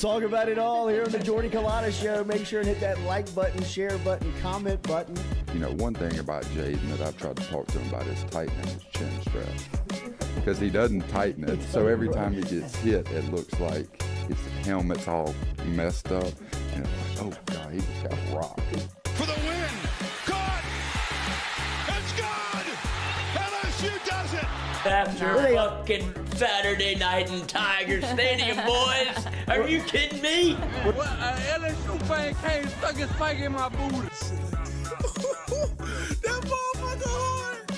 Talk about it all here on the Jordy Culotta Show. Make sure and hit that like button, share button, comment button. You know, one thing about Jayden that I've tried to talk to him about is tightening his chin strap. Because he doesn't tighten it. So every time he gets hit, it looks like his helmet's all messed up. And it's like, oh, God, he just got rocked. Does it! After fucking Saturday night in Tiger Stadium, boys. Are you kidding me? Well, uh, LSU fan came stuck his spike in my booty. that motherfucker hard!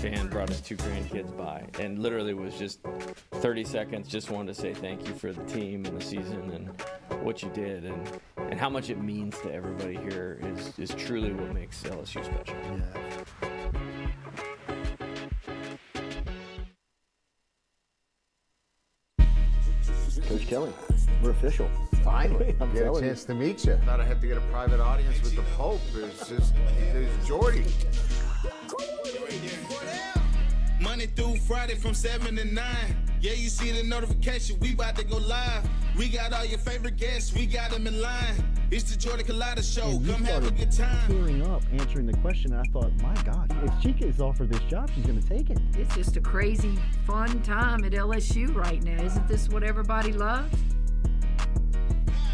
fan brought his two grandkids by and literally was just 30 seconds just wanted to say thank you for the team and the season and what you did and and how much it means to everybody here is is truly what makes LSU special. Coach Kelly, we're official. Finally. I'm Get a telling you. chance to meet you. Thought I had to get a private audience with the Pope. It's just, it's Jordy. Monday through Friday from 7 to 9. Yeah, you see the notification. We about to go live. We got all your favorite guests. We got them in line. It's the Jordan Culotta Show. And you Come have a started good time. tearing up answering the question. And I thought, my God, if she gets offered this job, she's going to take it. It's just a crazy, fun time at LSU right now. Isn't this what everybody loves?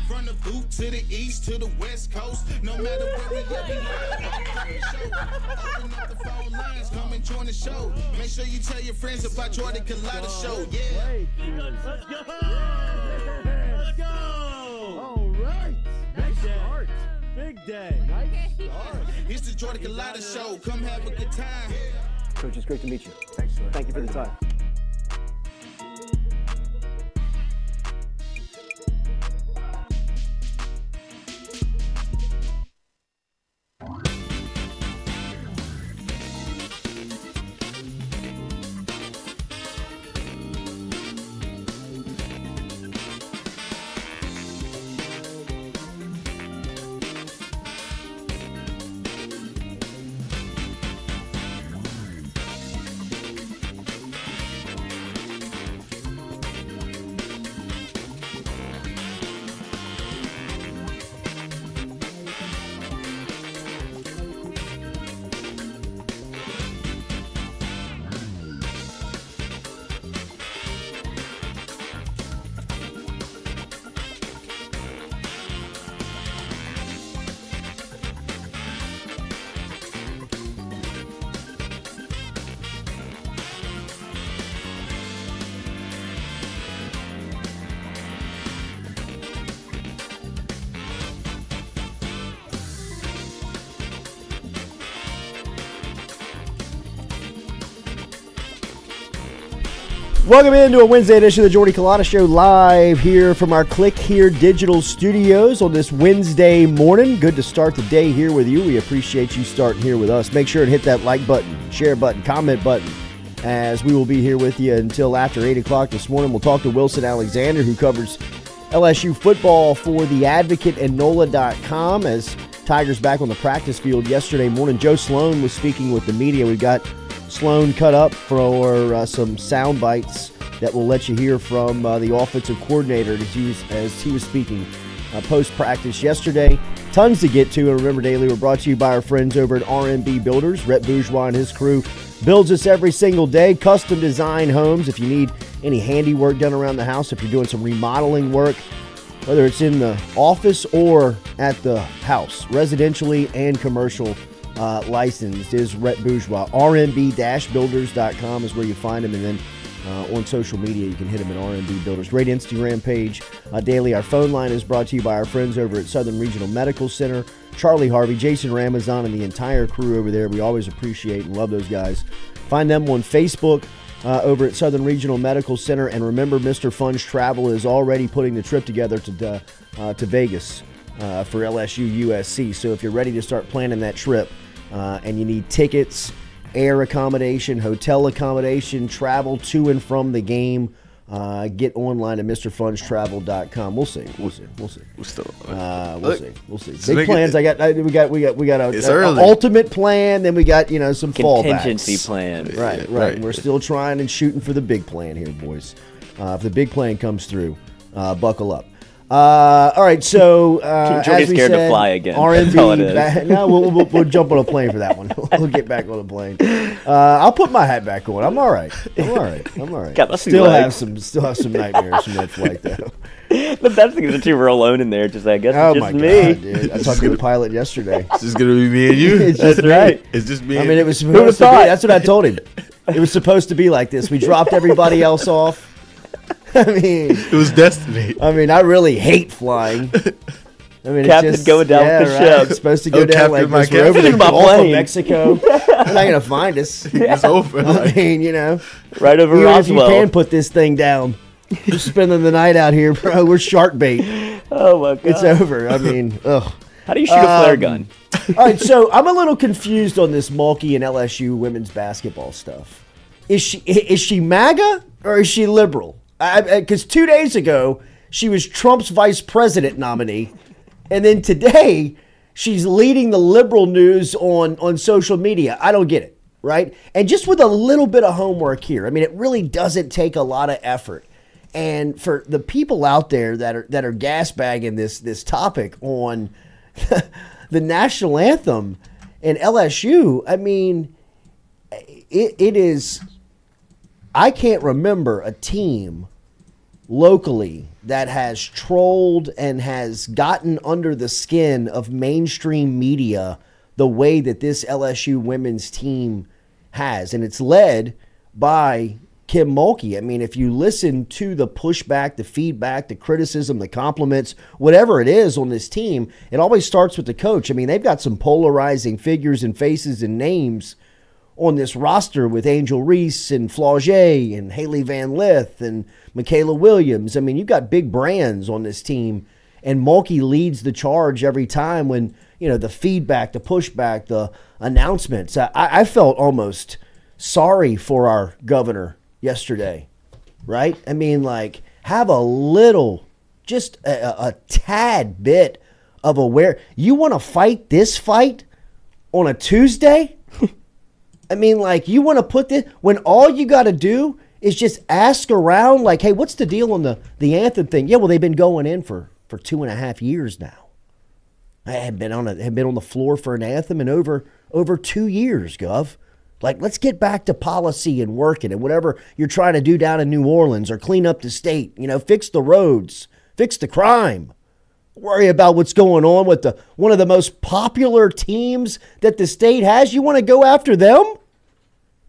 From the boot to the east to the west coast. No matter where we at, we live. Open up the phone lines. Come and join the show. Make sure you tell your friends about Jordan Culotta Show. Yeah. Let's go! Let's go! All right. Nice start. Big day. Nice start. It's the Jordan Culotta Show. Come have a good time. Coach, it's great to meet you. Thanks, Thank you for the time. Welcome into a Wednesday edition of the Jordy Culotta Show live here from our Click Here Digital Studios on this Wednesday morning. Good to start the day here with you. We appreciate you starting here with us. Make sure to hit that like button, share button, comment button as we will be here with you until after 8 o'clock this morning. We'll talk to Wilson Alexander, who covers LSU football for The Advocate and NOLA.com as Tigers back on the practice field yesterday morning. Joe Sloan was speaking with the media. We've got Sloan cut up for uh, some sound bites that will let you hear from uh, the offensive coordinator as he was, as he was speaking uh, post practice yesterday. Tons to get to. And remember, Daily, we're brought to you by our friends over at RMB Builders. Rhett Bourgeois and his crew builds us every single day. Custom design homes. If you need any handiwork done around the house, if you're doing some remodeling work, whether it's in the office or at the house, residentially and commercial uh, licensed is Rhett Bourgeois. RMB-builders.com is where you find him. And then uh, on social media, you can hit him at RMB Builders. Great Instagram page uh, daily. Our phone line is brought to you by our friends over at Southern Regional Medical Center. Charlie Harvey, Jason Ramazan, and the entire crew over there. We always appreciate and love those guys. Find them on Facebook uh, over at Southern Regional Medical Center. And remember, Mr. Funds Travel is already putting the trip together to, uh, to Vegas uh, for LSU USC. So if you're ready to start planning that trip uh, and you need tickets, air accommodation, hotel accommodation, travel to and from the game, Uh, get online at MrFunsTravel.com. We'll see. We'll see. We'll see. We're still. Uh, we'll Look, see. We'll see. so Big make it- plans. I got. I, we got. We got. We got a, a- a ultimate plan. Then we got you know some Contingency fallbacks. plan. Right. Right. right. We're still trying and shooting for the big plan here, boys. Uh, if the big plan comes through, uh, buckle up. Uh, all right, so uh, Jordy's as we scared to said, fly again. RMB, That's all it is. ba- no, we'll, we'll, we'll jump on a plane for that one. we'll get back on a plane. Uh, I'll put my hat back on. I'm all right. I'm all right. I'm all right. Got still have some, still have some nightmares from that flight though. the best thing is the two were alone in there. Just I guess Oh it's my just me. god, dude! I talked to the pilot yesterday. It's just gonna be me and you. It's just That's me. right. It's just me. I mean, it was would've supposed to be. thought? That's what I told him. It was supposed to be like this. We dropped everybody else off. I mean, It was destiny. I mean, I really hate flying. I mean, Captain it's just, going down yeah, with the right. ship. It's supposed to go Oh, down Captain, like my this. We're over the My Gulf of. Mexico. They're not gonna find us. It's over. I mean, you know, Right over even if you can put this thing down, we're spending the night out here, bro. We're shark bait. oh my god! It's over. I mean, ugh. How do you shoot a flare Um, gun? All right, so I'm a little confused on this Mulkey and LSU women's basketball stuff. Is she is she MAGA or is she liberal? Because two days ago she was Trump's vice president nominee, and then today she's leading the liberal news on on social media. I don't get it, right? And just with a little bit of homework here, I mean, it really doesn't take a lot of effort. And for the people out there that are that are gas bagging this this topic on the national anthem and LSU, I mean, it, it is. I can't remember a team locally that has trolled and has gotten under the skin of mainstream media the way that this LSU women's team has. And it's led by Kim Mulkey. I mean, if you listen to the pushback, the feedback, the criticism, the compliments, whatever it is on this team, it always starts with the coach. I mean, they've got some polarizing figures and faces and names on this roster with Angel Reese and Flau'jae and Hailey Van Lith and Mikaylah Williams. I mean, you've got big brands on this team, and Mulkey leads the charge every time when, you know, the feedback, the pushback, the announcements. I, I felt almost sorry for our governor yesterday, right? I mean, like, have a little, just a- a tad bit of aware. You want to fight this fight on a Tuesday? I mean, like, you want to put this when all you got to do is just ask around, like, hey, what's the deal on the the anthem thing? Yeah, well, they've been going in for for two and a half years now. I had been on a had been on the floor for an anthem in over over two years, Gov. Like, let's get back to policy and working and whatever you're trying to do down in New Orleans or clean up the state. You know, fix the roads, fix the crime worry about what's going on with the one of the most popular teams that the state has. You want to go after them?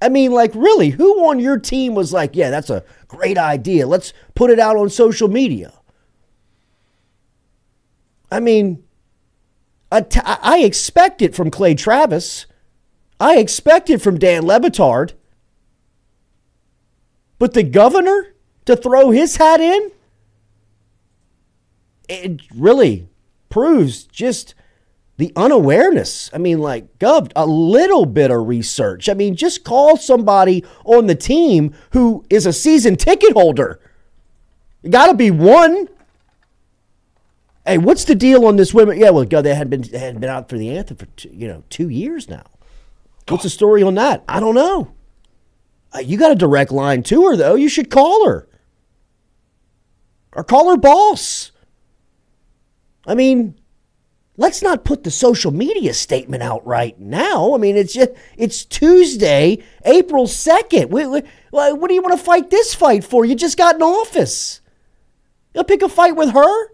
I mean, like, really, who on your team was like, yeah, that's a great idea. Let's put it out on social media? I mean, I t- I expect it from Clay Travis. I expect it from Dan Le Batard. But the governor to throw his hat in? It really proves just the unawareness. I mean, like, Gov, a little bit of research. I mean, just call somebody on the team who is a season ticket holder. You got to be one. Hey, what's the deal on this women? Yeah, well, God, they had been they had been out for the anthem for two, you know two years now. What's the story on that? I don't know. Uh, you got a direct line to her though. You should call her or call her boss. I mean, let's not put the social media statement out right now. I mean, it's just it's Tuesday, April second. What, what do you want to fight this fight for? You just got in office. You'll pick a fight with her.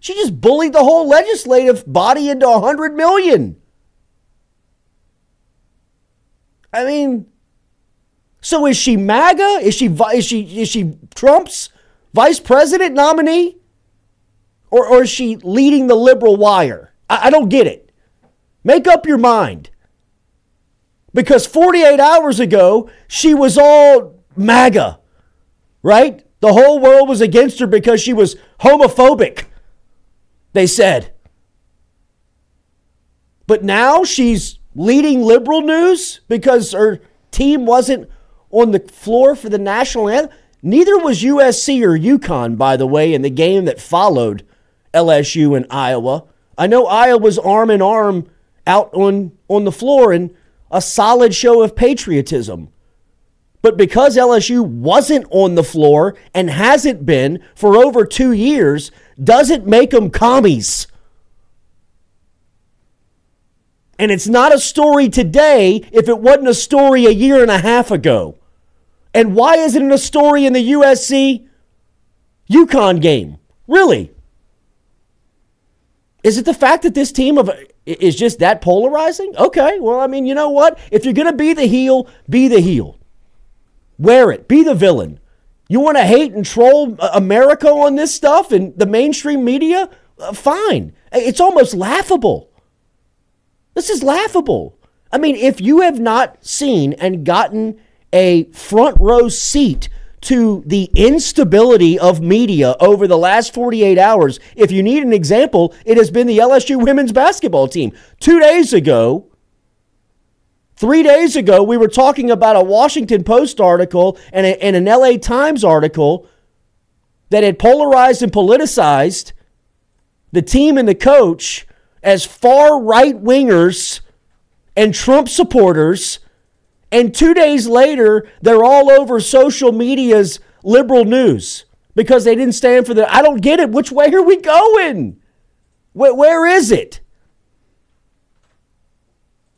She just bullied the whole legislative body into a hundred million. I mean, so is she MAGA? Is she is she is she Trump's vice president nominee? Or, or is she leading the liberal wire? I, I don't get it. Make up your mind. Because 48 hours ago, she was all MAGA, right? The whole world was against her because she was homophobic, they said. But now she's leading liberal news because her team wasn't on the floor for the national anthem. Neither was USC or UConn, by the way, in the game that followed LSU and Iowa. I know Iowa's arm in arm out on, on the floor in a solid show of patriotism. But because LSU wasn't on the floor and hasn't been for over two years, doesn't make them commies. And it's not a story today if it wasn't a story a year and a half ago. And why isn't it a story in the USC UConn game? Really? Is it the fact that this team of is just that polarizing? Okay, well, I mean, you know what? If you're going to be the heel, be the heel. Wear it. Be the villain. You want to hate and troll America on this stuff and the mainstream media? Uh, fine. It's almost laughable. This is laughable. I mean, if you have not seen and gotten a front row seat to the instability of media over the last 48 hours, if you need an example, it has been the LSU women's basketball team. Two days ago, three days ago, we were talking about a Washington Post article and, a, and an LA Times article that had polarized and politicized the team and the coach as far right wingers and Trump supporters. And two days later, they're all over social media's liberal news because they didn't stand for the. I don't get it. Which way are we going? where, where is it?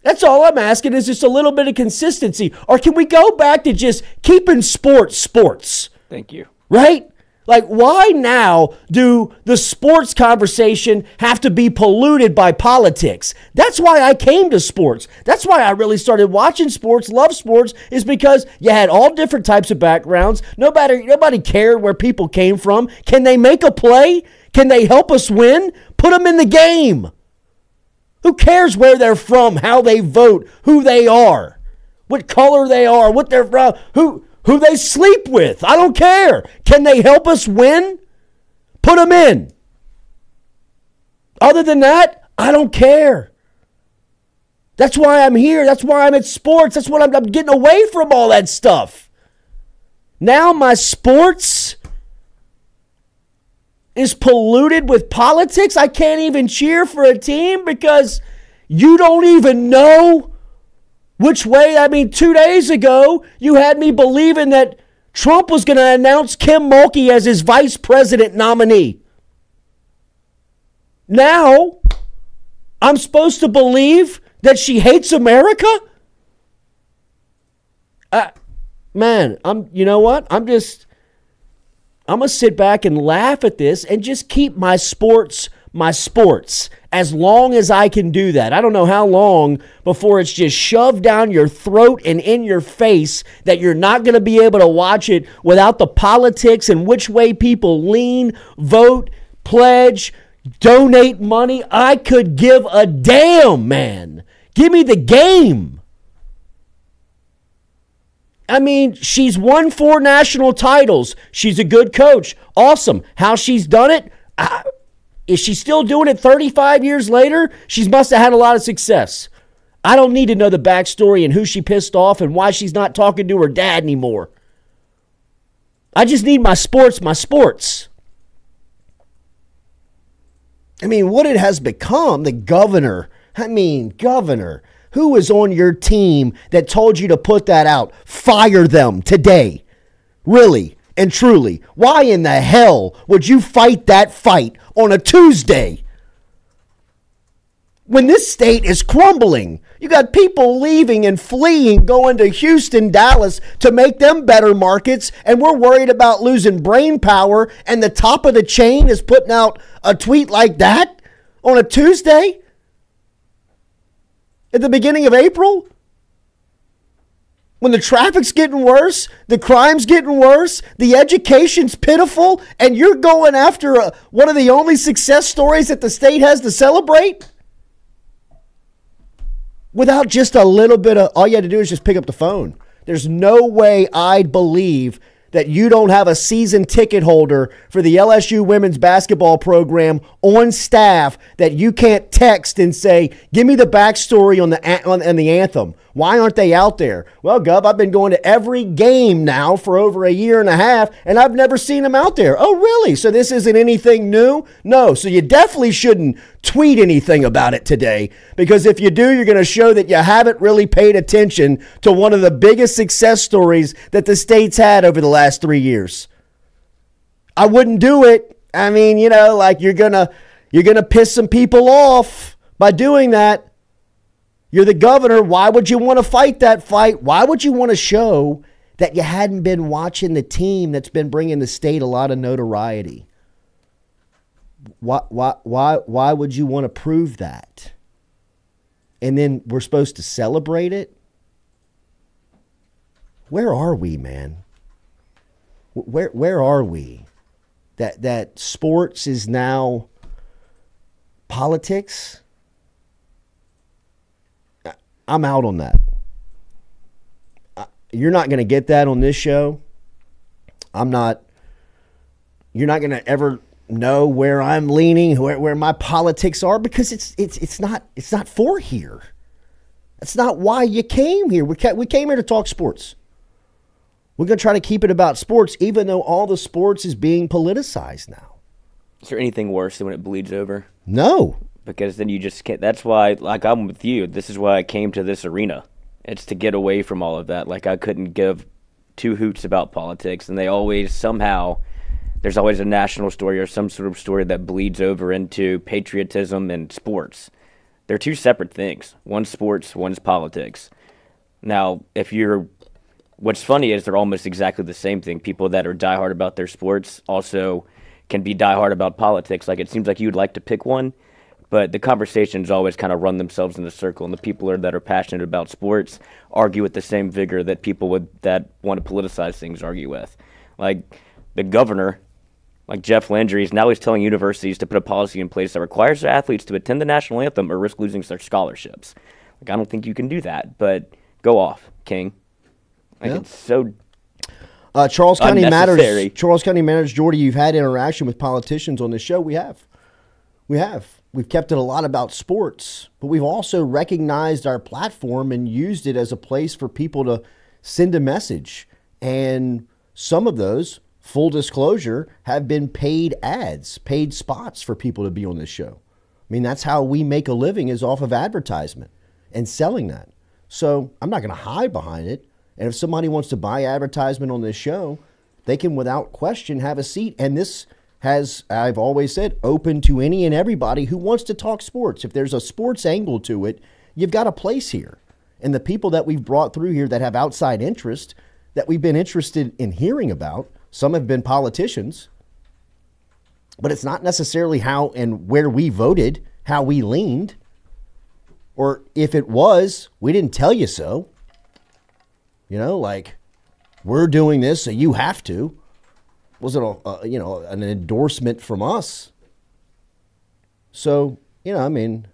That's all I'm asking is just a little bit of consistency. Or can we go back to just keeping sports sports? Thank you. Right? Like, why now do the sports conversation have to be polluted by politics? That's why I came to sports. That's why I really started watching sports, love sports, is because you had all different types of backgrounds. Nobody, nobody cared where people came from. Can they make a play? Can they help us win? Put them in the game. Who cares where they're from, how they vote, who they are, what color they are, what they're from, who who they sleep with. I don't care. Can they help us win? Put them in. Other than that, I don't care. That's why I'm here. That's why I'm at sports. That's what I'm, I'm getting away from all that stuff. Now my sports is polluted with politics. I can't even cheer for a team because you don't even know which way, I mean, two days ago, you had me believing that Trump was going to announce Kim Mulkey as his vice president nominee. Now, I'm supposed to believe that she hates America? Uh, man, I'm, you know what? I'm just, I'm going to sit back and laugh at this and just keep my sports my sports as long as I can do that. I don't know how long before it's just shoved down your throat and in your face that you're not going to be able to watch it without the politics and which way people lean, vote, pledge, donate money. I could give a damn, man. Give me the game. I mean, she's won four national titles. She's a good coach. Awesome. How she's done it, I, is she still doing it 35 years later? She must have had a lot of success. I don't need to know the backstory and who she pissed off and why she's not talking to her dad anymore. I just need my sports, my sports. I mean, what it has become, the governor. I mean, governor, who was on your team that told you to put that out? Fire them today. Really and truly. Why in the hell would you fight that fight on a Tuesday when this state is crumbling. You got people leaving and fleeing, going to Houston, Dallas to make them better markets, and we're worried about losing brain power. And the top of the chain is putting out a tweet like that on a Tuesday at the beginning of April when the traffic's getting worse, the crime's getting worse, the education's pitiful, and you're going after a, one of the only success stories that the state has to celebrate? Without just a little bit of, all you had to do is just pick up the phone. There's no way I'd believe that you don't have a season ticket holder for the LSU women's basketball program on staff that you can't text and say, "Give me the backstory on the on, on the anthem"? Why aren't they out there? Well, Gov, I've been going to every game now for over a year and a half, and I've never seen them out there. Oh, really? So this isn't anything new? No. So you definitely shouldn't tweet anything about it today because if you do, you're going to show that you haven't really paid attention to one of the biggest success stories that the state's had over the last three years. I wouldn't do it. I mean, you know, like you're gonna you're gonna piss some people off by doing that. You're the governor. Why would you want to fight that fight? Why would you want to show that you hadn't been watching the team that's been bringing the state a lot of notoriety? Why why why why would you want to prove that? And then we're supposed to celebrate it? Where are we, man? Where where are we? That that sports is now politics. I'm out on that. You're not going to get that on this show. I'm not. You're not going to ever know where I'm leaning, where, where my politics are, because it's it's it's not it's not for here. That's not why you came here. We we came here to talk sports. We're going to try to keep it about sports, even though all the sports is being politicized now. Is there anything worse than when it bleeds over? No. Because then you just can't. That's why, like, I'm with you. This is why I came to this arena. It's to get away from all of that. Like, I couldn't give two hoots about politics, and they always somehow. There's always a national story or some sort of story that bleeds over into patriotism and sports. They're two separate things. One's sports, one's politics. Now, if you're what's funny is they're almost exactly the same thing. People that are diehard about their sports also can be diehard about politics. Like it seems like you'd like to pick one, but the conversations always kind of run themselves in a circle. And the people are, that are passionate about sports argue with the same vigor that people would that want to politicize things argue with. Like the governor, like Jeff Landry, is now he's telling universities to put a policy in place that requires their athletes to attend the national anthem or risk losing their scholarships. Like I don't think you can do that, but go off, King. Like Yeah. it's so Uh, Charles County matters. Charles County matters. Jordy, you've had interaction with politicians on this show. We have, we have. We've kept it a lot about sports, but we've also recognized our platform and used it as a place for people to send a message. And some of those, full disclosure, have been paid ads, paid spots for people to be on this show. I mean, that's how we make a living is off of advertisement and selling that. So I'm not going to hide behind it. And if somebody wants to buy advertisement on this show, they can without question have a seat. And this has, I've always said, open to any and everybody who wants to talk sports. If there's a sports angle to it, you've got a place here. And the people that we've brought through here that have outside interest that we've been interested in hearing about, some have been politicians, but it's not necessarily how and where we voted, how we leaned, or if it was, we didn't tell you so. You know, like we're doing this, so you have to. Was it a, a you know an endorsement from us? So you know, I mean,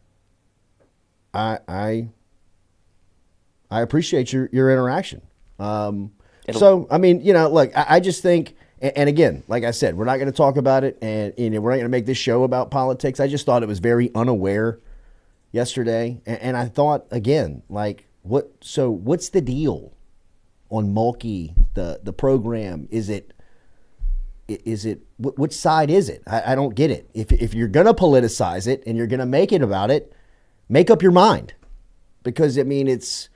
I I I appreciate your your interaction. Um, so I mean, you know, look, I, I just think, and, and again, like I said, we're not going to talk about it, and you know, we're not going to make this show about politics. I just thought it was very unaware yesterday, and, and I thought again, like, what? So what's the deal on Mulkey? The the program is it? Is it wh- which side is it? I, I don't get it. If if you're gonna politicize it and you're gonna make it about it, make up your mind, because I mean it's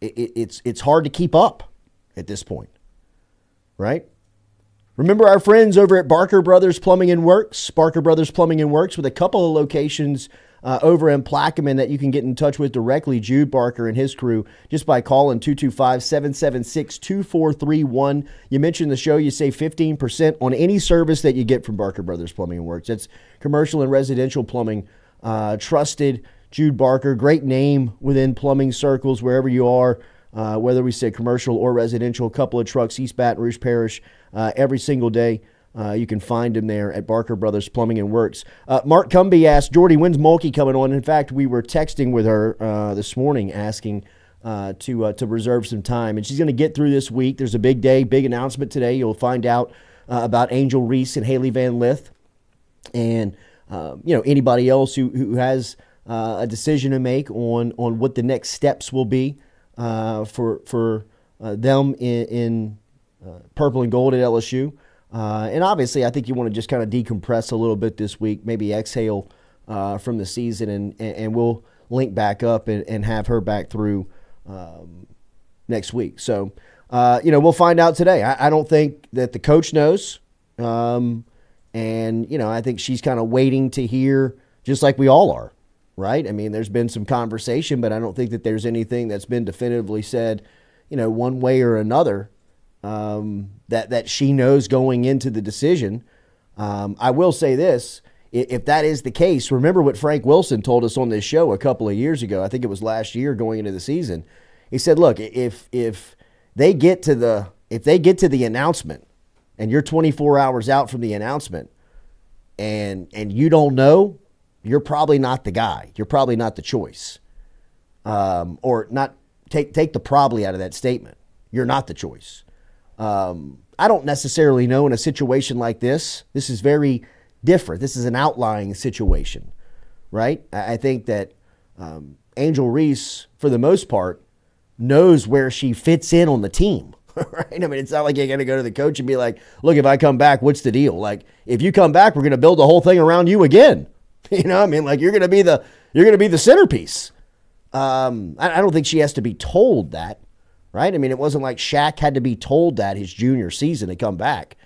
it, it- it's it's hard to keep up at this point, right? Remember our friends over at Barker Brothers Plumbing and Works, Barker Brothers Plumbing and Works, with a couple of locations uh, over in Plaquemine that you can get in touch with directly, Jude Barker and his crew, just by calling 225 776 2431. You mentioned the show, you save 15% on any service that you get from Barker Brothers Plumbing and Works. That's commercial and residential plumbing. Uh, trusted Jude Barker, great name within plumbing circles, wherever you are uh, whether we say commercial or residential, a couple of trucks, East Baton Rouge Parish, uh, every single day. Uh, you can find him there at Barker Brothers Plumbing and Works. Uh, Mark Cumby asked, Jordy, when's Mulkey coming on? In fact, we were texting with her uh, this morning asking uh, to, uh, to reserve some time. And she's going to get through this week. There's a big day, big announcement today. You'll find out uh, about Angel Reese and Hailey Van Lith. And you know anybody else who who has a decision to make on on what the next steps will be for for them in, in purple and gold at LSU. Uh, and obviously, I think you want to just kind of decompress a little bit this week, maybe exhale uh, from the season, and, and, we'll link back up and, and have her back through um, next week. So, uh, you know, we'll find out today. I, I, don't think that the coach knows. Um, and, you know, I think she's kind of waiting to hear, just like we all are, right? I mean, there's been some conversation, but I don't think that there's anything that's been definitively said, you know, one way or another um, that that she knows going into the decision. Um, I will say this: if that is the case, remember what Frank Wilson told us on this show a couple of years ago. I think it was last year going into the season. He said, "Look, if if they get to the if they get to the announcement, and you're 24 hours out from the announcement, and and you don't know, you're probably not the guy. You're probably not the choice, um, or not. Take take the probably out of that statement. You're not the choice." Um, I don't necessarily know in a situation like this. This is very different. This is an outlying situation, right? I think that um, Angel Reese, for the most part, knows where she fits in on the team. Right? I mean, it's not like you're going to go to the coach and be like, look, if I come back, what's the deal? Like, if you come back, we're going to build the whole thing around you again. You know, I mean, like you're going to be the you're going to be the centerpiece. Um, I, I don't think she has to be told that right? I mean, it wasn't like Shaq had to be told that his junior season to come back.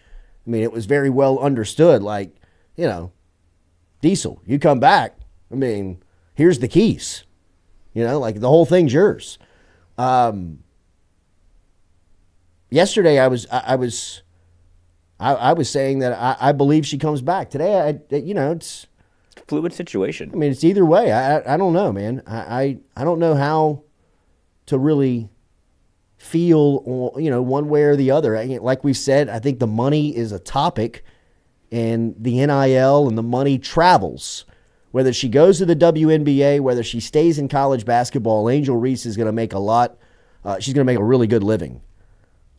I mean, it was very well understood. Like, you know, Diesel, you come back. I mean, here's the keys. You know, like the whole thing's yours. Um, yesterday, I was, I, I was, I, I, was saying that I, I, believe she comes back today. I, you know, it's fluid situation. I mean, it's either way. I, I, don't know, man. I, I, I don't know how to really feel, you know, one way or the other. Like we said, I think the money is a topic, and the NIL and the money travels. Whether she goes to the WNBA, whether she stays in college basketball, Angel Reese is going to make a lot. Uh, she's going to make a really good living.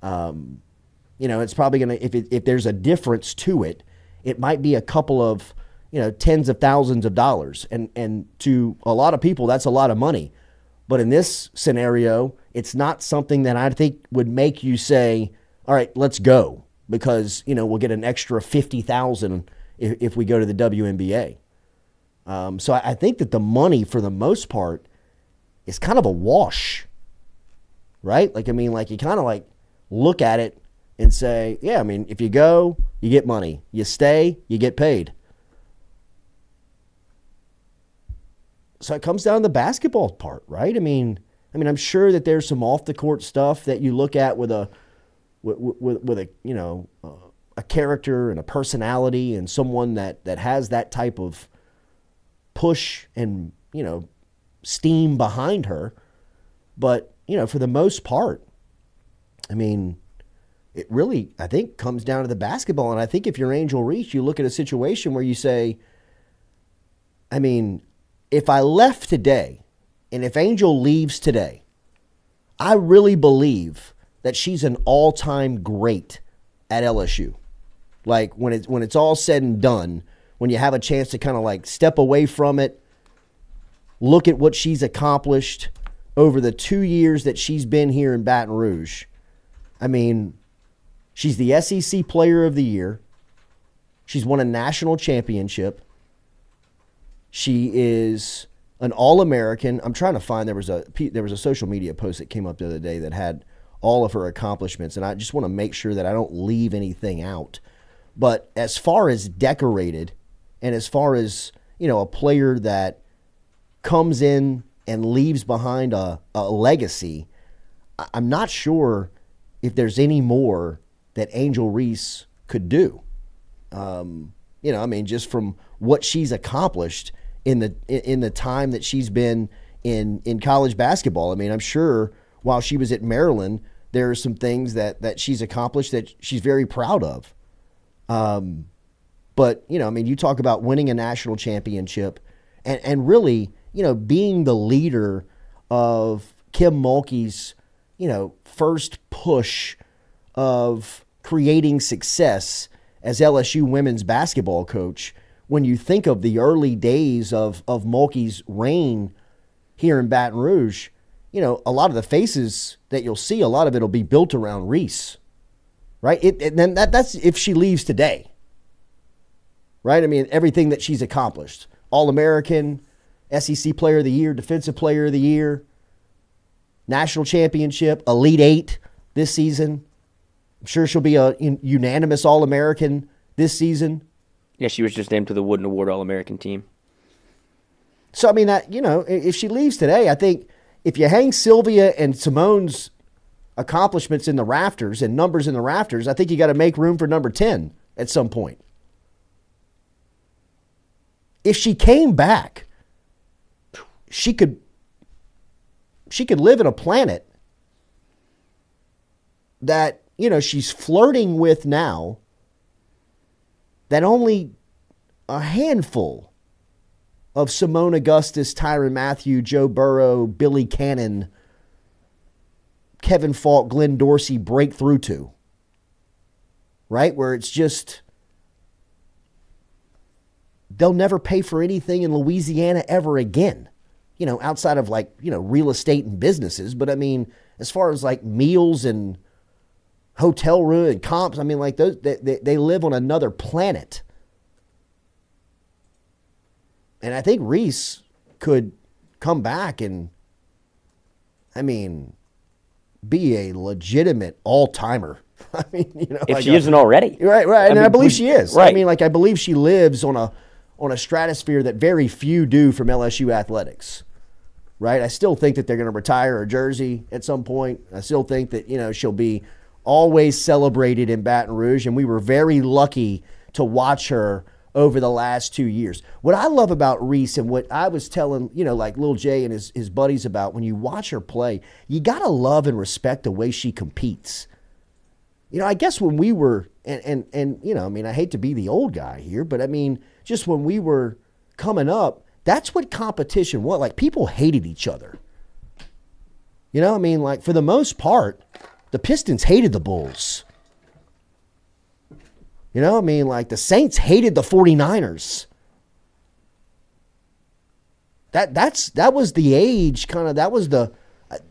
Um, you know, it's probably going to if if there's a difference to it, it might be a couple of you know tens of thousands of dollars, and and to a lot of people that's a lot of money. But in this scenario, it's not something that I think would make you say, "All right, let's go," because you know we'll get an extra fifty thousand if, if we go to the WNBA. Um, so I, I think that the money, for the most part, is kind of a wash, right? Like I mean, like you kind of like look at it and say, "Yeah, I mean, if you go, you get money. You stay, you get paid." so it comes down to the basketball part, right? I mean, I mean, I'm sure that there's some off the court stuff that you look at with a with, with, with a you know uh, a character and a personality and someone that that has that type of push and you know steam behind her. But you know, for the most part, I mean, it really I think comes down to the basketball. And I think if you're Angel Reese, you look at a situation where you say, I mean, if I left today and if Angel leaves today, I really believe that she's an all-time great at LSU. Like when it's when it's all said and done, when you have a chance to kind of like step away from it, look at what she's accomplished over the 2 years that she's been here in Baton Rouge. I mean, she's the SEC player of the year. She's won a national championship. She is an all-American. I'm trying to find there was a there was a social media post that came up the other day that had all of her accomplishments, and I just want to make sure that I don't leave anything out. But as far as decorated, and as far as you know, a player that comes in and leaves behind a, a legacy, I'm not sure if there's any more that Angel Reese could do. Um, you know, I mean, just from what she's accomplished in the in the time that she's been in in college basketball. I mean, I'm sure while she was at Maryland, there are some things that that she's accomplished that she's very proud of. Um, but you know, I mean, you talk about winning a national championship, and and really, you know, being the leader of Kim Mulkey's, you know, first push of creating success as LSU women's basketball coach when you think of the early days of of Mulkey's reign here in Baton Rouge, you know, a lot of the faces that you'll see, a lot of it'll be built around Reese, right? It, and then that, that's if she leaves today, right? I mean, everything that she's accomplished All American, SEC Player of the Year, Defensive Player of the Year, National Championship, Elite Eight this season. I'm sure she'll be a unanimous All American this season. Yeah, she was just named to the Wooden Award All American team. So I mean that you know, if she leaves today, I think if you hang Sylvia and Seimone's accomplishments in the rafters and numbers in the rafters, I think you got to make room for number 10 at some point. If she came back, she could she could live in a planet that, you know, she's flirting with now that only a handful of Seimone Augustus, Tyrann Mathieu, Joe Burrow, Billy Cannon, Kevin Faulk, Glenn Dorsey break through to. Right? Where it's just, they'll never pay for anything in Louisiana ever again. You know, outside of like, you know, real estate and businesses. But I mean, as far as like meals and hotel room and comps, I mean, like those, they, they, they live on another planet. And I think Reese could come back and, I mean, be a legitimate all timer. I mean, you know, if like she a, isn't already, right, right, I and mean, I believe we- she is. Right. I mean, like I believe she lives on a on a stratosphere that very few do from LSU athletics. Right. I still think that they're going to retire her jersey at some point. I still think that you know she'll be always celebrated in Baton Rouge, and we were very lucky to watch her over the last two years. What I love about Reese and what I was telling, you know, like Lil Jay and his, his buddies about when you watch her play, you got to love and respect the way she competes. You know, I guess when we were, and, and, and, you know, I mean, I hate to be the old guy here, but I mean, just when we were coming up, that's what competition was. Like, people hated each other. You know, I mean, like, for the most part, the Pistons hated the Bulls. You know, I mean, like the Saints hated the 49ers. That that's that was the age kind of that was the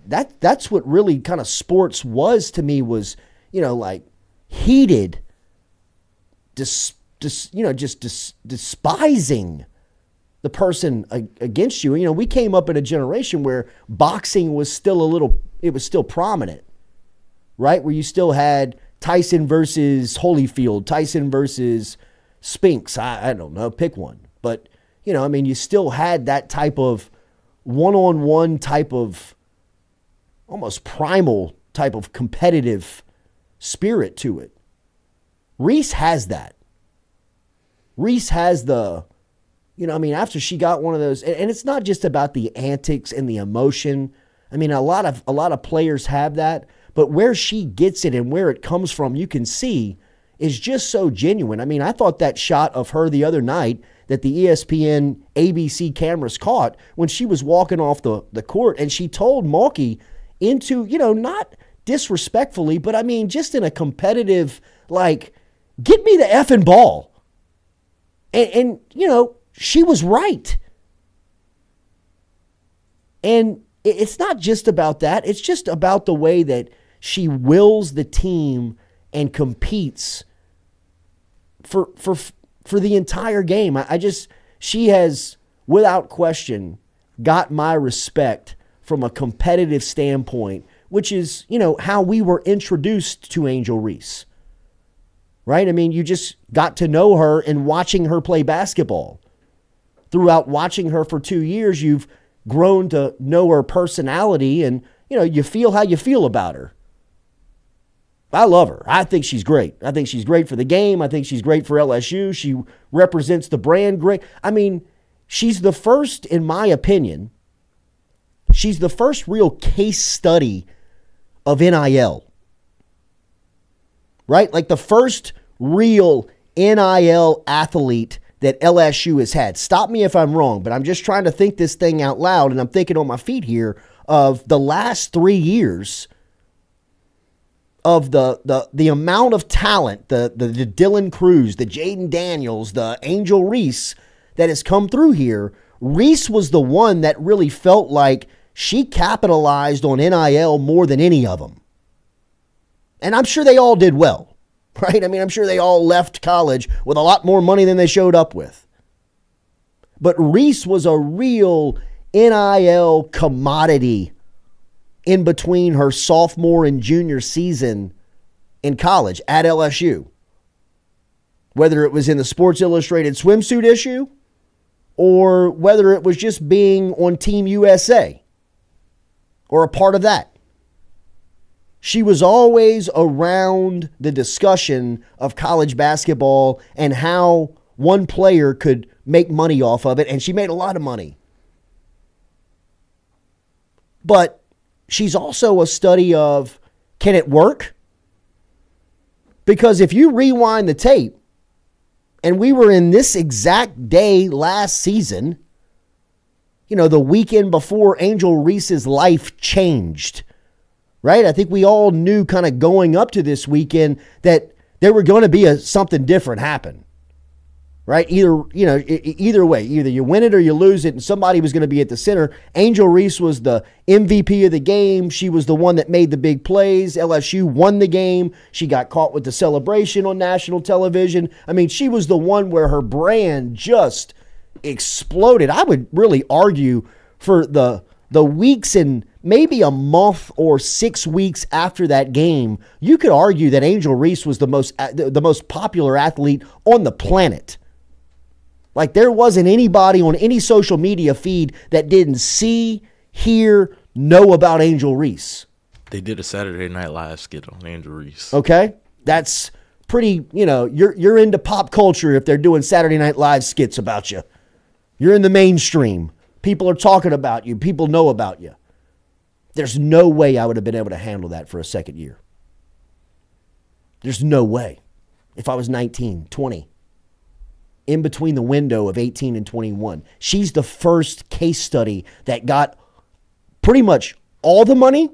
that that's what really kind of sports was to me was, you know, like heated dis, dis you know, just dis, despising the person against you. You know, we came up in a generation where boxing was still a little it was still prominent right? Where you still had Tyson versus Holyfield, Tyson versus Spinks. I, I don't know, pick one. But, you know, I mean, you still had that type of one on one type of almost primal type of competitive spirit to it. Reese has that. Reese has the, you know, I mean, after she got one of those, and, and it's not just about the antics and the emotion. I mean, a lot of a lot of players have that, but where she gets it and where it comes from, you can see is just so genuine. I mean, I thought that shot of her the other night that the ESPN ABC cameras caught when she was walking off the, the court and she told Mulkey into, you know, not disrespectfully, but I mean, just in a competitive, like, get me the effing ball. And, and you know, she was right. And it's not just about that, it's just about the way that she wills the team and competes for for for the entire game. I, I just she has without question got my respect from a competitive standpoint, which is, you know, how we were introduced to Angel Reese. Right? I mean, you just got to know her and watching her play basketball. Throughout watching her for 2 years, you've grown to know her personality and, you know, you feel how you feel about her. I love her. I think she's great. I think she's great for the game. I think she's great for LSU. She represents the brand great. I mean, she's the first, in my opinion, she's the first real case study of NIL. Right? Like the first real NIL athlete that LSU has had. Stop me if I'm wrong, but I'm just trying to think this thing out loud and I'm thinking on my feet here of the last three years of the the the amount of talent, the the, the Dylan Crews, the Jayden Daniels, the Angel Reese that has come through here, Reese was the one that really felt like she capitalized on NIL more than any of them. And I'm sure they all did well, right? I mean, I'm sure they all left college with a lot more money than they showed up with. But Reese was a real NIL commodity in between her sophomore and junior season in college at LSU. Whether it was in the Sports Illustrated swimsuit issue or whether it was just being on Team USA or a part of that. She was always around the discussion of college basketball and how one player could make money off of it, and she made a lot of money. But she's also a study of can it work? Because if you rewind the tape, and we were in this exact day last season, you know, the weekend before Angel Reese's life changed, right? I think we all knew kind of going up to this weekend that there were going to be a something different happen right? Either you know, either way, either you win it or you lose it, and somebody was going to be at the center. Angel Reese was the MVP of the game. She was the one that made the big plays. LSU won the game. She got caught with the celebration on national television. I mean, she was the one where her brand just exploded. I would really argue for the the weeks and maybe a month or six weeks after that game, you could argue that Angel Reese was the most the most popular athlete on the planet. Like there wasn't anybody on any social media feed that didn't see, hear, know about Angel Reese. They did a Saturday Night Live skit on Angel Reese. Okay, that's pretty. You know, you're you're into pop culture if they're doing Saturday Night Live skits about you. You're in the mainstream. People are talking about you. People know about you. There's no way I would have been able to handle that for a second year. There's no way. If I was 19, 20 in between the window of 18 and 21. She's the first case study that got pretty much all the money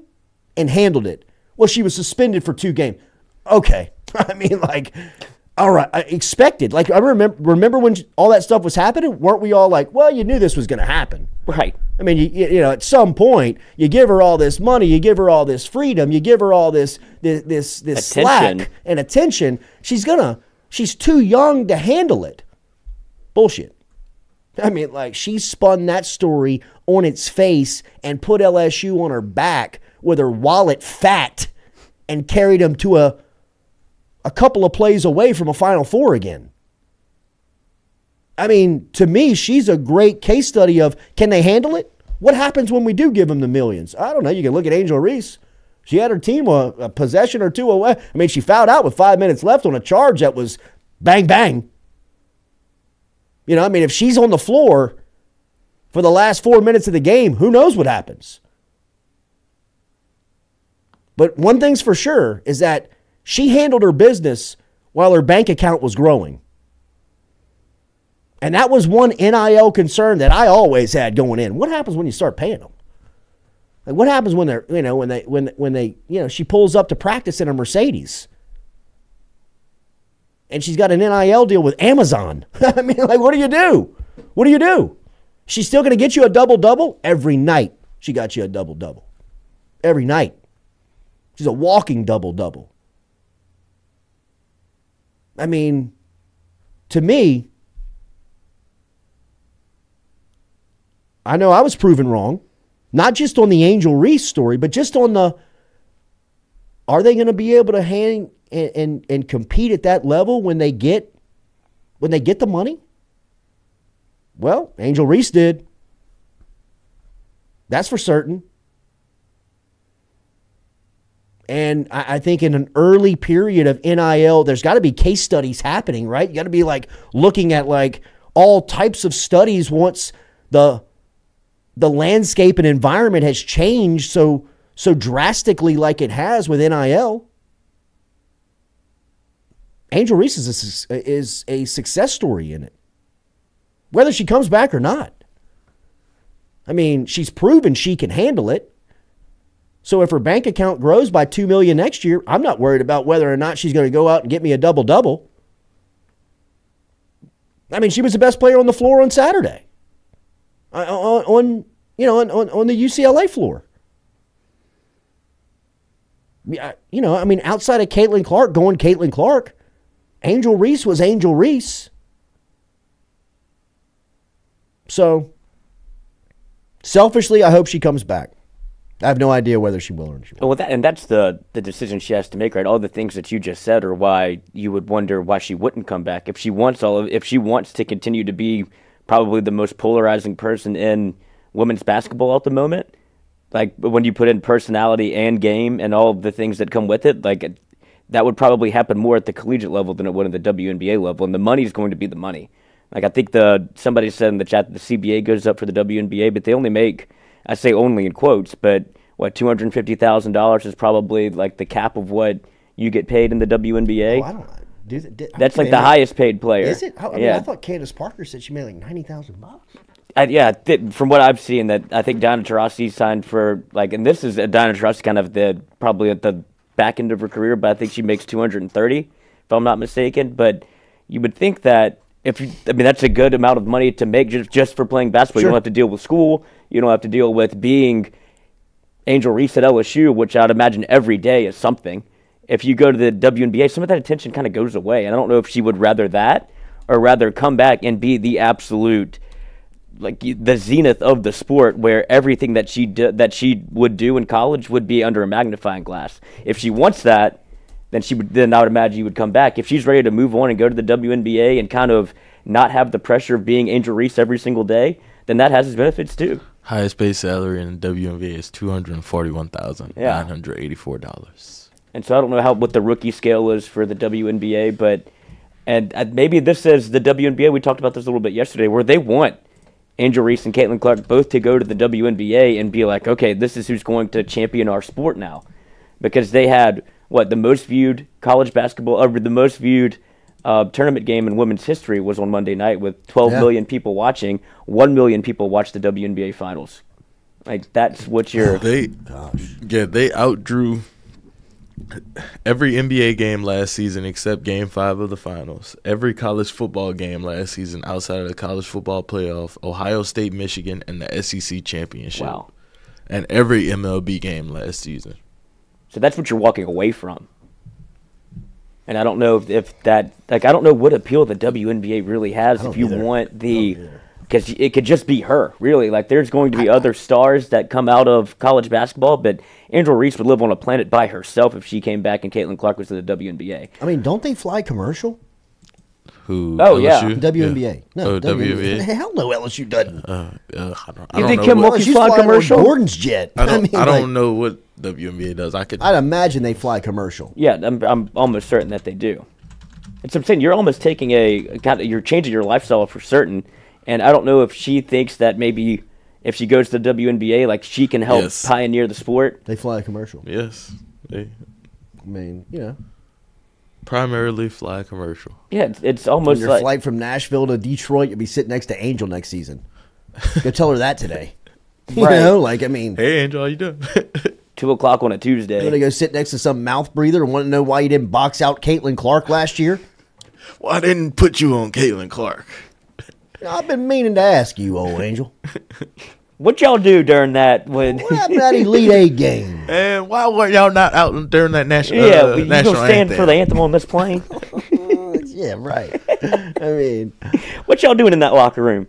and handled it. Well, she was suspended for two games. Okay. I mean, like, all right, I expected. Like, I remember remember when all that stuff was happening. Weren't we all like, well, you knew this was going to happen, right? I mean, you, you know, at some point, you give her all this money, you give her all this freedom, you give her all this this this, this attention. slack and attention. She's gonna, she's too young to handle it. Bullshit. I mean, like, she spun that story on its face and put LSU on her back with her wallet fat and carried them to a, a couple of plays away from a Final Four again. I mean, to me, she's a great case study of can they handle it? What happens when we do give them the millions? I don't know. You can look at Angel Reese. She had her team a, a possession or two away. I mean, she fouled out with five minutes left on a charge that was bang, bang. You know, I mean, if she's on the floor for the last four minutes of the game, who knows what happens? But one thing's for sure is that she handled her business while her bank account was growing. And that was one NIL concern that I always had going in. What happens when you start paying them? Like what happens when they're, you know, when they when when they, you know, she pulls up to practice in a Mercedes and she's got an NIL deal with Amazon. I mean, like, what do you do? What do you do? She's still going to get you a double double every night. She got you a double double every night. She's a walking double double. I mean, to me, I know I was proven wrong, not just on the Angel Reese story, but just on the are they going to be able to hang and, and, and compete at that level when they get when they get the money? Well, Angel Reese did. That's for certain. And I, I think in an early period of NIL, there's got to be case studies happening, right? You got to be like looking at like all types of studies once the the landscape and environment has changed so so drastically like it has with NIL. Angel Reese is a, is a success story in it, whether she comes back or not. I mean, she's proven she can handle it. So if her bank account grows by two million next year, I'm not worried about whether or not she's going to go out and get me a double double. I mean, she was the best player on the floor on Saturday. Uh, On, on you know on, on, on the UCLA floor. You know, I mean, outside of Caitlin Clark going Caitlin Clark, Angel Reese was Angel Reese. So, selfishly, I hope she comes back. I have no idea whether she will or she won't. Well, that, and that's the the decision she has to make, right? All the things that you just said are why you would wonder why she wouldn't come back if she wants all of if she wants to continue to be probably the most polarizing person in women's basketball at the moment. Like when you put in personality and game and all the things that come with it, like that would probably happen more at the collegiate level than it would at the WNBA level, and the money is going to be the money. Like I think the somebody said in the chat that the CBA goes up for the WNBA, but they only make I say only in quotes, but what two hundred fifty thousand dollars is probably like the cap of what you get paid in the WNBA. Oh, I don't do that. did- That's like the highest paid player. Is it? I, I mean, yeah, I thought Candace Parker said she made like ninety thousand bucks. I, yeah. Th- from what I've seen, that I think Donna Taurasi signed for like, and this is uh, Diana Taurasi kind of the probably at the back end of her career, but I think she makes two hundred and thirty, if I'm not mistaken. But you would think that if you, I mean, that's a good amount of money to make just just for playing basketball. You don't have to deal with school. You don't have to deal with being Angel Reese at LSU, which I'd imagine every day is something. If you go to the WNBA, some of that attention kind of goes away. And I don't know if she would rather that or rather come back and be the absolute like the zenith of the sport where everything that she do, that she would do in college would be under a magnifying glass. If she wants that, then she would then I would imagine you would come back. If she's ready to move on and go to the WNBA and kind of not have the pressure of being Angel Reese every single day, then that has its benefits too. Highest paid salary in the WNBA is two hundred and forty-one thousand nine hundred eighty-four dollars. And so I don't know how what the rookie scale is for the WNBA, but and maybe this is the WNBA. We talked about this a little bit yesterday, where they want Angel Reese and Caitlin Clark both to go to the WNBA and be like, okay, this is who's going to champion our sport now, because they had what the most viewed college basketball, or the most viewed uh, tournament game in women's history was on Monday night with 12 Yeah. million people watching. One million people watched the WNBA finals. Like that's what you're. They, gosh. yeah, they outdrew every NBA game last season except Game Five of the finals. Every college football game last season outside of the college football playoff, Ohio State, Michigan, and the SEC championship. Wow. And every MLB game last season. So that's what you're walking away from. And I don't know if, if that like I don't know what appeal the WNBA really has if you want the because it could just be her really like there's going to be other stars that come out of college basketball but Angel Reese would live on a planet by herself if she came back and Caitlin Clark was in the WNBA. I mean, don't they fly commercial? Who? Oh, yeah. LSU? WNBA. No, oh, WNBA. Hell no, LSU doesn't. Uh, uh, I don't, I You don't think know Kim what- Mulkey's LSU's flying flying on commercial? Gordon's jet. I don't, mean, I don't like, know what WNBA does. I could. I'd imagine they fly commercial. Yeah, I'm, I'm almost certain that they do. It's I'm saying you're almost taking a kind of you're changing your lifestyle for certain, and I don't know if she thinks that maybe if she goes to the WNBA, like she can help Yes. pioneer the sport. They fly a commercial. Yes, they I mean, you know, primarily fly a commercial. Yeah, it's, it's on almost your like flight from Nashville to Detroit, you'll be sitting next to Angel next season. Go tell her that today. You Right. know, like I mean, Hey, Angel, how you doing? two o'clock on a I'm Tuesday. gonna go sit next to some mouth breather and want to know why you didn't box out Caitlin Clark last year. Well, I didn't put you on Caitlin Clark? I've been meaning to ask you, old Angel. What y'all do during that when? What happened to that Elite Eight game? And why were y'all not out during that national? yeah, uh, you national gonna stand anthem? for the anthem on this plane? yeah, right. I mean, what y'all doing in that locker room?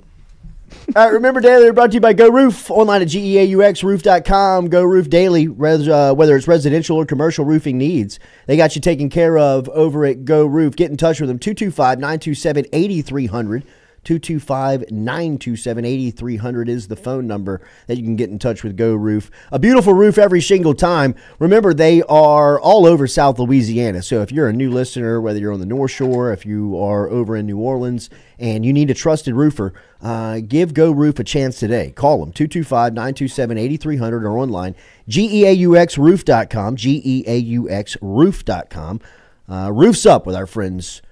All right, remember Daily are brought to you by Geaux Roof, online at geauxroof.com. Geaux Roof Daily, res, uh, whether it's residential or commercial roofing needs. They got you taken care of over at Geaux Roof. Get in touch with them, 225 927 8300. 225 927 8300 is the phone number that you can get in touch with Geaux Roof. A beautiful roof every single time. Remember, they are all over South Louisiana. So if you're a new listener, whether you're on the North Shore, if you are over in New Orleans, and you need a trusted roofer, uh, give Geaux Roof a chance today. Call them 225 927 8300 or online geauxroof.com. Geauxroof.com. Uh, roofs up with our friends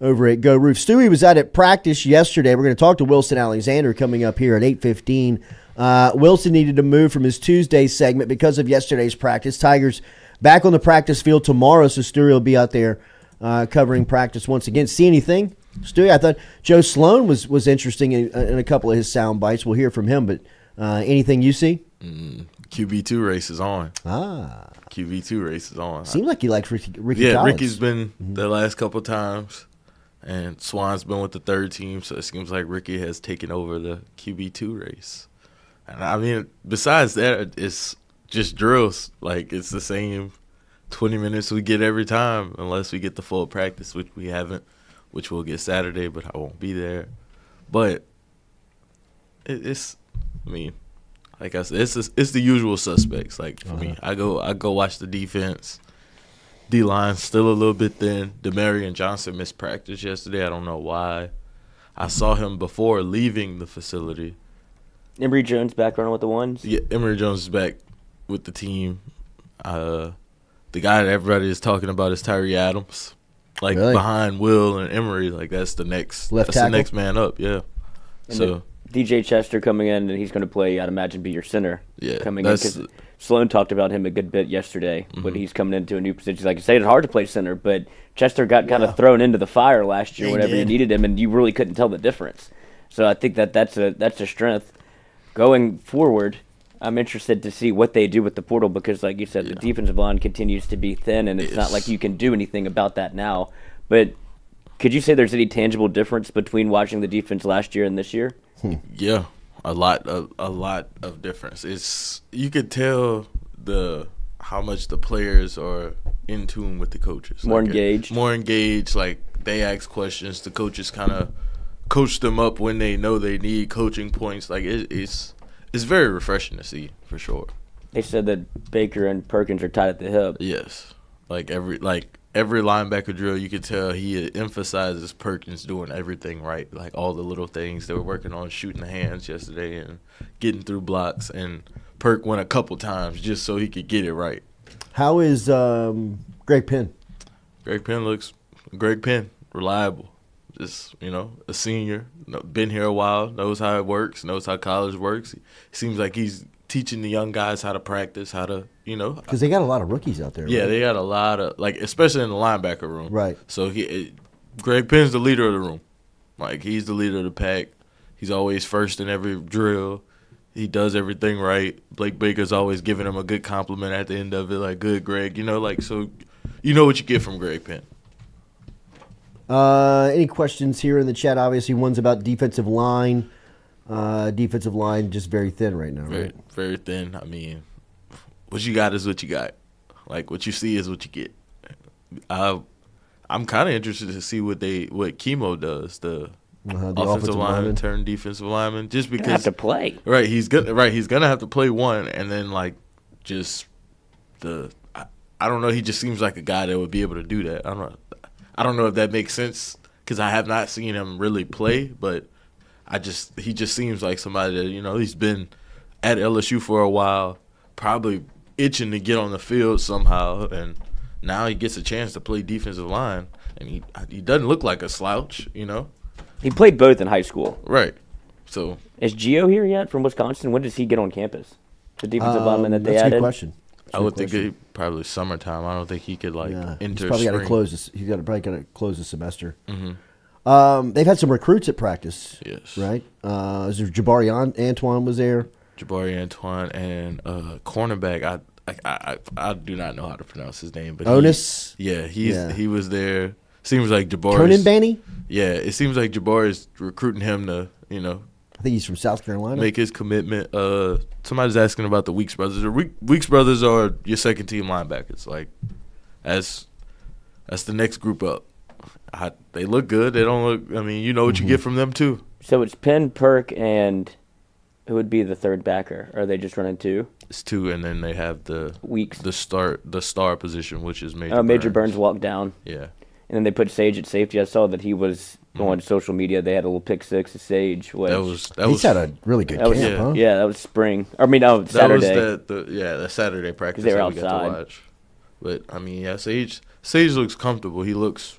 over at Geaux Roof. Stewie was out at practice yesterday. We're going to talk to Wilson Alexander coming up here at 8:15 Uh, Wilson needed to move from his Tuesday segment because of yesterday's practice. Tigers back on the practice field tomorrow, so Stewie will be out there uh, covering practice once again. See anything, Stewie? I thought Joe Sloan was was interesting in, in a couple of his sound bites. We'll hear from him, but uh, anything you see? QB two race is on. Ah, QB two race is on. seemed like he likes Rickie. Rickie yeah, Collins. Rickie's been the last couple times, and Swann's been with the third team, so it seems like Rickie has taken over the QB two race. And I mean, besides that, it's just drills. Like it's the same twenty minutes we get every time, unless we get the full practice, which we haven't, which we'll get Saturday, but I won't be there. But it's, I mean, like I said, it's it's the usual suspects. Like for me, uh-huh. I go I go watch the defense. D line still a little bit thin. Demarion Johnson missed practice yesterday. I don't know why. I saw him before leaving the facility. Emery Jones back running with the ones. Yeah, Emery Jones is back with the team. Uh, the guy that everybody is talking about is Tyree Adams. Like Really? behind Will and Emery, like that's the next Left that's tackle? the next man up. Yeah. And so DJ Chester coming in, and he's going to play. I'd imagine be your center. Yeah, coming in that's- because Sloan talked about him a good bit yesterday. But Mhm. he's coming into a new position. Like I say, it's hard to play center, but Chester got kind of thrown into the fire last year He whenever you needed him, and you really couldn't tell the difference. So I think that that's a that's a strength going forward. I'm interested to see what they do with the portal because, like you said, the defensive line continues to be thin, and it's not like you can do anything about that now. But could you say there's any tangible difference between watching the defense last year and this year? Yeah, a lot, a, a lot of difference. It's you could tell the how much the players are in tune with the coaches. More Like, it- engaged. More engaged. Like they ask questions. The coaches kind of coach them up when they know they need coaching points. Like it, it's it's very refreshing to see for sure. They said that Baker and Perkins are tied at the hip. Yes, like every like every linebacker drill, you could tell he emphasizes Perkins doing everything right, like all the little things they were working on, shooting the hands yesterday and getting through blocks. And Perk went a couple times just so he could get it right. How is um, Greg Penn? Greg Penn looks Greg Penn reliable. Just you know, a senior, been here a while, knows how it works, knows how college works. seems like he's teaching the young guys how to practice, how to you know, Because they got a lot of rookies out there. Yeah, right? they got a lot of like, especially in the linebacker room. Right. So he, it, Greg Penn's the leader of the room. Like he's the leader of the pack. He's always first in every drill. He does everything right. Blake Baker's always giving him a good compliment at the end of it, like "Good, Greg." You know, like so, you know what you get from Greg Penn. Uh, any questions here in the chat? Obviously, one's about defensive line. Uh, defensive line just very thin right now, Very, right? very thin. I mean, what you got is what you got. Like what you see is what you get. I, I'm kind of interested to see what they what Kimo does. The Uh-huh, the offensive, offensive lineman lineman. turn defensive lineman, just because have to play. Right, he's gonna right. He's gonna have to play one, and then like just the. I, I don't know. He just seems like a guy that would be able to do that. I don't. know. I don't know if that makes sense because I have not seen him really play, but I just he just seems like somebody that you know he's been at LSU for a while, probably itching to get on the field somehow, and now he gets a chance to play defensive line, and he he doesn't look like a slouch, you know. He played both in high school. Right. So Is Geo here yet from Wisconsin? When does he get on campus? The defensive lineman that Um, they that's a good question. That's I a would good think question. he, probably summertime. I don't think he could like Yeah, enter. he's probably got to close this. He's got to probably got to close the semester. Mhm. Um, they've had some recruits at practice. Yes. Right. Uh, is there Jabari An- Antoine was there. Jabari Antoine and uh, cornerback. I, I I I do not know how to pronounce his name, but he- yeah, he's Yeah. he was there. Seems like Jabari. Conan Banny? Yeah, it seems like Jabari is recruiting him to you know I think he's from South Carolina. make his commitment. Uh, somebody's asking about the Weeks brothers. The Weeks brothers are your second team linebackers. Like, that's that's the next group up. I, they look good. They don't look. I mean, you know what Mm-hmm. you get from them too. So it's Penn, Perk, and who would be the third backer? Are they just running two? It's two, and then they have the Weeks. the start, the star position, which is Major. Oh, Major Burns. Burns walked down. Yeah. And then they put Sage at safety. I saw that he was on social media. They had a little pick six of Sage. Which Mm-hmm. That was that He's was had a really good that was, camp, yeah. huh? Yeah, that was spring. I mean, no, that Saturday. was the, the yeah the Saturday practice they were that we got outside. to watch. But I mean, yeah, Sage Sage looks comfortable. He looks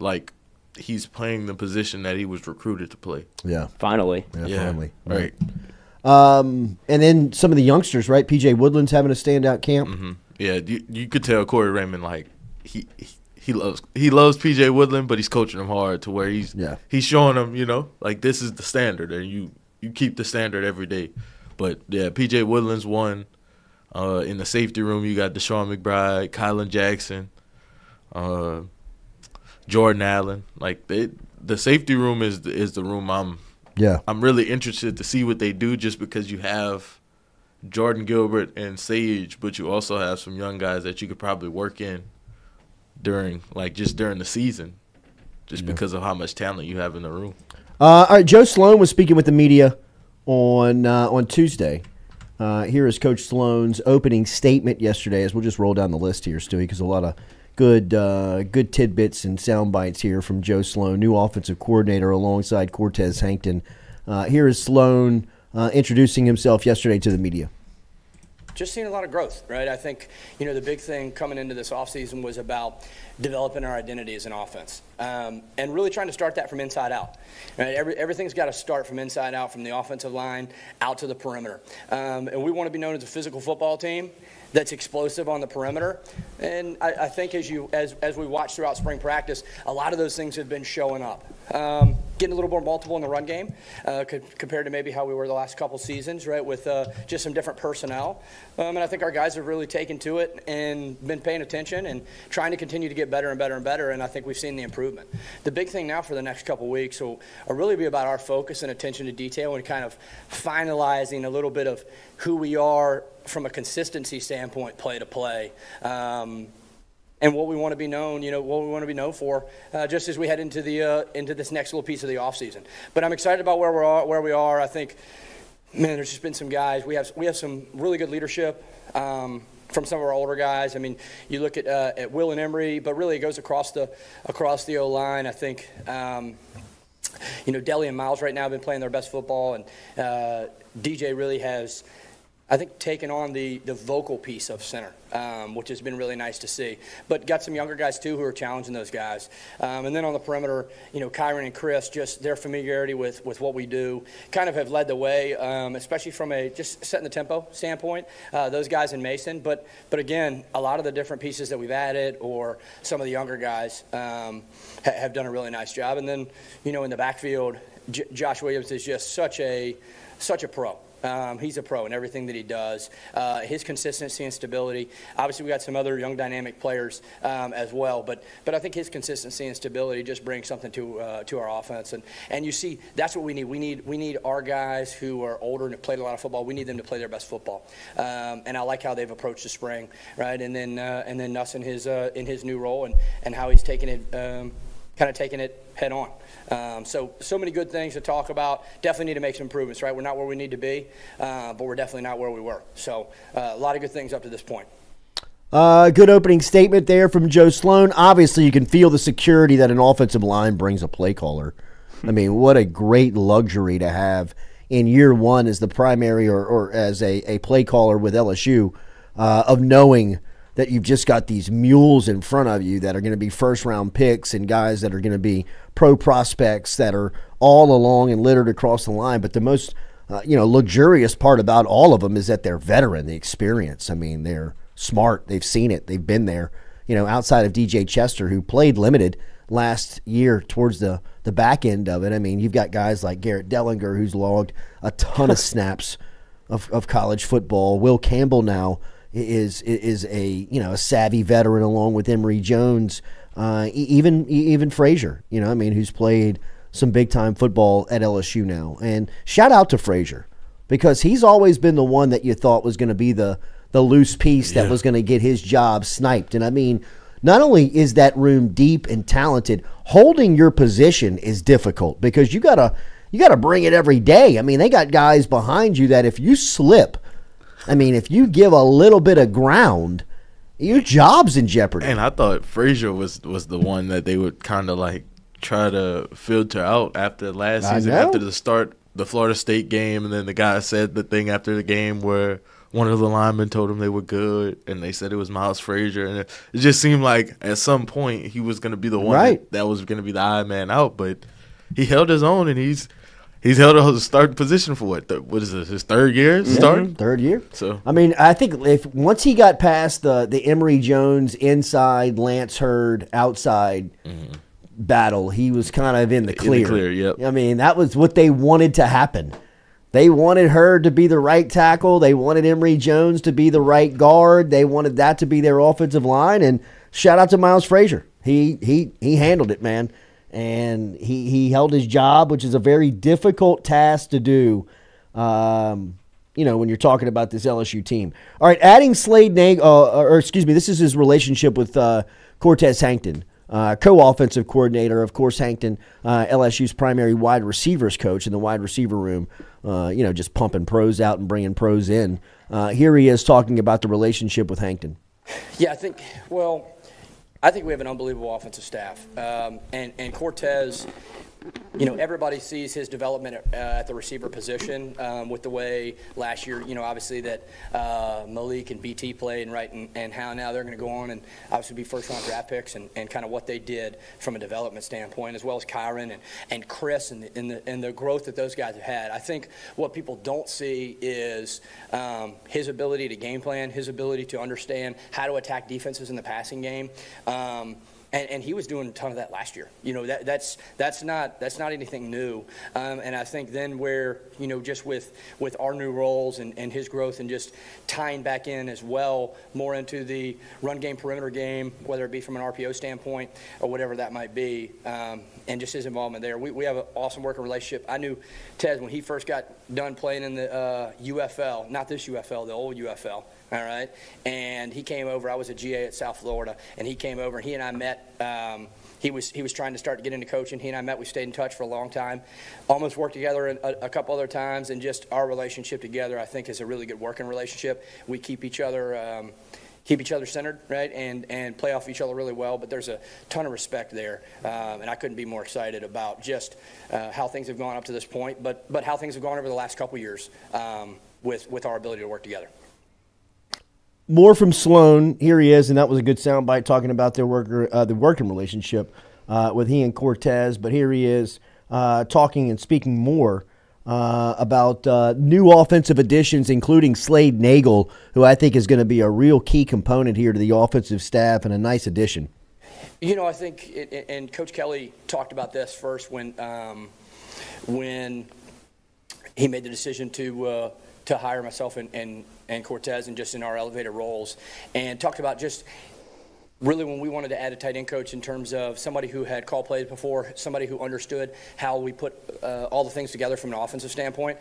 like he's playing the position that he was recruited to play. Yeah. Finally. Yeah, Yeah, finally. right. Um, and then some of the youngsters, right? PJ Woodland's having a standout camp. Mm-hmm. Yeah, you, you could tell Corey Raymond like he, he he loves he loves PJ Woodland, but he's coaching him hard to where he's Yeah. he's showing him you know like this is the standard and you you keep the standard every day. But yeah, PJ Woodland's one. Uh, in the safety room, you got Deshaun McBride, Kylan Jackson, uh, Jordan Allen. Like they, the safety room is the, is the room I'm Yeah. I'm really interested to see what they do just because you have Jardin Gilbert and Sage, but you also have some young guys that you could probably work in during like just during the season, just because of how much talent you have in the room. Uh, all right, Joe Sloan was speaking with the media on uh, on Tuesday. Uh, here is Coach Sloan's opening statement yesterday. As we'll just roll down the list here, Stewie, because a lot of good uh, good tidbits and sound bites here from Joe Sloan, new offensive coordinator alongside Cortez Hankton. Uh, here is Sloan uh, introducing himself yesterday to the media. just seeing a lot of growth, right? I think, you know, the big thing coming into this offseason was about developing our identity as an offense um, and really trying to start that from inside out. Right? Every, everything's got to start from inside out, from the offensive line out to the perimeter. Um, and we want to be known as a physical football team that's explosive on the perimeter. And I, I think as you as, as we watch throughout spring practice, a lot of those things have been showing up. Um, getting a little more multiple in the run game uh, co- compared to maybe how we were the last couple seasons, right? With uh, just some different personnel. Um, and I think our guys have really taken to it and been paying attention and trying to continue to get better and better and better. And I think we've seen the improvement. The big thing now for the next couple weeks will, will really be about our focus and attention to detail and kind of finalizing a little bit of who we are from a consistency standpoint, play to play. Um, and what we want to be known, you know, what we want to be known for, uh, just as we head into the uh, into this next little piece of the offseason. But I'm excited about where we are. Where we are, I think, man, there's just been some guys. We have we have some really good leadership. Um, from some of our older guys, I mean, you look at uh, at Will and Emery, but really it goes across the across the O line. I think um, you know, Deli and Miles right now have been playing their best football, and uh, DJ really has, I think, taken on the, the vocal piece of center, um, which has been really nice to see. But got some younger guys too who are challenging those guys. Um, and then on the perimeter, you know, Kyren and Chris, just their familiarity with, with what we do, kind of have led the way, um, especially from a just setting the tempo standpoint. Uh, those guys in Mason, but but again, a lot of the different pieces that we've added, or some of the younger guys, um, ha- have done a really nice job. And then, you know, in the backfield, J- Josh Williams is just such a such a pro. Um, he's a pro in everything that he does. Uh, his consistency and stability. Obviously, we got some other young dynamic players um, as well, but but I think his consistency and stability just brings something to uh, to our offense. And and you see, that's what we need. We need we need our guys who are older and have played a lot of football. We need them to play their best football. Um, and I like how they've approached the spring, right? And then uh, and then Nuss in his uh, in his new role and and how he's taken it. Kind of taking it head on. Um, so, so many good things to talk about. Definitely need to make some improvements, right? We're not where we need to be, uh, but we're definitely not where we were. So, uh, a lot of good things up to this point. Uh, good opening statement there from Joe Sloan. Obviously, you can feel the security that an offensive line brings a play caller. I mean, what a great luxury to have in year one as the primary or, or as a, a play caller with LSU uh, of knowing that you've just got these mules in front of you that are going to be first round picks and guys that are going to be pro prospects that are all along and littered across the line. But the most uh, you know luxurious part about all of them is that they're veteran, the experience. I mean, they're smart, they've seen it, they've been there. You know, outside of DJ Chester, who played limited last year towards the the back end of it. I mean, you've got guys like Garrett Dellinger, who's logged a ton of snaps of, of college football. Will Campbell now is is a you know a savvy veteran along with Emery Jones, uh, even even Frazier. You know, I mean, who's played some big time football at LSU now. And shout out to Frazier because he's always been the one that you thought was going to be the the loose piece that Yeah. was going to get his job sniped. And I mean, not only is that room deep and talented, holding your position is difficult because you gotta you gotta bring it every day. I mean, they got guys behind you that if you slip, I mean, if you give a little bit of ground, your job's in jeopardy. And I thought Frazier was was the one that they would kind of like try to filter out after last I season, know. after the start the Florida State game, and then the guy said the thing after the game where one of the linemen told him they were good, and they said it was Miles Frazier, and it, it just seemed like at some point he was going to be the one Right. that, that was going to be the eye man out, but he held his own, and he's He's held a starting position for what? Th- what is this? His third year starting? Third year. So I mean, I think if once he got past the the Emery Jones inside, Lance Heard outside battle, he was kind of in the Mm-hmm. In the clear. clear, yep. I mean, that was what they wanted to happen. They wanted Heard to be the right tackle. They wanted Emery Jones to be the right guard. They wanted that to be their offensive line. And shout out to Miles Frazier. He he he handled it, man. And he he held his job, which is a very difficult task to do. Um, you know, when you're talking about this LSU team. All right, adding Slade Nag, uh, or excuse me, this is his relationship with uh, Cortez Hankton, uh, co-offensive coordinator. Of course, Hankton, uh, LSU's primary wide receivers coach in the wide receiver room. Uh, you know, just pumping pros out and bringing pros in. Uh, here he is talking about the relationship with Hankton. Yeah, I think, well, I think we have an unbelievable offensive staff. Um, and, and Cortez, you know, everybody sees his development at, uh, at the receiver position um, with the way last year, you know, obviously that uh, Malik and BT played and right and, and how now they're going to go on and obviously be first round draft picks and, and kind of what they did from a development standpoint, as well as Kyren and, and Chris and the, and, the, and the growth that those guys have had. I think what people don't see is um, his ability to game plan, his ability to understand how to attack defenses in the passing game. Um, and, and he was doing a ton of that last year. You know, that, that's that's not that's not anything new. Um, and I think then where you know just with with our new roles and, and his growth and just tying back in as well more into the run game perimeter game, whether it be from an RPO standpoint or whatever that might be, um, and just his involvement there. We, we have an awesome working relationship. I knew Ted when he first got done playing in the uh, UFL, not this UFL, the old UFL. All right, and he came over. I was a GA at South Florida, and he came over, and he and I met. Um, he was he was trying to start to get into coaching. He and I met. We stayed in touch for a long time. Almost worked together a, a couple other times, and just our relationship together, I think, is a really good working relationship. We keep each other. Um, keep each other centered, right, and and play off each other really well. But there's a ton of respect there, um, and I couldn't be more excited about just uh, how things have gone up to this point, but but how things have gone over the last couple years um, with with our ability to work together. More from Sloan. Here he is, and that was a good soundbite talking about their worker, uh, the working relationship uh, with he and Cortez. But here he is uh, talking and speaking more uh, about uh, new offensive additions, including Slade Nagle, who I think is going to be a real key component here to the offensive staff and a nice addition. You know, I think, it, and Coach Kelly talked about this first when um, when he made the decision to uh, to hire myself and, and and Cortez and just in our elevated roles, and talked about just really when we wanted to add a tight end coach in terms of somebody who had call plays before, somebody who understood how we put uh, all the things together from an offensive standpoint.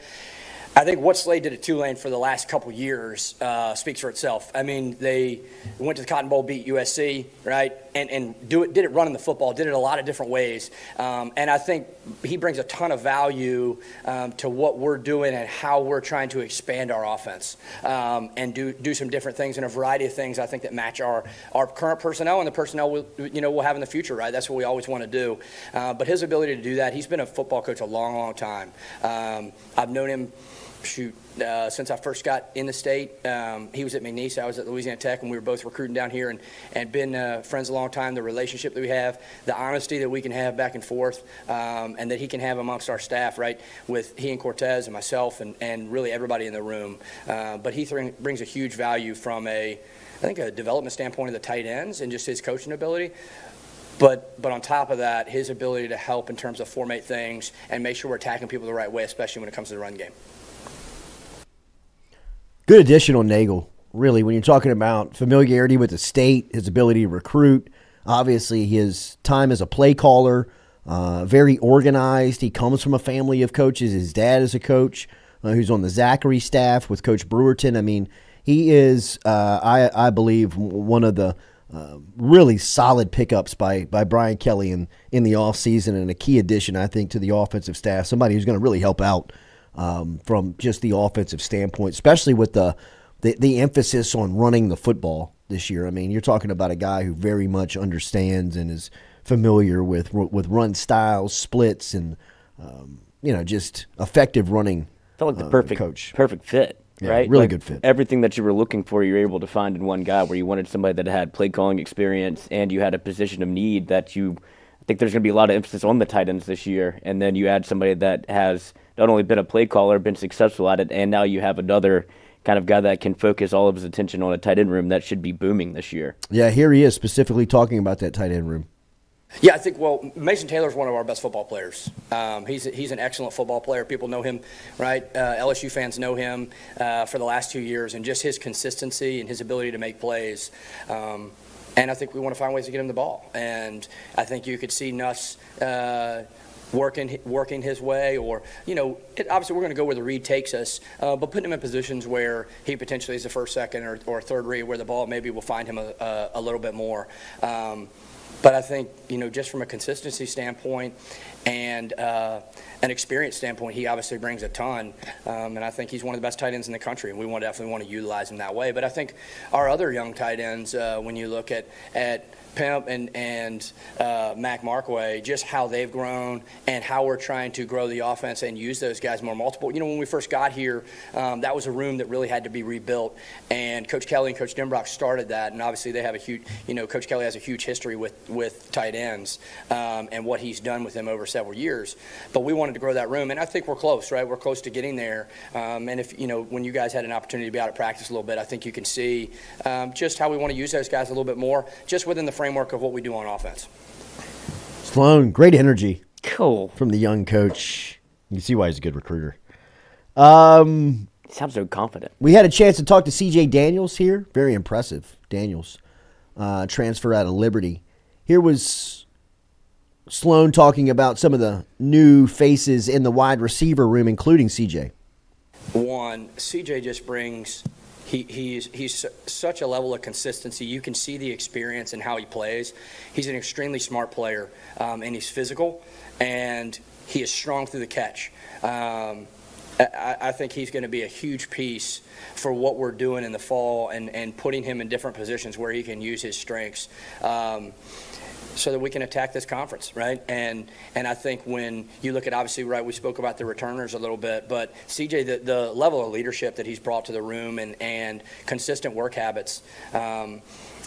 I think what Slade did at Tulane for the last couple years uh, speaks for itself. I mean, they went to the Cotton Bowl, beat USC, right, and and do it, did it running the football, did it a lot of different ways, um, and I think he brings a ton of value um, to what we're doing and how we're trying to expand our offense um, and do do some different things and a variety of things. I think that match our our current personnel and the personnel we will you know we'll have in the future, right? That's what we always want to do. Uh, but his ability to do that, he's been a football coach a long, long time. Um, I've known him shoot, uh, since I first got in the state. Um, he was at McNeese, I was at Louisiana Tech, and we were both recruiting down here and, and been uh, friends a long time. The relationship that we have, the honesty that we can have back and forth, um, and that he can have amongst our staff, right, with he and Cortez and myself and, and really everybody in the room. Uh, but he th- brings a huge value from a, I think, a development standpoint of the tight ends and just his coaching ability. But, but on top of that, his ability to help in terms of formate things and make sure we're attacking people the right way, especially when it comes to the run game. Good addition on Nagle, really, when you're talking about familiarity with the state, his ability to recruit, obviously his time as a play caller, uh, very organized. He comes from a family of coaches. His dad is a coach uh, who's on the Zachary staff with Coach Brewerton. I mean, he is, uh, I, I believe, one of the uh, really solid pickups by by Brian Kelly in, in the offseason and a key addition, I think, to the offensive staff. Somebody who's going to really help out um, from just the offensive standpoint, especially with the, the the emphasis on running the football this year. I mean, you're talking about a guy who very much understands and is familiar with with run styles, splits, and um, you know just effective running. Felt like the uh, perfect coach. perfect fit. Yeah, right? really Like, good fit. Everything that you were looking for, you were able to find in one guy. Where you wanted somebody that had play calling experience, and you had a position of need that you. I think there's going to be a lot of emphasis on the tight ends this year, and then you add somebody that has not only been a play caller, been successful at it, and now you have another kind of guy that can focus all of his attention on a tight end room that should be booming this year. Yeah, here he is specifically talking about that tight end room. Yeah, I think, well, Mason Taylor is one of our best football players. Um, he's, he's an excellent football player. People know him, right? Uh, LSU fans know him uh, for the last two years, and just his consistency and his ability to make plays. Um, and I think we want to find ways to get him the ball. And I think you could see Nuss. Uh, working working his way, or you know, it, obviously we're going to go where the read takes us, uh, but putting him in positions where he potentially is a first, second, or, or third read, where the ball maybe will find him a, a, a little bit more. Um, but I think, you know, just from a consistency standpoint and uh, an experience standpoint, he obviously brings a ton. Um, and I think he's one of the best tight ends in the country, and we want, definitely want to utilize him that way. But I think our other young tight ends, uh, when you look at, at Pimp and, and uh, Mac Markway, just how they've grown and how we're trying to grow the offense and use those guys more multiple. You know, when we first got here, um, that was a room that really had to be rebuilt. And Coach Kelly and Coach Denbrock started that. And obviously, they have a huge, you know, Coach Kelly has a huge history with, with tight ends um, and what he's done with them over several years. But we wanted to grow that room. And I think we're close, right? We're close to getting there. Um, and if, you know, when you guys had an opportunity to be out at practice a little bit, I think you can see um, just how we want to use those guys a little bit more, just within the framework of what we do on offense. Sloan, great energy. Cool. From the young coach. You can see why he's a good recruiter. Um, Sounds so confident. We had a chance to talk to CJ Daniels here. Very impressive. Daniels, uh, transfer out of Liberty. Here was Sloan talking about some of the new faces in the wide receiver room, including CJ. One, CJ just brings he, he's, he's such a level of consistency. You can see the experience and how he plays. He's an extremely smart player, um, and he's physical, and he is strong through the catch. Um, I, I, think he's going to be a huge piece for what we're doing in the fall and, and putting him in different positions where he can use his strengths. Um, so that we can attack this conference, right? And and I think when you look at obviously, right, we spoke about the returners a little bit, but CJ, the, the level of leadership that he's brought to the room and and consistent work habits. Um,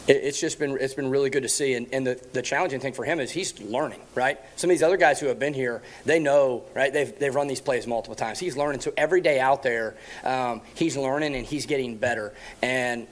it's just been it's been really good to see and, and the, the challenging thing for him is he's learning right some of these other guys who have been here they know right they've, they've run these plays multiple times he's learning so every day out there um, he's learning and he's getting better and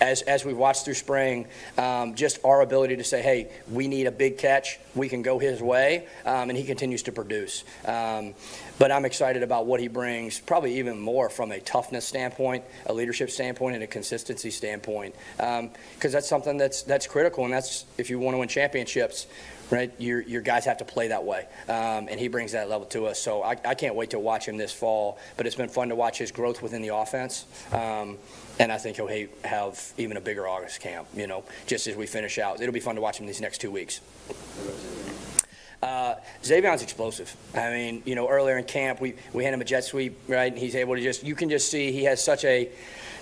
as, as we've watched through spring, um, just our ability to say, hey, we need a big catch, we can go his way, um, and he continues to produce. Um, but I'm excited about what he brings, probably even more from a toughness standpoint, a leadership standpoint, and a consistency standpoint, because um, that's something that's that's critical, and that's if you want to win championships. Right, your, your guys have to play that way, um, and he brings that level to us. So I, I can't wait to watch him this fall. But it's been fun to watch his growth within the offense. Um, and I think he'll have even a bigger August camp, you know, just as we finish out. It'll be fun to watch him these next two weeks. Uh, Zavion's explosive. I mean, you know, earlier in camp, we, we had him a jet sweep, right? And he's able to just, you can just see he has such a,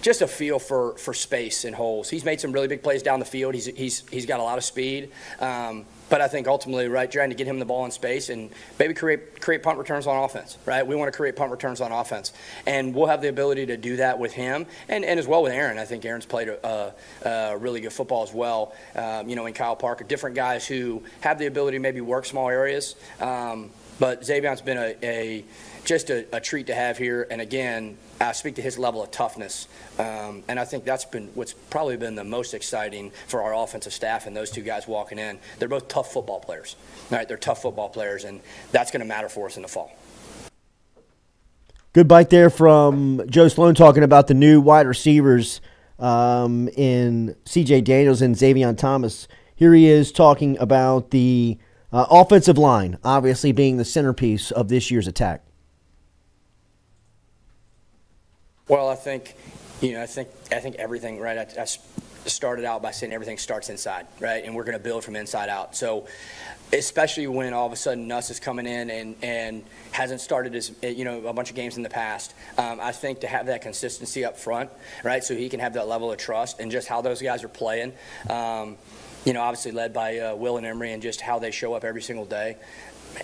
just a feel for, for space and holes. He's made some really big plays down the field. He's, he's, he's got a lot of speed. Um, but I think ultimately, right, trying to get him the ball in space and maybe create create punt returns on offense, right? We want to create punt returns on offense, and we'll have the ability to do that with him and, and as well with Aaron. I think Aaron's played a, a, a really good football as well. Um, you know, in Kyle Parker, different guys who have the ability to maybe work small areas. Um, but Zavion's been a, a just a, a, treat to have here. And again, I speak to his level of toughness. Um, and I think that's been what's probably been the most exciting for our offensive staff and those two guys walking in. They're both tough football players. Right? They're tough football players, and that's going to matter for us in the fall. Good bite there from Joe Sloan talking about the new wide receivers um, in CJ Daniels and Zavion Thomas. Here he is talking about the uh, offensive line, obviously being the centerpiece of this year's attack. Well, I think, you know, I think I think everything right. I, I started out by saying everything starts inside, right, and we're going to build from inside out. So, especially when all of a sudden Nuss is coming in and and hasn't started as you know a bunch of games in the past. Um, I think to have that consistency up front, right, so he can have that level of trust and just how those guys are playing. Um, you know, obviously led by uh, Will and Emery and just how they show up every single day.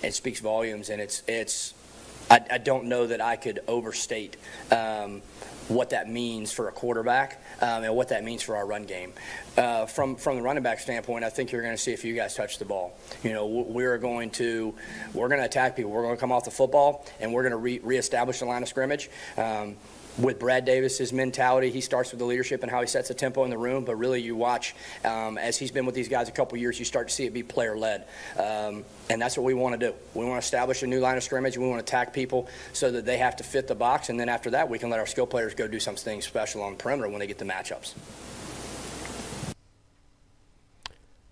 It speaks volumes, and it's it's. I, I don't know that I could overstate um, what that means for a quarterback um, and what that means for our run game. Uh, from from the running back standpoint, I think you're going to see if you guys touch the ball. You know, we're going to we're going to attack people. We're going to come off the football and we're going to re- reestablish the line of scrimmage. Um, with Brad Davis's mentality, he starts with the leadership and how he sets the tempo in the room. But really, you watch um, as he's been with these guys a couple years, you start to see it be player led, um, and that's what we want to do. We want to establish a new line of scrimmage. We want to attack people so that they have to fit the box, and then after that, we can let our skill players go do something special on the perimeter when they get the matchups.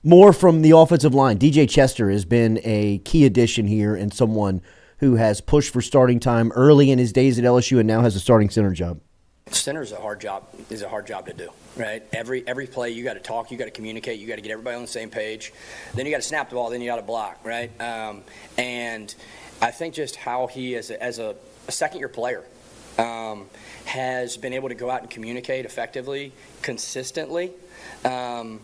More from the offensive line. DJ Chester has been a key addition here and someone who has pushed for starting time early in his days at LSU and now has a starting center job. Center is a hard job. Is a hard job to do, right? Every every play you got to talk, you got to communicate, you got to get everybody on the same page. Then you got to snap the ball, then you got to block, right? Um, and I think just how he as a, as a, a second year player um, has been able to go out and communicate effectively, consistently. Um,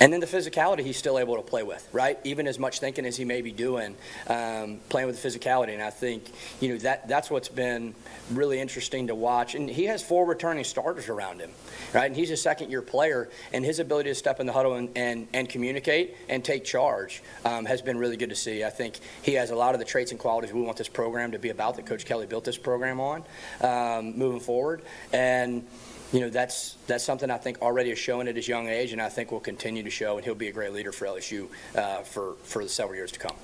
and then the physicality he's still able to play with, right? Even as much thinking as he may be doing, um, playing with the physicality. And I think, you know, that that's what's been really interesting to watch. And he has four returning starters around him, right? And he's a second year player, and his ability to step in the huddle and, and, and communicate and take charge um, has been really good to see. I think he has a lot of the traits and qualities we want this program to be about that Coach Kelly built this program on um, moving forward. And, you know that's that's something I think already is showing at his young age, and I think will continue to show, and he'll be a great leader for LSU uh, for for the several years to come.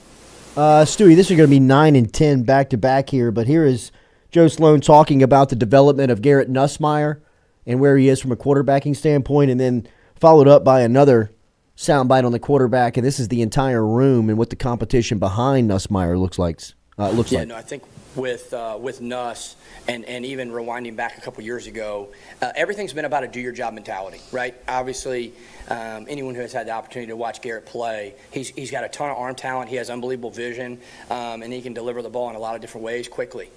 Uh, Stewie, this is going to be nine and ten back to back here, but here is Joe Sloan talking about the development of Garrett Nussmeier and where he is from a quarterbacking standpoint, and then followed up by another soundbite on the quarterback, and this is the entire room and what the competition behind Nussmeier looks like. Uh, looks yeah, like. no, I think with uh, with Nuss and, and even rewinding back a couple years ago, uh, everything's been about a do your job mentality, right? Obviously, um, anyone who has had the opportunity to watch Garrett play, he's, he's got a ton of arm talent. He has unbelievable vision, um, and he can deliver the ball in a lot of different ways quickly.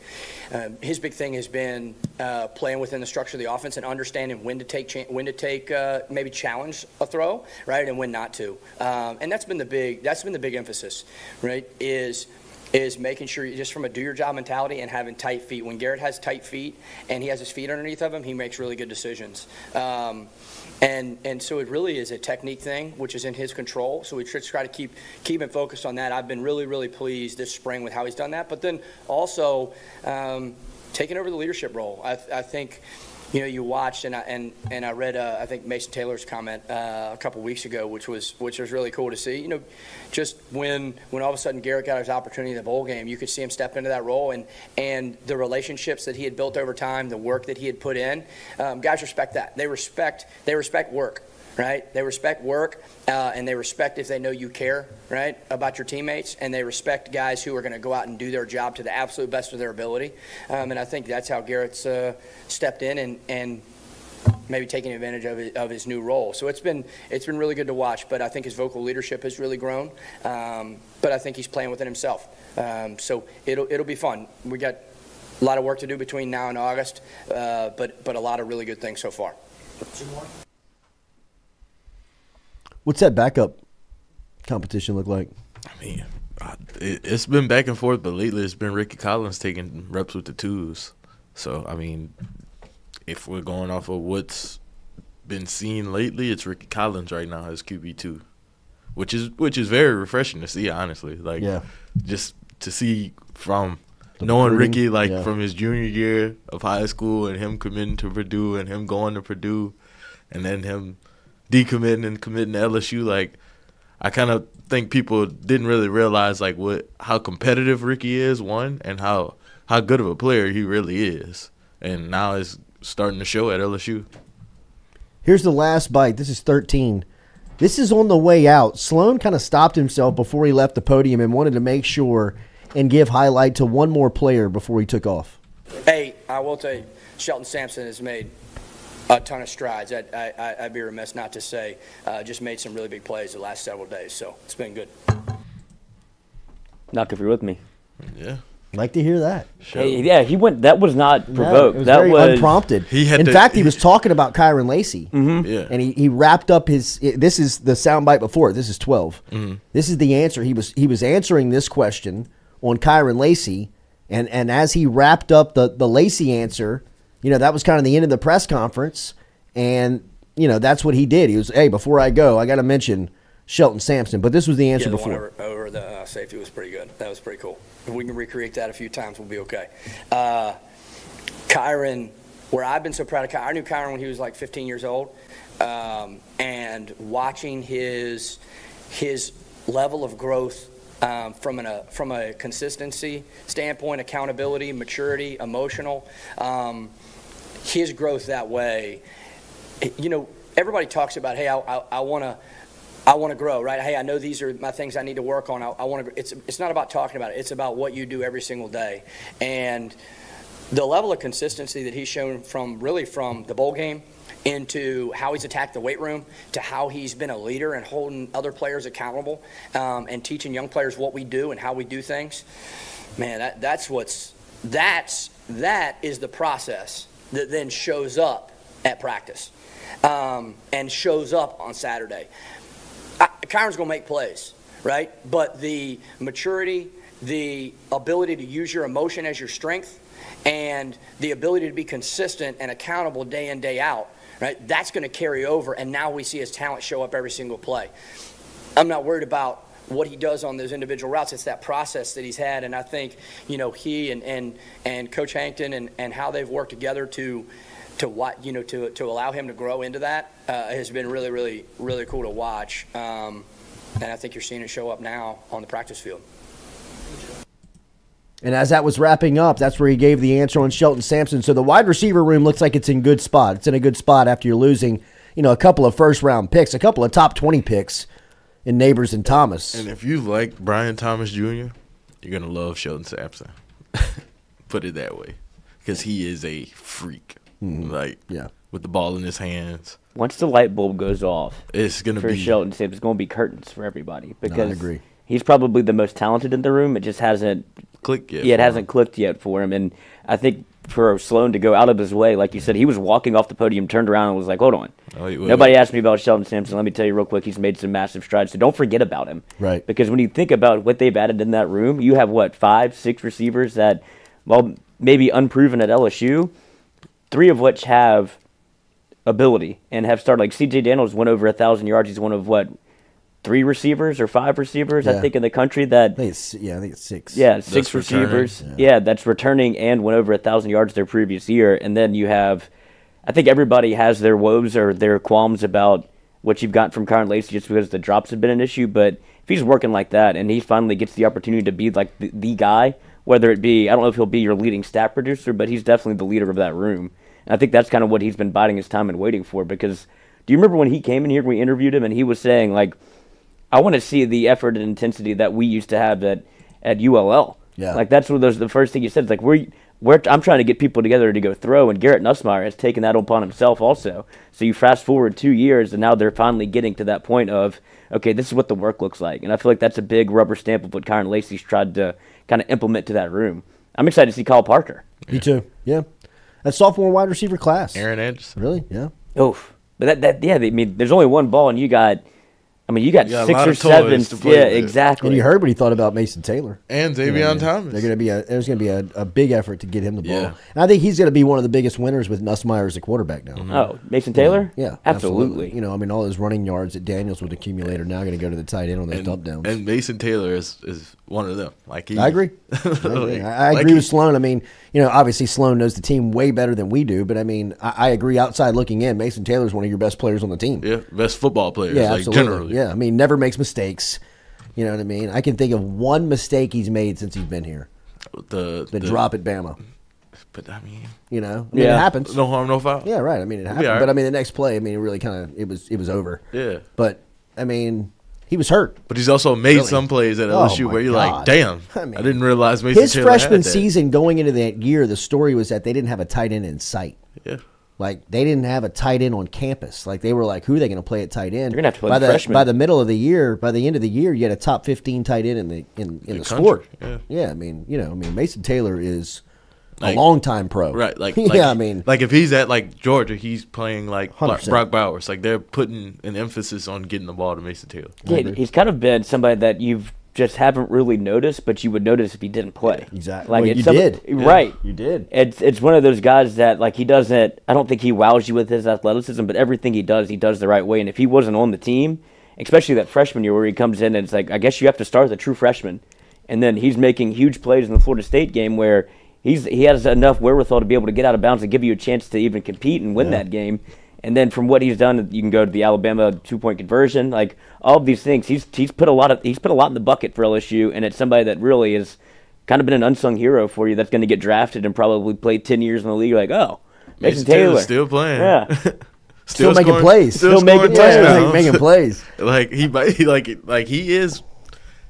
Um, his big thing has been uh, playing within the structure of the offense and understanding when to take cha- when to take uh, maybe challenge a throw, right, and when not to. Um, and that's been the big that's been the big emphasis, right? Is is making sure you just from a do your job mentality and having tight feet. When Garrett has tight feet and he has his feet underneath of him, he makes really good decisions. Um, and and so it really is a technique thing, which is in his control. So we try to keep keep him focused on that. I've been really really pleased this spring with how he's done that. But then also um, taking over the leadership role. I, I think you know, you watched and I, and, and I read, uh, I think Mason Taylor's comment uh, a couple weeks ago, which was which was really cool to see. You know, just when when all of a sudden Garrett got his opportunity in the bowl game, you could see him step into that role and and the relationships that he had built over time, the work that he had put in. Um, guys respect that. They respect they respect work right? They respect work uh, and they respect if they know you care, right, about your teammates, and they respect guys who are going to go out and do their job to the absolute best of their ability. Um, and I think that's how Garrett's uh, stepped in and, and maybe taking advantage of his, of his new role. So it's been it's been really good to watch. But I think his vocal leadership has really grown. Um, but I think he's playing within himself. Um, so it'll it'll be fun. We got a lot of work to do between now and August, uh, but but a lot of really good things so far. What's that backup competition look like? I mean, it, it's been back and forth, but lately it's been Rickie Collins taking reps with the twos. So I mean, if we're going off of what's been seen lately, it's Rickie Collins right now as QB two, which is which is very refreshing to see. Honestly, like Yeah. just to see from The knowing recruiting, Rickie like yeah. from his junior year of high school and him committing to Purdue and him going to Purdue, and then him decommitting and committing to LSU. Like I kind of think people didn't really realize like what how competitive Rickie is one and how how good of a player he really is, and now it's starting to show at LSU. Here's the last bite. This is 13. This is on the way out. Sloan kind of stopped himself before he left the podium and wanted to make sure and give highlight to one more player before he took off. Hey, I will tell you, Shelton Sampson has made a ton of strides. I, I, I- I'd be remiss not to say, uh, just made some really big plays the last several days. So it's been good. Knock if you're with me. Yeah. Like to hear that. Hey, yeah, he went. That was not No, provoked. it was that very was unprompted. He had In to- fact, he was talking about Kyren Lacy. Mhm. Yeah. And he, he wrapped up his. This is the soundbite before. This is 12 Mhm. This is the answer. He was he was answering this question on Kyren Lacy, and and as he wrapped up the the Lacy answer, you know, that was kind of the end of the press conference, and you know that's what he did. He was, hey, before I go, I got to mention Shelton Sampson, but this was the answer yeah, the before. one over, over the uh, safety was pretty good. That was pretty cool. If we can recreate that a few times, we'll be okay. Uh, Kyren, where I've been so proud of Kyren, I knew Kyren when he was like 15 years old, um, and watching his his level of growth um, from, an, a, from a consistency standpoint, accountability, maturity, emotional, um, his growth that way. You know, everybody talks about, hey, I, I, I want to. I want to grow, right? Hey, I know these are my things I need to work on. I, I want to. It's it's not about talking about it. It's about what you do every single day, and the level of consistency that he's shown from really from the bowl game into how he's attacked the weight room to how he's been a leader and holding other players accountable um, and teaching young players what we do and how we do things. Man, that, that's what's that's that is the process that then shows up at practice um, and shows up on Saturday. I, Kyren's going to make plays, right? But the maturity, the ability to use your emotion as your strength, and the ability to be consistent and accountable day in, day out, right? That's going to carry over, and now we see his talent show up every single play. I'm not worried about what he does on those individual routes. It's that process that he's had, and I think you know he and and, and Coach Hankton and, and how they've worked together to to what you know to to allow him to grow into that uh, has been really really really cool to watch. Um, and I think you're seeing it show up now on the practice field. And as that was wrapping up, that's where he gave the answer on Shelton Sampson. So the wide receiver room looks like it's in good spot. It's in a good spot after you're losing, you know, a couple of first round picks, a couple of top 20 picks in Nabers and Thomas. And if you like Brian Thomas Jr., you're going to love Shelton Sampson. Put it that way. Because he is a freak. Mhm. Like, Yeah. with the ball in his hands. Once the light bulb goes off, It's gonna for be- Shelton Sims. It's going to be curtains for everybody because agree. he's probably the most talented in the room. It just hasn't clicked yet Yeah, it hasn't clicked yet for him. And I think for Sloan to go out of his way, like you said, he was walking off the podium, turned around, and was like, "Hold on." Oh, wait, wait, Nobody wait. asked me about Shelton Sampson. Let me tell you real quick. He's made some massive strides, so don't forget about him. Right. Because when you think about what they've added in that room, you have what five, six receivers that, well, maybe unproven at LSU, three of which have ability and have started. Like C.J. Daniels went over a thousand yards. He's one of what three receivers or five receivers I think in the country that I think it's, yeah, I think it's six. yeah, That's six returning. receivers. Yeah. that's returning and went over a thousand yards their previous year. And then you have, I think everybody has their woes or their qualms about what you've got from Kyren Lacy just because the drops have been an issue. But if he's working like that and he finally gets the opportunity to be like the, the guy, whether it be I don't know if he'll be your leading stat producer, but he's definitely the leader of that room. And I think that's kind of what he's been biding his time and waiting for. Because do you remember when he came in here and we interviewed him and he was saying like, I want to see the effort and intensity that we used to have at at ULL. Yeah. Like that's what those the first thing you said. It's like we're we're I'm trying to get people together to go throw, and Garrett Nussmeier has taken that upon himself also. So you fast forward two years, and now they're finally getting to that point of okay, this is what the work looks like, and I feel like that's a big rubber stamp of what Kyren Lacy's tried to kind of implement to that room. I'm excited to see Kyle Parker. Me too. Yeah. That sophomore wide receiver class. Aaron Anderson. Really? Yeah. Oof. But that that yeah, I mean, there's only one ball, and you got, I mean, you got You got six or seven. Yeah, with. exactly. And you heard what he thought about Mason Taylor. And You know, Zavion Thomas. They're going to be a there's going to be a, a big effort to get him the ball. Yeah. And I think he's going to be one of the biggest winners with Nussmeier as a quarterback now. Mm-hmm. Oh, Mason Taylor? Yeah, Absolutely. You know, I mean, all those running yards that Daniels would accumulate are now going to go to the tight end on those and, dump downs. and Mason Taylor is, is one of them. Like he, I agree. I, agree. I, I Like with Sloan. I mean, you know, obviously Sloan knows the team way better than we do, but I mean, I, I agree. Outside looking in, Mason Taylor is one of your best players on the team. Yeah, best football players. Yeah, like absolutely. generally. Yeah, I mean, never makes mistakes. You know what I mean? I can think of one mistake he's made since he's been here. The, The, the drop at Bama. But I mean, You know, I mean, Yeah. it happens. no harm, no foul. Yeah, right. I mean, it happened. all right. But I mean, the next play, I mean, it really kind of it was it was over. Yeah. But I mean, he was hurt. But he's also made Really? some plays at Oh, LSU my where you're God. like, damn, I I, didn't realize Mason His Taylor had freshman that. season going into that year, the story was that they didn't have a tight end in sight. Yeah. Like they didn't have a tight end on campus. Like they were like, who are they going to play at tight end? They're gonna have to play by the the freshmen. by the middle of the year. By the end of the year, you had a top fifteen tight end in the in, in the, The sport. country, yeah. I mean, you know, I mean, Mason Taylor is Like- a long time pro. Right, like yeah, I mean, like if he's at like Georgia, he's playing like 100%. Brock Bowers. Like they're putting an emphasis on getting the ball to Mason Taylor. Yeah, he's kind of been somebody that you've just haven't really noticed, but you would notice if he didn't play. Exactly. Like Well, you some- did. Yeah, right? you did. It's it's one of those guys that like he doesn't. I don't think he wows you with his athleticism, but everything he does, he does the right way. And if he wasn't on the team, especially that freshman year where he comes in and it's like, I guess you have to start as a true freshman, and then he's making huge plays in the Florida State game where he's he has enough wherewithal to be able to get out of bounds and give you a chance to even compete and win Yeah. that game. And then from what he's done, you can go to the Alabama two point conversion, like all of these things. He's he's put a lot of he's put a lot in the bucket for LSU, and it's somebody that really is kind of been an unsung hero for you. That's going to get drafted and probably play ten years in the league. Like, oh, Mason Mason Taylor Taylor's still playing. Yeah, Still making scoring- plays. Still making scoring plays. touchdowns. Making plays. Like he, might- he like like he is.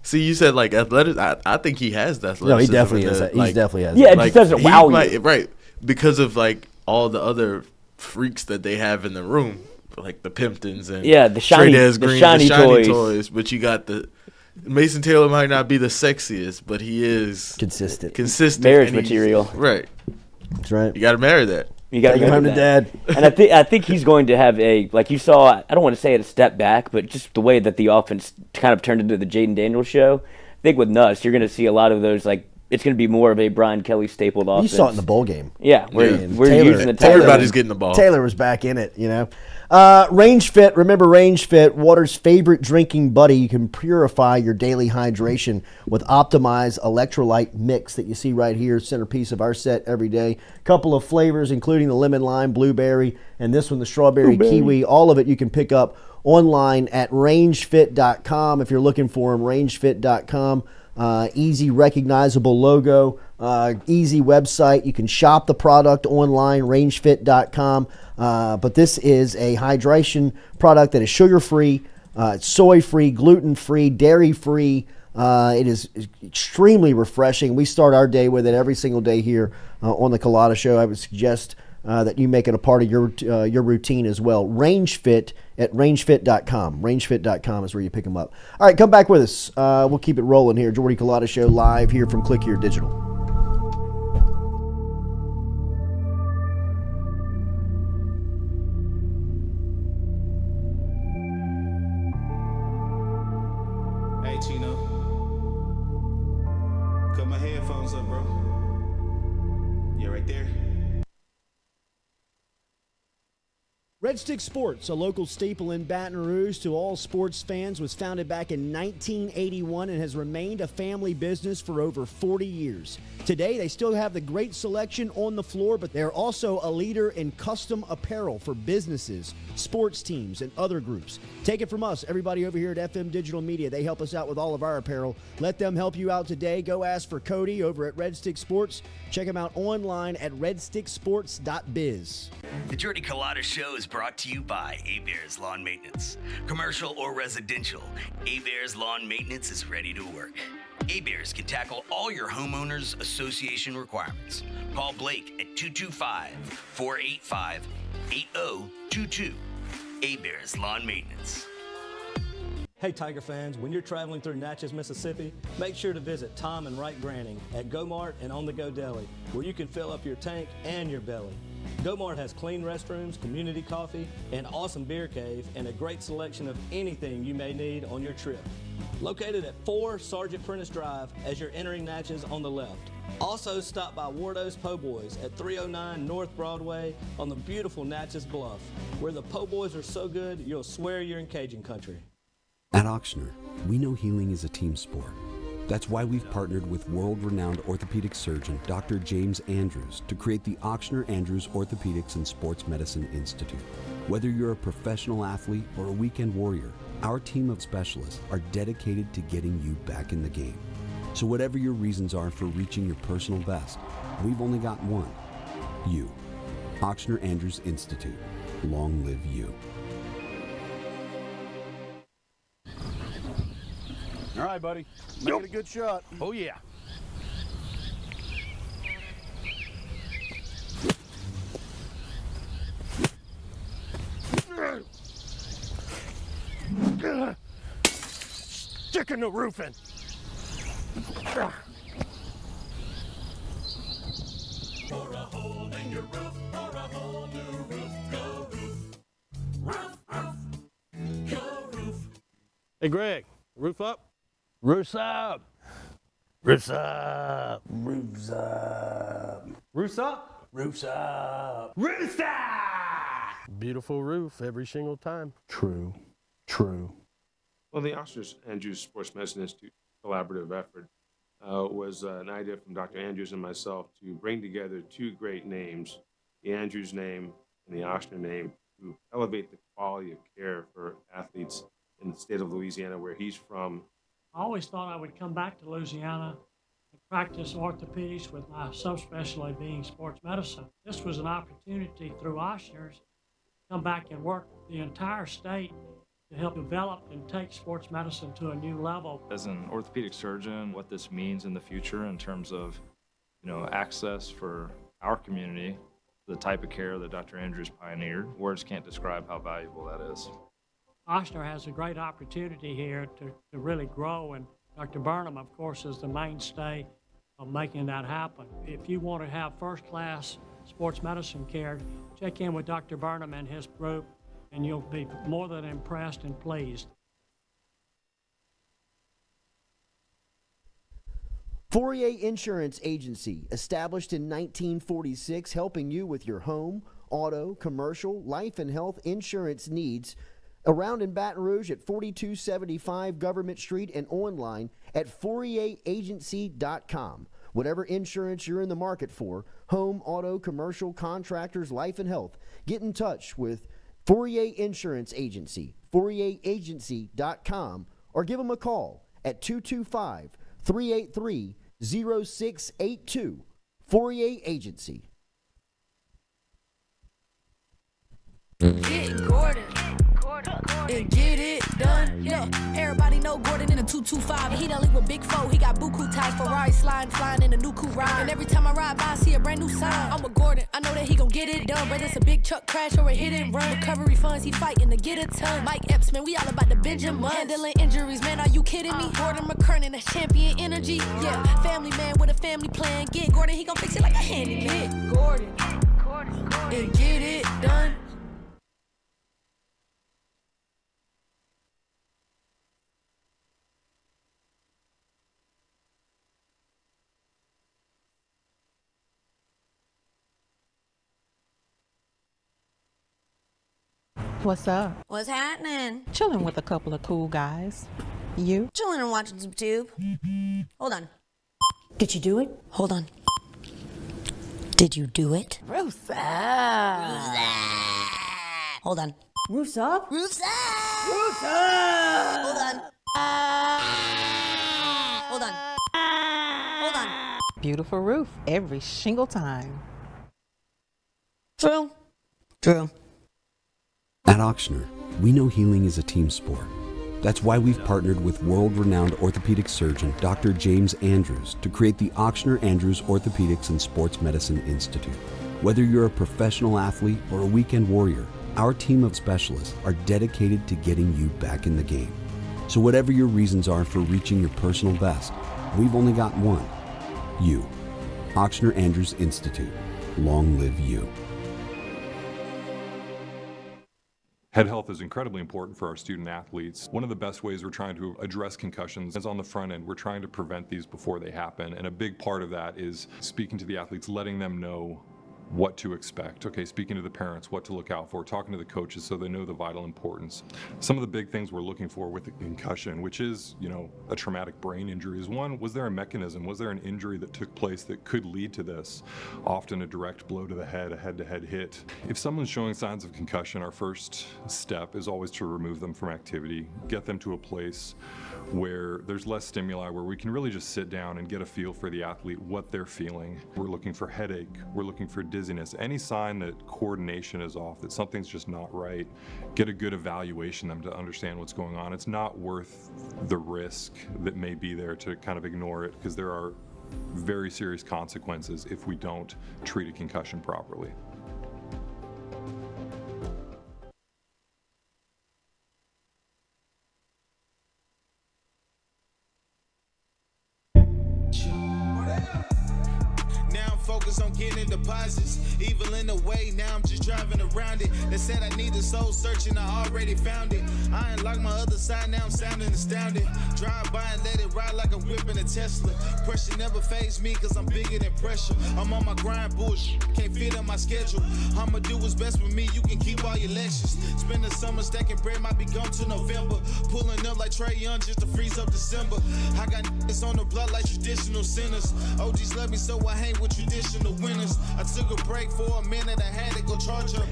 See, you said like athletic. I, I think he has that. No, he definitely has. that- he's definitely has Yeah, it just doesn't wow you. right? Because of like all the other freaks that they have in the room, like the Pimptons and Yeah, the shiny- Trey the shiny the shiny toys. toys. But you got the Mason Taylor might not be the sexiest, but he is consistent. Consistent Marriage material. Right. That's right. You got to marry that. You got to him home to dad. and I think I think he's going to have a like you saw. I don't want to say it a step back, but just the way that the offense kind of turned into the Jayden Daniels show. I think with Nuss, you're going to see a lot of those like. It's going to be more of a Brian Kelly stapled offense. You saw it in the bowl game. Yeah, we're, And we're Taylor- using the Taylor- Everybody's getting the ball. Taylor was back in it, you know. Uh, Range Fit, remember Range Fit, water's favorite drinking buddy. You can purify your daily hydration with optimized electrolyte mix that you see right here, centerpiece of our set every day. Couple of flavors, including the lemon lime, blueberry, and this one, the strawberry Blueberry. kiwi. All of it you can pick up online at rangefit.com if you're looking for them. Rangefit.com. Uh, easy, recognizable logo, uh, easy website. You can shop the product online, rangefit.com. Uh, but this is a hydration product that is sugar free, uh, soy free, gluten free, dairy free. Uh, it is extremely refreshing. We start our day with it every single day here uh, on the Culotta Show. I would suggest uh, that you make it a part of your your routine as well. Range Fit at rangefit.com. Rangefit.com is where you pick them up. All right, come back with us. We'll keep it rolling here. Jordy Culotta Show live here from Click Here Digital. Red Stick Sports, a local staple in Baton Rouge to all sports fans, was founded back in 1981 and has remained a family business for over 40 years. Today, they still have the great selection on the floor, but they're also a leader in custom apparel for businesses, sports teams, and other groups. Take it from us, everybody over here at FM Digital Media. They help us out with all of our apparel. Let them help you out today. Go ask for Cody over at Red Stick Sports. Check him out online at redsticksports.biz. The Jordy Culotta Show is brought to you by A Bears Lawn Maintenance. Commercial or residential, A Bears Lawn Maintenance is ready to work. A Bears can tackle all your homeowners association requirements. Call Blake at 225 485 8022. A Bears Lawn Maintenance. Hey Tiger fans, when you're traveling through Natchez, Mississippi, make sure to visit Tom and Wright Granning at GoMart and On the Go Deli, where you can fill up your tank and your belly. Go Mart has clean restrooms, community coffee, an awesome beer cave, and a great selection of anything you may need on your trip. Located at 4 Sergeant Prentice Drive as you're entering Natchez on the left. Also, stop by Wardo's Po' Boys at 309 North Broadway on the beautiful Natchez Bluff, where the Po' Boys are so good you'll swear you're in Cajun country. At Ochsner, we know healing is a team sport. That's why we've partnered with world renowned orthopedic surgeon Dr. James Andrews to create the Ochsner Andrews Orthopedics and Sports Medicine Institute. Whether you're a professional athlete or a weekend warrior, our team of specialists are dedicated to getting you back in the game. So, whatever your reasons are for reaching your personal best, we've only got one you. Ochsner Andrews Institute. Long live you. All right, buddy. Make it a good shot. Oh, yeah. Sticking the roofing. For a hole in your roof, for a whole new roof, go roof. Roof, roof, go roof. Hey, Greg, roof up? Roofs up. Roofs up. Roofs up. Roofs up. Roofs up. Roofs up. Beautiful roof every single time. True. True. Well, the Ochsner Andrews Sports Medicine Institute collaborative effort uh, was uh, an idea from Dr. Andrews and myself to bring together two great names, the Andrews name and the Ochsner name, to elevate the quality of care for athletes in the state of Louisiana, where he's from. I always thought I would come back to Louisiana and practice orthopedics with my subspecialty being sports medicine. This was an opportunity through Ochsner's to come back and work the entire state to help develop and take sports medicine to a new level. As an orthopedic surgeon, what this means in the future in terms of, you know, access for our community, the type of care that Dr. Andrews pioneered, words can't describe how valuable that is. Ochsner has a great opportunity here to, to really grow, and Dr. Burnham, of course, is the mainstay of making that happen. If you want to have first class sports medicine care, check in with Dr. Burnham and his group and you'll be more than impressed and pleased. Fourier Insurance Agency, established in 1946, helping you with your home, auto, commercial, life, and health insurance needs. Around in Baton Rouge at 4275 Government Street and online at FourierAgency.com. Whatever insurance you're in the market for home, auto, commercial, contractors, life, and health get in touch with Fourier Insurance Agency, FourierAgency.com, or give them a call at 225 383 0682. Fourier Agency. And get it done. Yeah, everybody know Gordon in a 225. And he done link with Big Four. He got buku ties, Ferrari sliding, flying in a new coupe ride. And every time I ride by, I see a brand new sign. I'm with Gordon. I know that he gon' get it done. Whether it's a big truck crash or a hit and run. Recovery funds, he fighting to get a ton. Mike Epps, man, we all about the Benjamin. Handling injuries, man, are you kidding me? Gordon McKernan, that's champion energy. Yeah, family man with a family plan. Get Gordon, he gon' fix it like a handyman. Gordon. And get it done. What's up? What's happening? Chilling with a couple of cool guys. You? Chilling and watching some tube. Hold on. Did you do it? Hold on. Did you do it? Roofs up. Hold on. Roofs up. Roofs up. Roofs up. Hold on. Hold on. Hold on. Beautiful roof every single time. True. True. At Ochsner, we know healing is a team sport. That's why we've partnered with world renowned orthopedic surgeon Dr. James Andrews to create the Ochsner Andrews Orthopedics and Sports Medicine Institute. Whether you're a professional athlete or a weekend warrior, our team of specialists are dedicated to getting you back in the game. So, whatever your reasons are for reaching your personal best, we've only got one you. Ochsner Andrews Institute. Long live you. Head health is incredibly important for our student athletes. One of the best ways we're trying to address concussions is on the front end. We're trying to prevent these before they happen. And a big part of that is speaking to the athletes, letting them know what to expect. Okay, speaking to the parents, what to look out for, talking to the coaches so they know the vital importance. Some of the big things we're looking for with the concussion, which is, you know, a traumatic brain injury, is one, was there a mechanism? Was there an injury that took place that could lead to this? Often a direct blow to the head, a head to head hit. If someone's showing signs of concussion, our first step is always to remove them from activity, get them to a place where there's less stimuli, where we can really just sit down and get a feel for the athlete, what they're feeling. We're looking for headache, we're looking for dizziness, any sign that coordination is off, that something's just not right. Get a good evaluation them to understand what's going on. It's not worth the risk that may be there to kind of ignore it because there are very serious consequences if we don't treat a concussion properly. Deposits. Evil in the way, now I'm just driving around it. They said I need a soul searching, I already found it. I like my other side, now I'm sounding astounded. Drive by and let it ride like I'm whipping a Tesla. Pressure never phase me, cause I'm bigger than pressure. I'm on my grind, bullshit, can't fit on my schedule. I'ma do what's best for me, you can keep all your lectures. Spend the summer stacking bread, might be gone to November. Pulling up like Trae Young just to freeze up December. I got niggas on the blood like traditional sinners. OGs love me, so I hang with traditional winners. I took a break for a minute, I had to go charge up.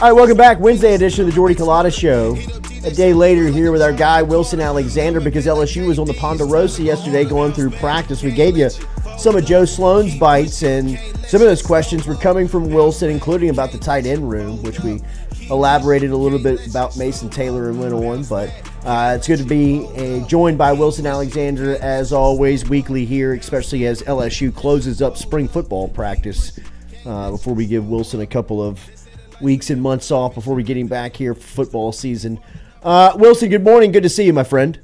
All right, welcome back. Wednesday edition of the Jordy Culotta Show. A day later here with our guy Wilson Alexander because LSU was on the Ponderosa yesterday going through practice. We gave you some of Joe Sloan's bites, and some of those questions were coming from Wilson, including about the tight end room, which we elaborated a little bit about Mason Taylor and went on. But uh, it's good to be uh, joined by Wilson Alexander as always weekly here, especially as LSU closes up spring football practice. Uh, before we give Wilson a couple of weeks and months off before we get him back here for football season. Uh, Wilson, good morning. Good to see you, my friend.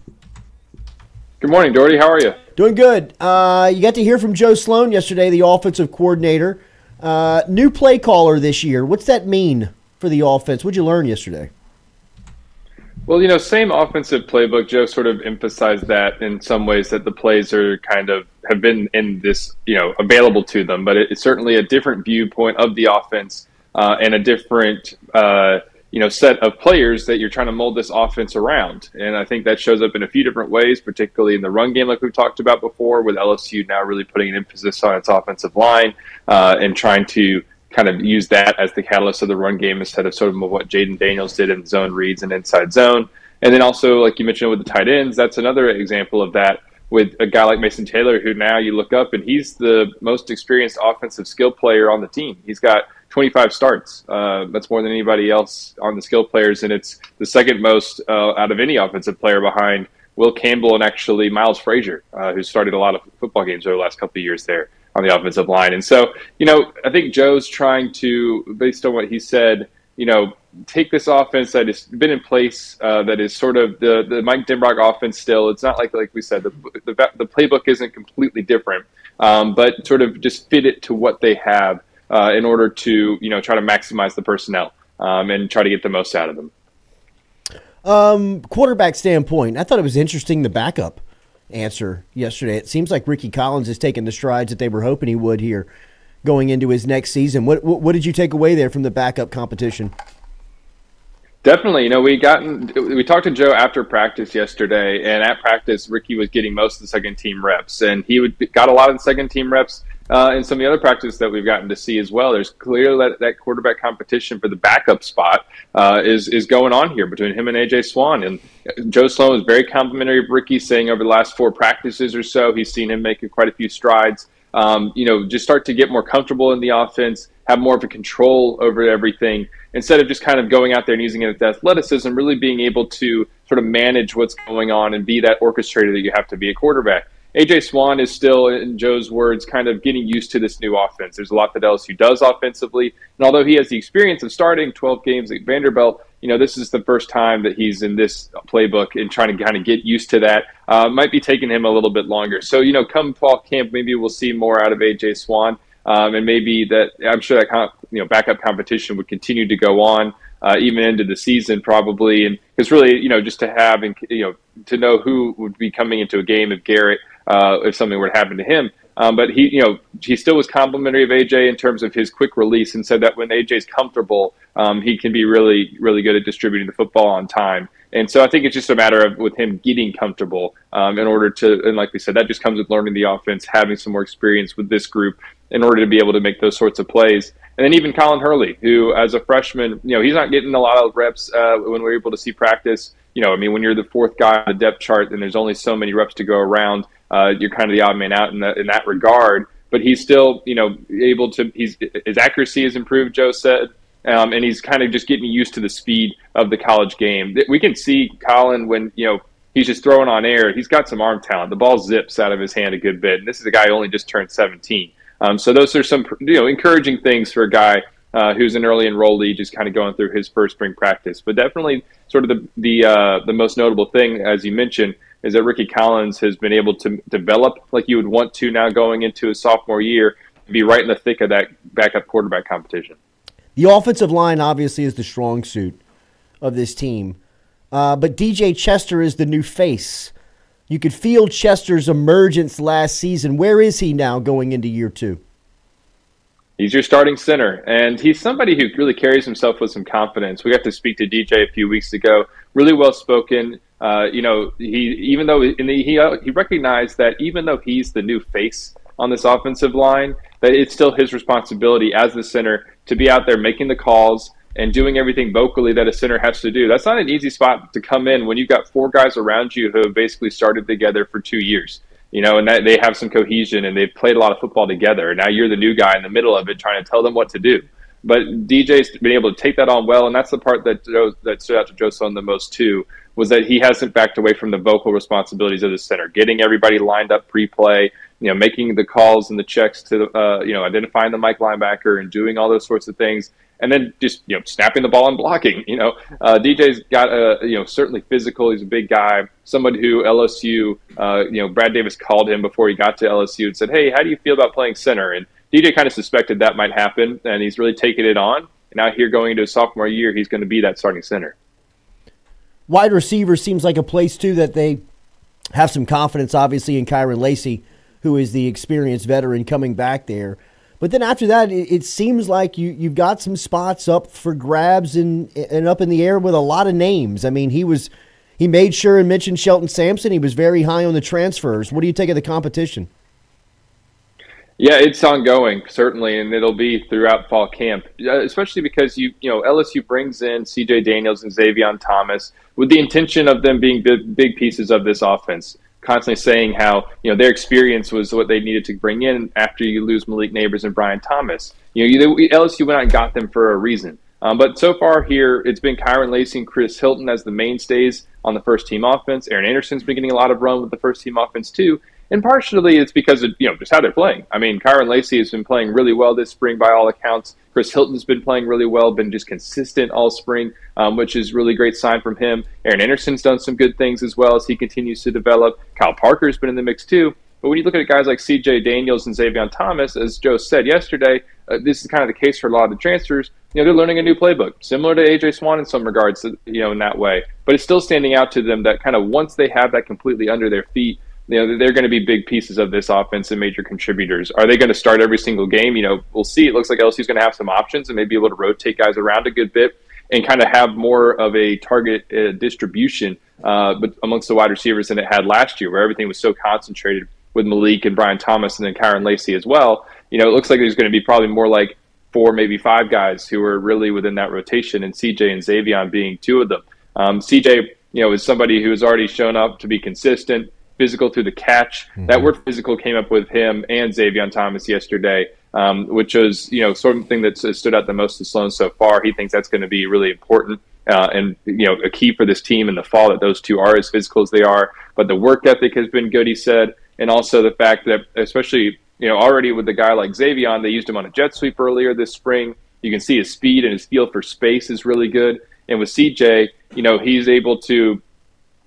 Good morning, Doherty. How are you? Doing good. Uh, you got to hear from Joe Sloan yesterday, the offensive coordinator. Uh, new play caller this year. What's that mean for the offense? What'd you learn yesterday? Well, you know, same offensive playbook. Joe sort of emphasized that in some ways that the plays are kind of have been in this, you know, available to them, but it's certainly a different viewpoint of the offense uh, and a different, uh, you know, set of players that you're trying to mold this offense around. And I think that shows up in a few different ways, particularly in the run game, like we've talked about before, with LSU now really putting an emphasis on its offensive line uh, and trying to kind of use that as the catalyst of the run game instead of sort of what Jayden Daniels did in zone reads and inside zone. And then also, like you mentioned with the tight ends, that's another example of that with a guy like Mason Taylor, who now you look up and he's the most experienced offensive skill player on the team. He's got 25 starts. Uh, that's more than anybody else on the skill players, and it's the second most uh, out of any offensive player behind Will Campbell and actually Miles Frazier, uh, who started a lot of football games over the last couple of years there on the offensive line. And so, you know, I think Joe's trying to, based on what he said, you know, take this offense that has been in place, uh, that is sort of the, the Mike Denbrock offense still. It's not like, like we said, the, the, the playbook isn't completely different, um, but sort of just fit it to what they have uh, in order to, you know, try to maximize the personnel um, and try to get the most out of them. Um, quarterback standpoint, I thought it was interesting the backup answer yesterday. It seems like Rickie Collins has taken the strides that they were hoping he would here going into his next season. What what, what did you take away there from the backup competition? Definitely, you know, we gotten we talked to Joe after practice yesterday, and at practice, Rickie was getting most of the second team reps, and he would got a lot of the second team reps uh, and some of the other practices that we've gotten to see as well. There's clearly that, that quarterback competition for the backup spot uh, is is going on here between him and AJ Swann. And Joe Sloan was very complimentary of Rickie, saying over the last four practices or so, he's seen him making quite a few strides. Um, you know, just start to get more comfortable in the offense, have more of a control over everything instead of just kind of going out there and using it as athleticism, really being able to sort of manage what's going on and be that orchestrator that you have to be a quarterback. AJ Swann is still, in Joe's words, kind of getting used to this new offense. There's a lot that LSU does offensively, and although he has the experience of starting 12 games at Vanderbilt, you know this is the first time that he's in this playbook and trying to kind of get used to that. Uh, might be taking him a little bit longer. So you know, come fall camp, maybe we'll see more out of AJ Swann. Um, and maybe that I'm sure that you know backup competition would continue to go on uh, even into the season probably, and it's really you know just to have and you know to know who would be coming into a game if Garrett uh, if something were to happen to him. Um, but he you know he still was complimentary of AJ in terms of his quick release and said that when AJ's comfortable, um, he can be really really good at distributing the football on time. And so I think it's just a matter of with him getting comfortable um, in order to, and like we said, that just comes with learning the offense, having some more experience with this group in order to be able to make those sorts of plays. And then even Colin Hurley, who as a freshman, you know, he's not getting a lot of reps uh, when we're able to see practice. You know, I mean, when you're the fourth guy on the depth chart, then there's only so many reps to go around. Uh, you're kind of the odd man out in that in that regard. But he's still, you know, able to. He's his accuracy has improved. Joe said. Um, and he's kind of just getting used to the speed of the college game. We can see Colin when you know he's just throwing on air. He's got some arm talent. The ball zips out of his hand a good bit. And this is a guy who only just turned 17. Um, so those are some you know encouraging things for a guy uh, who's an early enrollee, just kind of going through his first spring practice. But definitely, sort of the the uh, the most notable thing, as you mentioned, is that Rickie Collins has been able to develop like you would want to now going into his sophomore year. be right in the thick of that backup quarterback competition. The offensive line obviously is the strong suit of this team, uh, but DJ Chester is the new face. You could feel Chester's emergence last season. Where is he now going into year two? He's your starting center, and he's somebody who really carries himself with some confidence. We got to speak to DJ a few weeks ago. Really well spoken. Uh, you know, he even though he uh, he recognized that even though he's the new face on this offensive line, that it's still his responsibility as the center to be out there making the calls and doing everything vocally that a center has to do. That's not an easy spot to come in when you've got four guys around you who have basically started together for two years you know, and that they have some cohesion and they've played a lot of football together. Now you're the new guy in the middle of it trying to tell them what to do. But DJ's been able to take that on well, and that's the part that Joe, that stood out to Joe Sloan the most too was that he hasn't backed away from the vocal responsibilities of the center, getting everybody lined up pre-play, you know, making the calls and the checks to, uh, you know, identifying the Mike linebacker and doing all those sorts of things and then just you know snapping the ball and blocking. You know, uh, DJ's got a you know certainly physical. He's a big guy. Somebody who LSU, uh, you know, Brad Davis called him before he got to LSU and said, "Hey, how do you feel about playing center?" And DJ kind of suspected that might happen, and he's really taken it on. And now here going into his sophomore year, he's going to be that starting center. Wide receiver seems like a place too that they have some confidence, obviously, in Kyren Lacy, who is the experienced veteran coming back there. But then after that, it, it, seems like you you've got some spots up for grabs and and up in the air with a lot of names. I mean, he was he made sure and mentioned Shelton Sampson. He was very high on the transfers. What do you take of the competition? Yeah, it's ongoing certainly, and it'll be throughout fall camp, uh, especially because you you know LSU brings in C.J. Daniels and Zavion Thomas with the intention of them being big, big pieces of this offense constantly saying how you know their experience was what they needed to bring in after you lose Malik Nabers and Brian Thomas. You know, you, LSU went out and got them for a reason. Um, but so far here, it's been Kyren Lacy and Chris Hilton as the mainstays on the first team offense. Aaron Anderson's been getting a lot of run with the first team offense too. And partially it's because of you know just how they're playing. I mean, Kyren Lacy has been playing really well this spring by all accounts. Chris Hilton's been playing really well, been just consistent all spring, um, which is really great sign from him. Aaron Anderson's done some good things as well as he continues to develop. Kyle Parker's been in the mix too. But when you look at guys like C.J. Daniels and Zavion Thomas, as Joe said yesterday, uh, this is kind of the case for a lot of the transfers. You know, they're learning a new playbook, similar to A.J. Swann in some regards, you know, in that way. But it's still standing out to them that kind of once they have that completely under their feet, you know they're going to be big pieces of this offense and major contributors. Are they going to start every single game? You know, we'll see. It looks like LSU's going to have some options and maybe able to rotate guys around a good bit and kind of have more of a target uh, distribution uh, but amongst the wide receivers than it had last year, where everything was so concentrated with Malik and Brian Thomas and then Kyren Lacy as well. You know, it looks like there's going to be probably more like four, maybe five guys who are really within that rotation, and CJ and Zavion being two of them. Um, CJ, you know, is somebody who has already shown up to be consistent physical through the catch. Mm-hmm. That word physical came up with him and Zavion Thomas yesterday, um, which was, you know, sort of thing that stood out the most to Sloan so far. He thinks that's going to be really important. Uh, and you know a key for this team in the fall that those two are as physical as they are, but the work ethic has been good. He said, and also the fact that especially you know already with a guy like Zavion, they used him on a jet sweep earlier this spring. You can see his speed and his feel for space is really good. And with CJ, you know he's able to,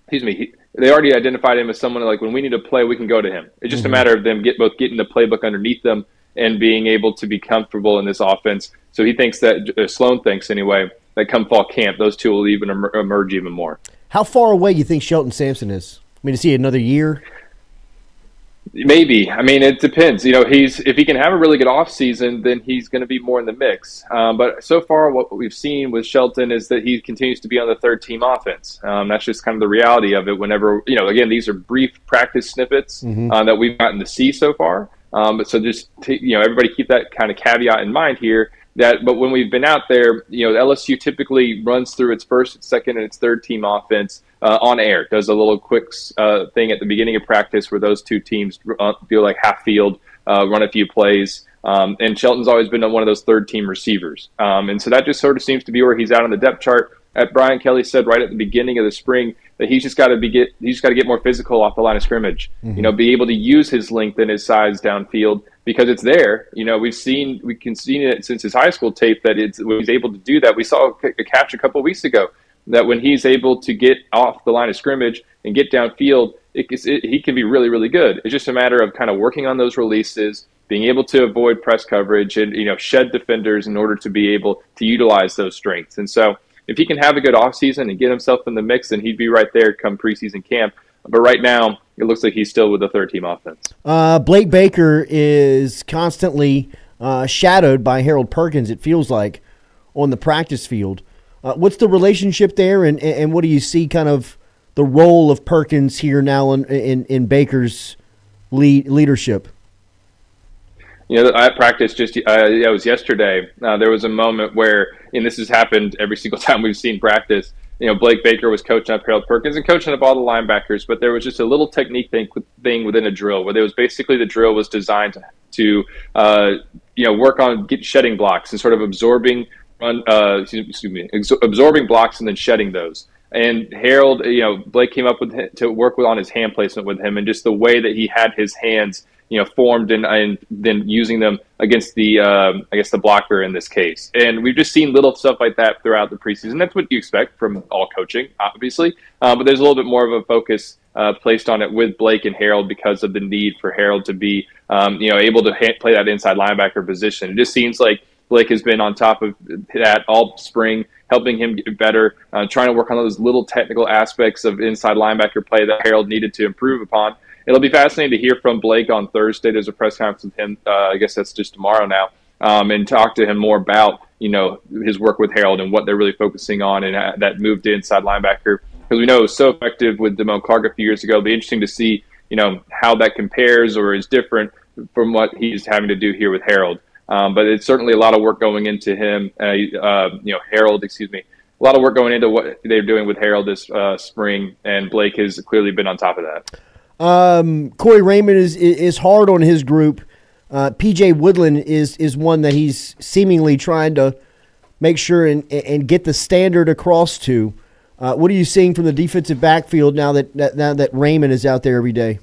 excuse me, they already identified him as someone like when we need to play, we can go to him. It's just mm-hmm. a matter of them get both getting the playbook underneath them and being able to be comfortable in this offense. So he thinks that uh, Sloan thinks anyway that come fall camp, those two will even emerge even more. How far away you think Shelton Sampson is? I mean, to see another year? Maybe. I mean, it depends. You know, he's if he can have a really good off season, then he's going to be more in the mix. Um, but so far, what we've seen with Shelton is that he continues to be on the third team offense. Um, that's just kind of the reality of it. Whenever you know, again, these are brief practice snippets mm-hmm. uh, that we've gotten to see so far. Um, but so just t- you know, everybody keep that kind of caveat in mind here. That, but when we've been out there, you know, LSU typically runs through its first, second, and its third team offense uh, on air. Does a little quick uh, thing at the beginning of practice where those two teams uh, feel like half field, uh, run a few plays. Um, and Shelton's always been one of those third team receivers. Um, and so that just sort of seems to be where he's out on the depth chart. At Brian Kelly said right at the beginning of the spring that he's just got to be get he's got to get more physical off the line of scrimmage. Mm-hmm. You know, be able to use his length and his size downfield because it's there. You know, we've seen we can see it since his high school tape that it's he's able to do that. We saw a catch a couple weeks ago that when he's able to get off the line of scrimmage and get downfield, it, it, he can be really, really good. It's just a matter of kind of working on those releases being able to avoid press coverage and you know shed defenders in order to be able to utilize those strengths. And so if he can have a good offseason and get himself in the mix, then he'd be right there come preseason camp. But right now, it looks like he's still with the third team offense. Uh, Blake Baker is constantly uh, shadowed by Harold Perkins, it feels like, on the practice field. Uh, what's the relationship there, and, and what do you see kind of the role of Perkins here now in, in, in Baker's lead, leadership? You know, I practiced just, uh, it was yesterday. Uh, there was a moment where, and this has happened every single time we've seen practice, you know, Blake Baker was coaching up Harold Perkins and coaching up all the linebackers, but there was just a little technique thing, thing within a drill where there was basically the drill was designed to, to uh, you know, work on get shedding blocks and sort of absorbing, run, uh, excuse me, absorbing blocks and then shedding those. And Harold, you know, Blake came up with to work with on his hand placement with him and just the way that he had his hands you know, formed and, and then using them against the, um, I guess, the blocker in this case. And we've just seen little stuff like that throughout the preseason. That's what you expect from all coaching, obviously. Uh, but there's a little bit more of a focus uh, placed on it with Blake and Harold because of the need for Harold to be, um, you know, able to ha- play that inside linebacker position. It just seems like Blake has been on top of that all spring, helping him get better, uh, trying to work on those little technical aspects of inside linebacker play that Harold needed to improve upon it'll be fascinating to hear from Blake on Thursday. There's a press conference with him. Uh, I guess that's just tomorrow now, um, and talk to him more about you know his work with Harold and what they're really focusing on, and uh, that move to inside linebacker because we know it was so effective with Damone Clark a few years ago. It'll be interesting to see you know how that compares or is different from what he's having to do here with Harold. Um, but it's certainly a lot of work going into him. Uh, uh, you know, Harold, excuse me, a lot of work going into what they're doing with Harold this uh, spring, and Blake has clearly been on top of that. Um, Corey Raymond is is hard on his group. Uh, PJ Woodland is is one that he's seemingly trying to make sure and and get the standard across to. Uh, what are you seeing from the defensive backfield now that, that now that Raymond is out there every day?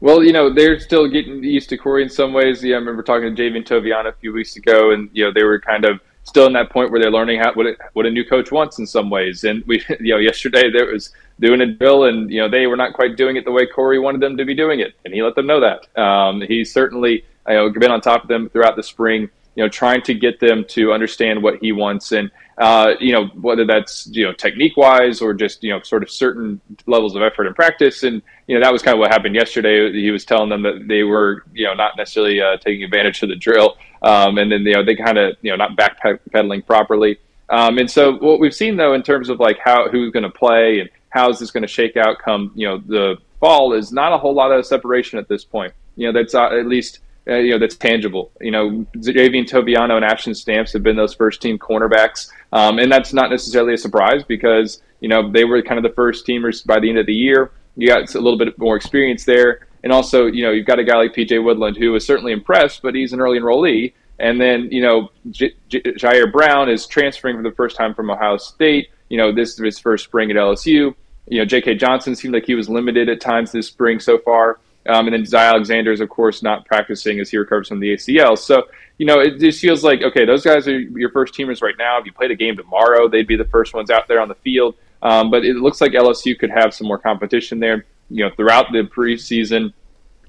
Well, you know they're still getting used to Corey in some ways. Yeah, I remember talking to Javien Toviano a few weeks ago, and you know they were kind of still in that point where they're learning how what what a new coach wants in some ways. And we, you know, yesterday there was doing a drill, and you know they were not quite doing it the way Corey wanted them to be doing it, and he let them know that. Um, he's certainly you know been on top of them throughout the spring. You know, trying to get them to understand what he wants, and uh, you know whether that's you know technique wise or just you know sort of certain levels of effort and practice. And you know that was kind of what happened yesterday. He was telling them that they were you know not necessarily uh, taking advantage of the drill, um, and then you know they kind of you know not backpedaling properly. Um, and so what we've seen though in terms of like how who's going to play and how is this going to shake out come you know the fall is not a whole lot of separation at this point. You know that's uh, at least uh, you know that's tangible. You know Javien Toviano and Ashton Stamps have been those first team cornerbacks, um, and that's not necessarily a surprise because you know they were kind of the first teamers by the end of the year. You got a little bit more experience there, and also you know you've got a guy like PJ Woodland who was certainly impressed, but he's an early enrollee. And then, you know, J- J- Jyaire Brown is transferring for the first time from Ohio State. You know, this is his first spring at LSU. You know, J.K. Johnson seemed like he was limited at times this spring so far. Um, and then Zy Alexander is, of course, not practicing as he recovers from the ACL. So, you know, it just feels like, okay, those guys are your first teamers right now. If you played a game tomorrow, they'd be the first ones out there on the field. Um, but it looks like LSU could have some more competition there, you know, throughout the preseason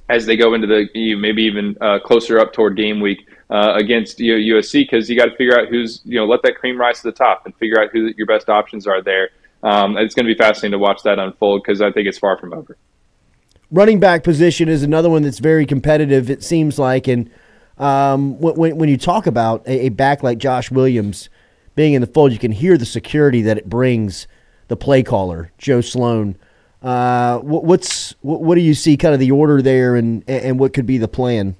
as they go into the maybe even uh, closer up toward game week uh, against you know, USC because you got to figure out who's, you know, let that cream rise to the top and figure out who your best options are there. Um, it's going to be fascinating to watch that unfold because I think it's far from over running back position is another one that's very competitive. It seems like, and um, when when you talk about a, back like Josh Williams being in the fold, you can hear the security that it brings. The play caller, Joe Sloan. Uh, what, what's what, what, do you see kind of the order there, and and what could be the plan?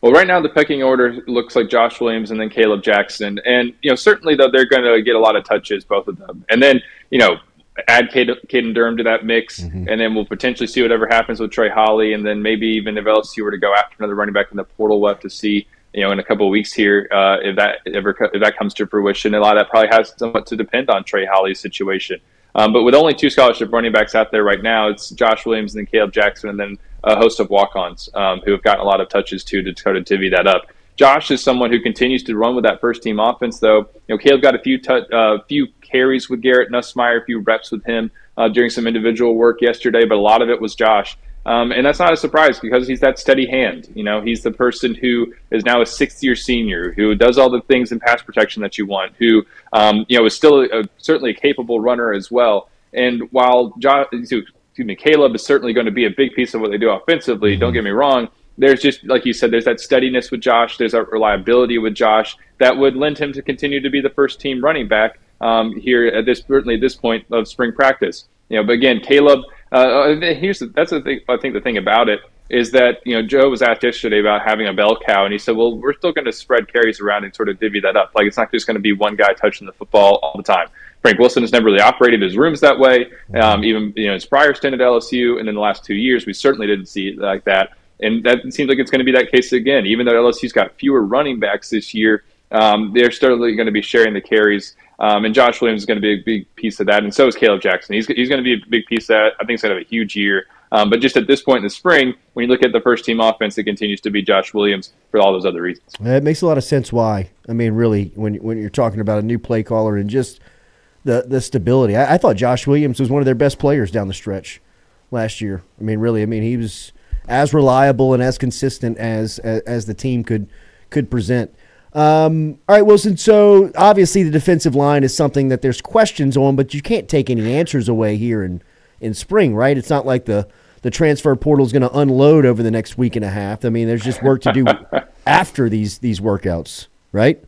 Well, right now the pecking order looks like Josh Williams and then Kaleb Jackson, and you know certainly though they're going to get a lot of touches, both of them, and then you know add Caden Durham to that mix, mm-hmm. and then we'll potentially see whatever happens with Trey Holly, and then maybe even if LSU were to go after another running back in the portal, we'll have to see. You know, in a couple of weeks here, uh, if that ever if that comes to fruition, a lot of that probably has somewhat to depend on Trey Holly's situation. Um, but with only two scholarship running backs out there right now, it's Josh Williams and then Kaleb Jackson, and then a host of walk-ons um, who have gotten a lot of touches too to try to divvy that up. Josh is someone who continues to run with that first team offense, though. You know, Kaleb got a few t- uh, few carries with Garrett Nussmeier, a few reps with him uh, during some individual work yesterday, but a lot of it was Josh. Um, and that's not a surprise because he's that steady hand. You know, he's the person who is now a sixth year senior who does all the things in pass protection that you want, who, um, you know, is still a, certainly a capable runner as well. And while John, excuse me, Kaleb is certainly going to be a big piece of what they do offensively, don't get me wrong. There's just, like you said, there's that steadiness with Josh. There's that reliability with Josh that would lend him to continue to be the first team running back um, here at this, certainly at this point of spring practice. You know, but again, Kaleb, uh, here's the, that's the thing. I think the thing about it is that you know Joe was asked yesterday about having a bell cow, and he said, "Well, we're still going to spread carries around and sort of divvy that up. Like it's not just going to be one guy touching the football all the time." Frank Wilson has never really operated his rooms that way. Um, even you know his prior stint at LSU, and in the last two years, we certainly didn't see it like that. And that seems like it's going to be that case again. Even though LSU's got fewer running backs this year, um, they're certainly going to be sharing the carries. Um, and Josh Williams is going to be a big piece of that, and so is Kaleb Jackson. He's, he's going to be a big piece of that. I think he's going to have a huge year. Um, but just at this point in the spring, when you look at the first team offense, it continues to be Josh Williams for all those other reasons. It makes a lot of sense why. I mean, really, when when you're talking about a new play caller and just the the stability, I, I thought Josh Williams was one of their best players down the stretch last year. I mean, really, I mean, he was as reliable and as consistent as as, as the team could could present. Um, all right, Wilson. So obviously the defensive line is something that there's questions on, but you can't take any answers away here in in spring, right? It's not like the the transfer portal is going to unload over the next week and a half. I mean, there's just work to do after these these workouts, right?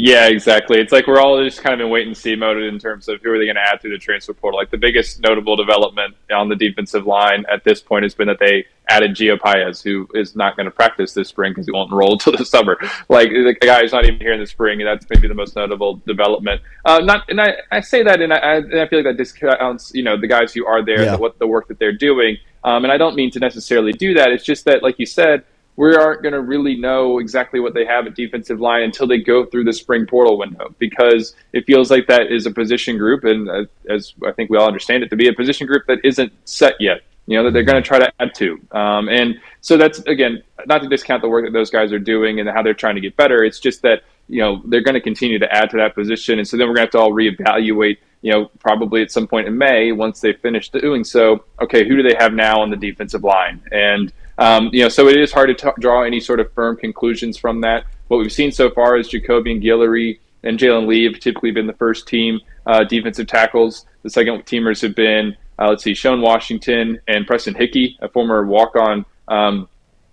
Yeah, exactly. It's like we're all just kind of in wait and see mode in terms of who are they going to add through the transfer portal. Like the biggest notable development on the defensive line at this point has been that they added Gio Paez, who is not going to practice this spring because he won't enroll until the summer. Like the guy who's not even here in the spring, and that's maybe the most notable development. Uh, not, and I, I say that, and I, and I feel like that discounts, you know, the guys who are there, Yeah. the, what the work that they're doing. Um, and I don't mean to necessarily do that. It's just that, like you said, we aren't going to really know exactly what they have at defensive line until they go through the spring portal window because it feels like that is a position group, and uh, as I think we all understand it to be a position group that isn't set yet. You know that they're going to try to add to, um, and so that's again not to discount the work that those guys are doing and how they're trying to get better. It's just that you know they're going to continue to add to that position, and so then we're going to have to all reevaluate. You know, probably at some point in May, once they finish doing so, okay, who do they have now on the defensive line? And um, you know, so it is hard to draw any sort of firm conclusions from that. What we've seen so far is Jacobian Guillory and Jalen Lee have typically been the first team uh, defensive tackles. The second teamers have been, uh, let's see, Sean Washington and Preston Hickey, a former walk on um,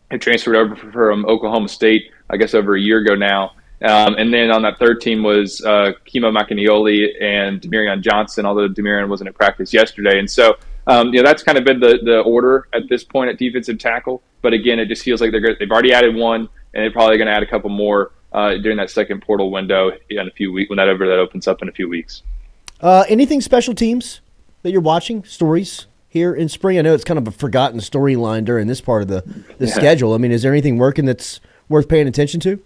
who transferred over from Oklahoma State, I guess, over a year ago now. Um, and then on that third team was uh, Kimo Makaneole and Demirion Johnson, although Demirion wasn't at practice yesterday. And so, um, you know, that's kind of been the, the order at this point at defensive tackle. But again, it just feels like they're they've already added one, and they're probably going to add a couple more uh, during that second portal window in a few weeks when that over that opens up in a few weeks. Uh, anything special teams that you're watching? Stories here in spring? I know it's kind of a forgotten storyline during this part of the, the Yeah. schedule. I mean, is there anything working that's worth paying attention to?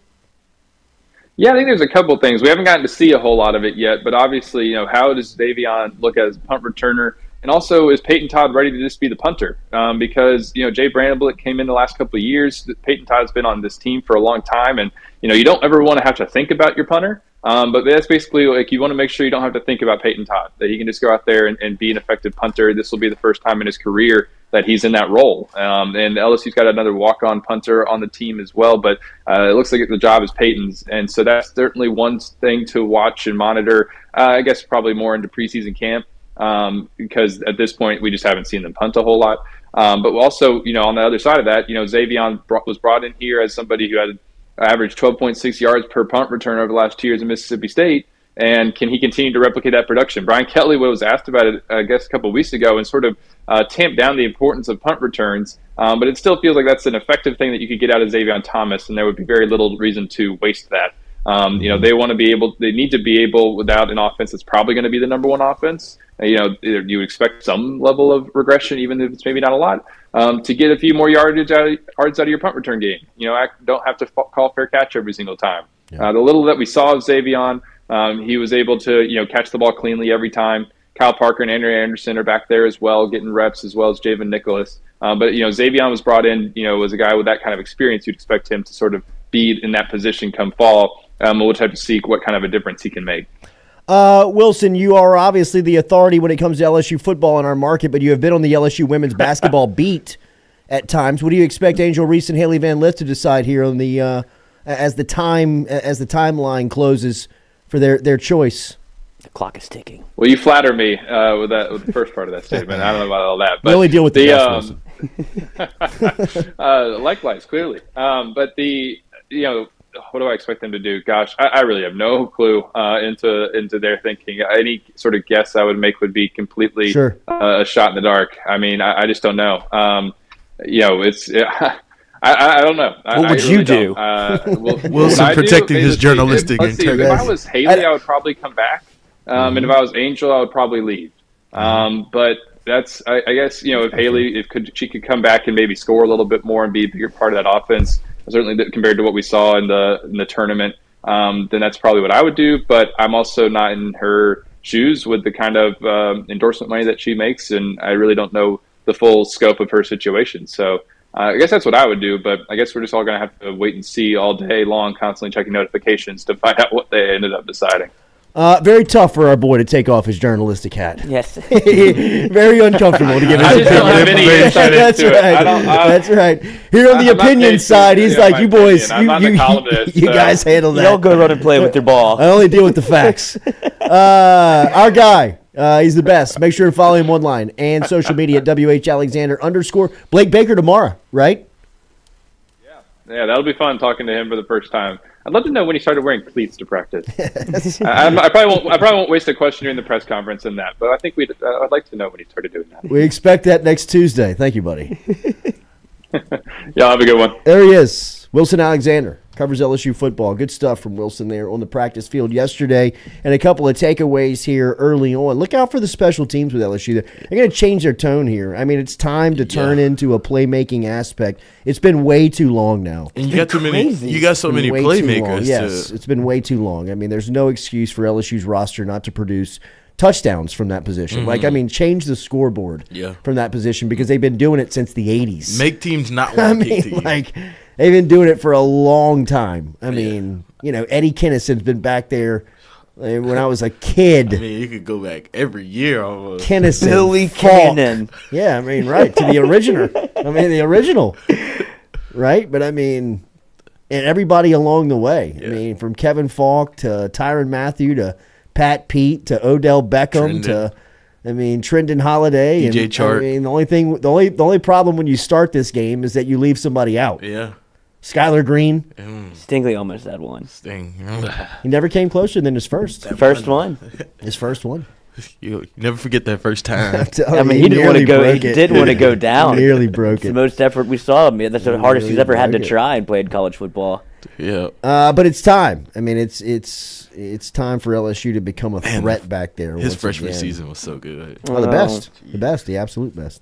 Yeah, I think there's a couple things. We haven't gotten to see a whole lot of it yet, but obviously, you know, how does Davion look as punt returner? And also, is Peyton Todd ready to just be the punter? Um, because, you know, Jay Bramblett came in the last couple of years. Peyton Todd's been on this team for a long time. And, you know, you don't ever want to have to think about your punter. Um, but that's basically like you want to make sure you don't have to think about Peyton Todd, that he can just go out there and, and be an effective punter. This will be the first time in his career that he's in that role. Um, and LSU's got another walk on punter on the team as well, but uh, it looks like the job is Peyton's. And so that's certainly one thing to watch and monitor, uh, I guess, probably more into preseason camp. Um, because at this point we just haven't seen them punt a whole lot. Um, but also, you know, on the other side of that, you know, Zavion brought, was brought in here as somebody who had averaged 12.6 yards per punt return over the last two years in Mississippi State. And can he continue to replicate that production? Brian Kelly was asked about it, I guess, a couple weeks ago, and sort of uh, tamped down the importance of punt returns. Um, but it still feels like that's an effective thing that you could get out of Zavion Thomas, and there would be very little reason to waste that. Um, you know, they want to be able, they need to be able, without an offense that's probably going to be the number one offense. You know, you would expect some level of regression, even if it's maybe not a lot, um, to get a few more yardage out, yards out of your punt return game. You know, act, don't have to call fair catch every single time. Uh, the little that we saw of Zavion, um, he was able to, you know, catch the ball cleanly every time. Kyle Parker and Aaron Anderson are back there as well, getting reps as well as Javen Nicholas. Um, but you know, Zavion was brought in, you know, as a guy with that kind of experience. You'd expect him to sort of be in that position come fall. Um, we'll have to see what kind of a difference he can make. Uh, Wilson, you are obviously the authority when it comes to LSU football in our market, but you have been on the LSU women's basketball beat at times. What do you expect Angel Reese and Hailey Van Lith to decide here on the uh, as the time as the timeline closes for their their choice? The clock is ticking. Well, you flatter me uh, with that with the first part of that statement. I don't know about all that, but We only deal with the best, um, uh, likewise, clearly. Um, but the you know what do I expect them to do? Gosh, I, I really have no clue uh, into into their thinking. Any sort of guess I would make would be completely Sure. uh, a shot in the dark. I mean, I, I just don't know. Um, you know, it's. I, I, I don't know. What I would really you do? Uh, well, Wilson what I do, protecting his journalistic if, let's see, If integrity. I was Hailey, I would probably come back. Um, And if I was Angel, I would probably leave. Um, but that's, I, I guess, you know, if Hailey, if could she could come back and maybe score a little bit more and be a bigger part of that offense, certainly compared to what we saw in the in the tournament, um, then that's probably what I would do. But I'm also not in her shoes with the kind of um, endorsement money that she makes, and I really don't know the full scope of her situation. So. Uh, I guess that's what I would do, but I guess we're just all going to have to wait and see all day long, constantly checking notifications to find out what they ended up deciding. Uh, very tough for our boy to take off his journalistic hat. Yes. very uncomfortable to give his I just don't opinion. have any That's into it. right. I don't- I- That's right. Here on the I'm opinion side, he's yeah, like, "You boys, you, not the you, columnist, you so- guys handle that." You don't go run and play with your ball. I only deal with the facts. uh, our guy, uh, he's the best. Make sure to follow him online and social media at WH Alexander underscore Blake Baker tomorrow, right? Yeah, that'll be fun talking to him for the first time. I'd love to know when he started wearing cleats to practice. I, I probably won't. I probably won't waste a question during the press conference in that, but I think we'd. Uh, I'd like to know when he started doing that. We expect that next Tuesday. Thank you, buddy. Yeah, have a good one. There he is, Wilson Alexander. Covers LSU football. Good stuff from Wilson there on the practice field yesterday. And a couple of takeaways here early on. Look out for the special teams with LSU. They're, they're going to change their tone here. I mean, it's time to turn into a playmaking aspect. It's been way too long now. And you got too many. You got so many been way too long. playmakers. Yes, to, it's been way too long. I mean, there's no excuse for LSU's roster not to produce touchdowns from that position. Like, I Mhm. mean, change the scoreboard Yeah. from that position because they've been doing it since the 80s. Make teams not want to kick mean, you. like they've been doing it for a long time. I mean, you know, Eddie Kennison's been back there uh, when I was a kid. I mean, you could go back every year almost. Kennison, Billy Faulk. Cannon. Yeah, I mean, right to the original. I mean, the original, right? But I mean, and everybody along the way. I mean, from Kevin Faulk to Tyrann Mathieu to Pat Pete to Odell Beckham Trindon. to. I mean, Trindon Holliday DJ and Chark. I mean, the only thing, the only, the only problem when you start this game is that you leave somebody out. Yeah. Skyler Green, Stingley almost had one. Sting. he never came closer than his first. First one. His first one. You, you never forget that first time. I mean, he, didn't want to nearly go. He broke it. did want to go down. Nearly broke It's the it. most effort we saw. him. that's the hardest he's ever had to it. try and played college football. Yeah. Uh, but it's time. I mean, it's it's it's time for LSU to become a threat back there. His freshman again. season was so good. Oh, the Oh. best, the best, the absolute best.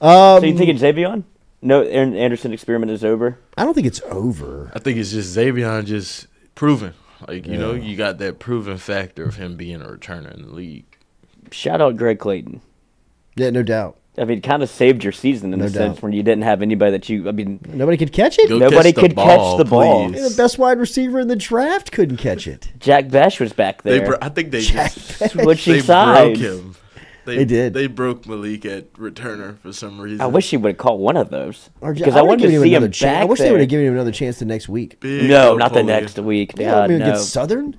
Um, so you thinking Xavier? No, Aaron Anderson experiment is over. I don't think it's over. I think it's just Xavier just proven. Like, you know, you got that proven factor of him being a returner in the league. Shout out Greg Clayton. Yeah, no doubt. I mean, kind of saved your season in No the sense doubt. when you didn't have anybody that you. I mean, Nobody could catch it. Go nobody catch could ball, catch the ball. Yeah, the best wide receiver in the draft couldn't catch it. Jack Bech was back They there. bro- I think they Jack just Switching they sides. broke him. They, They did. They broke Malik at returner for some reason. I wish he would have caught one of those Or because I, would've wanted to given see him another back chance. I wish there. they would have given him another chance the next week. Big no, old not the next week. Yeah, God, I mean, no. against Southern.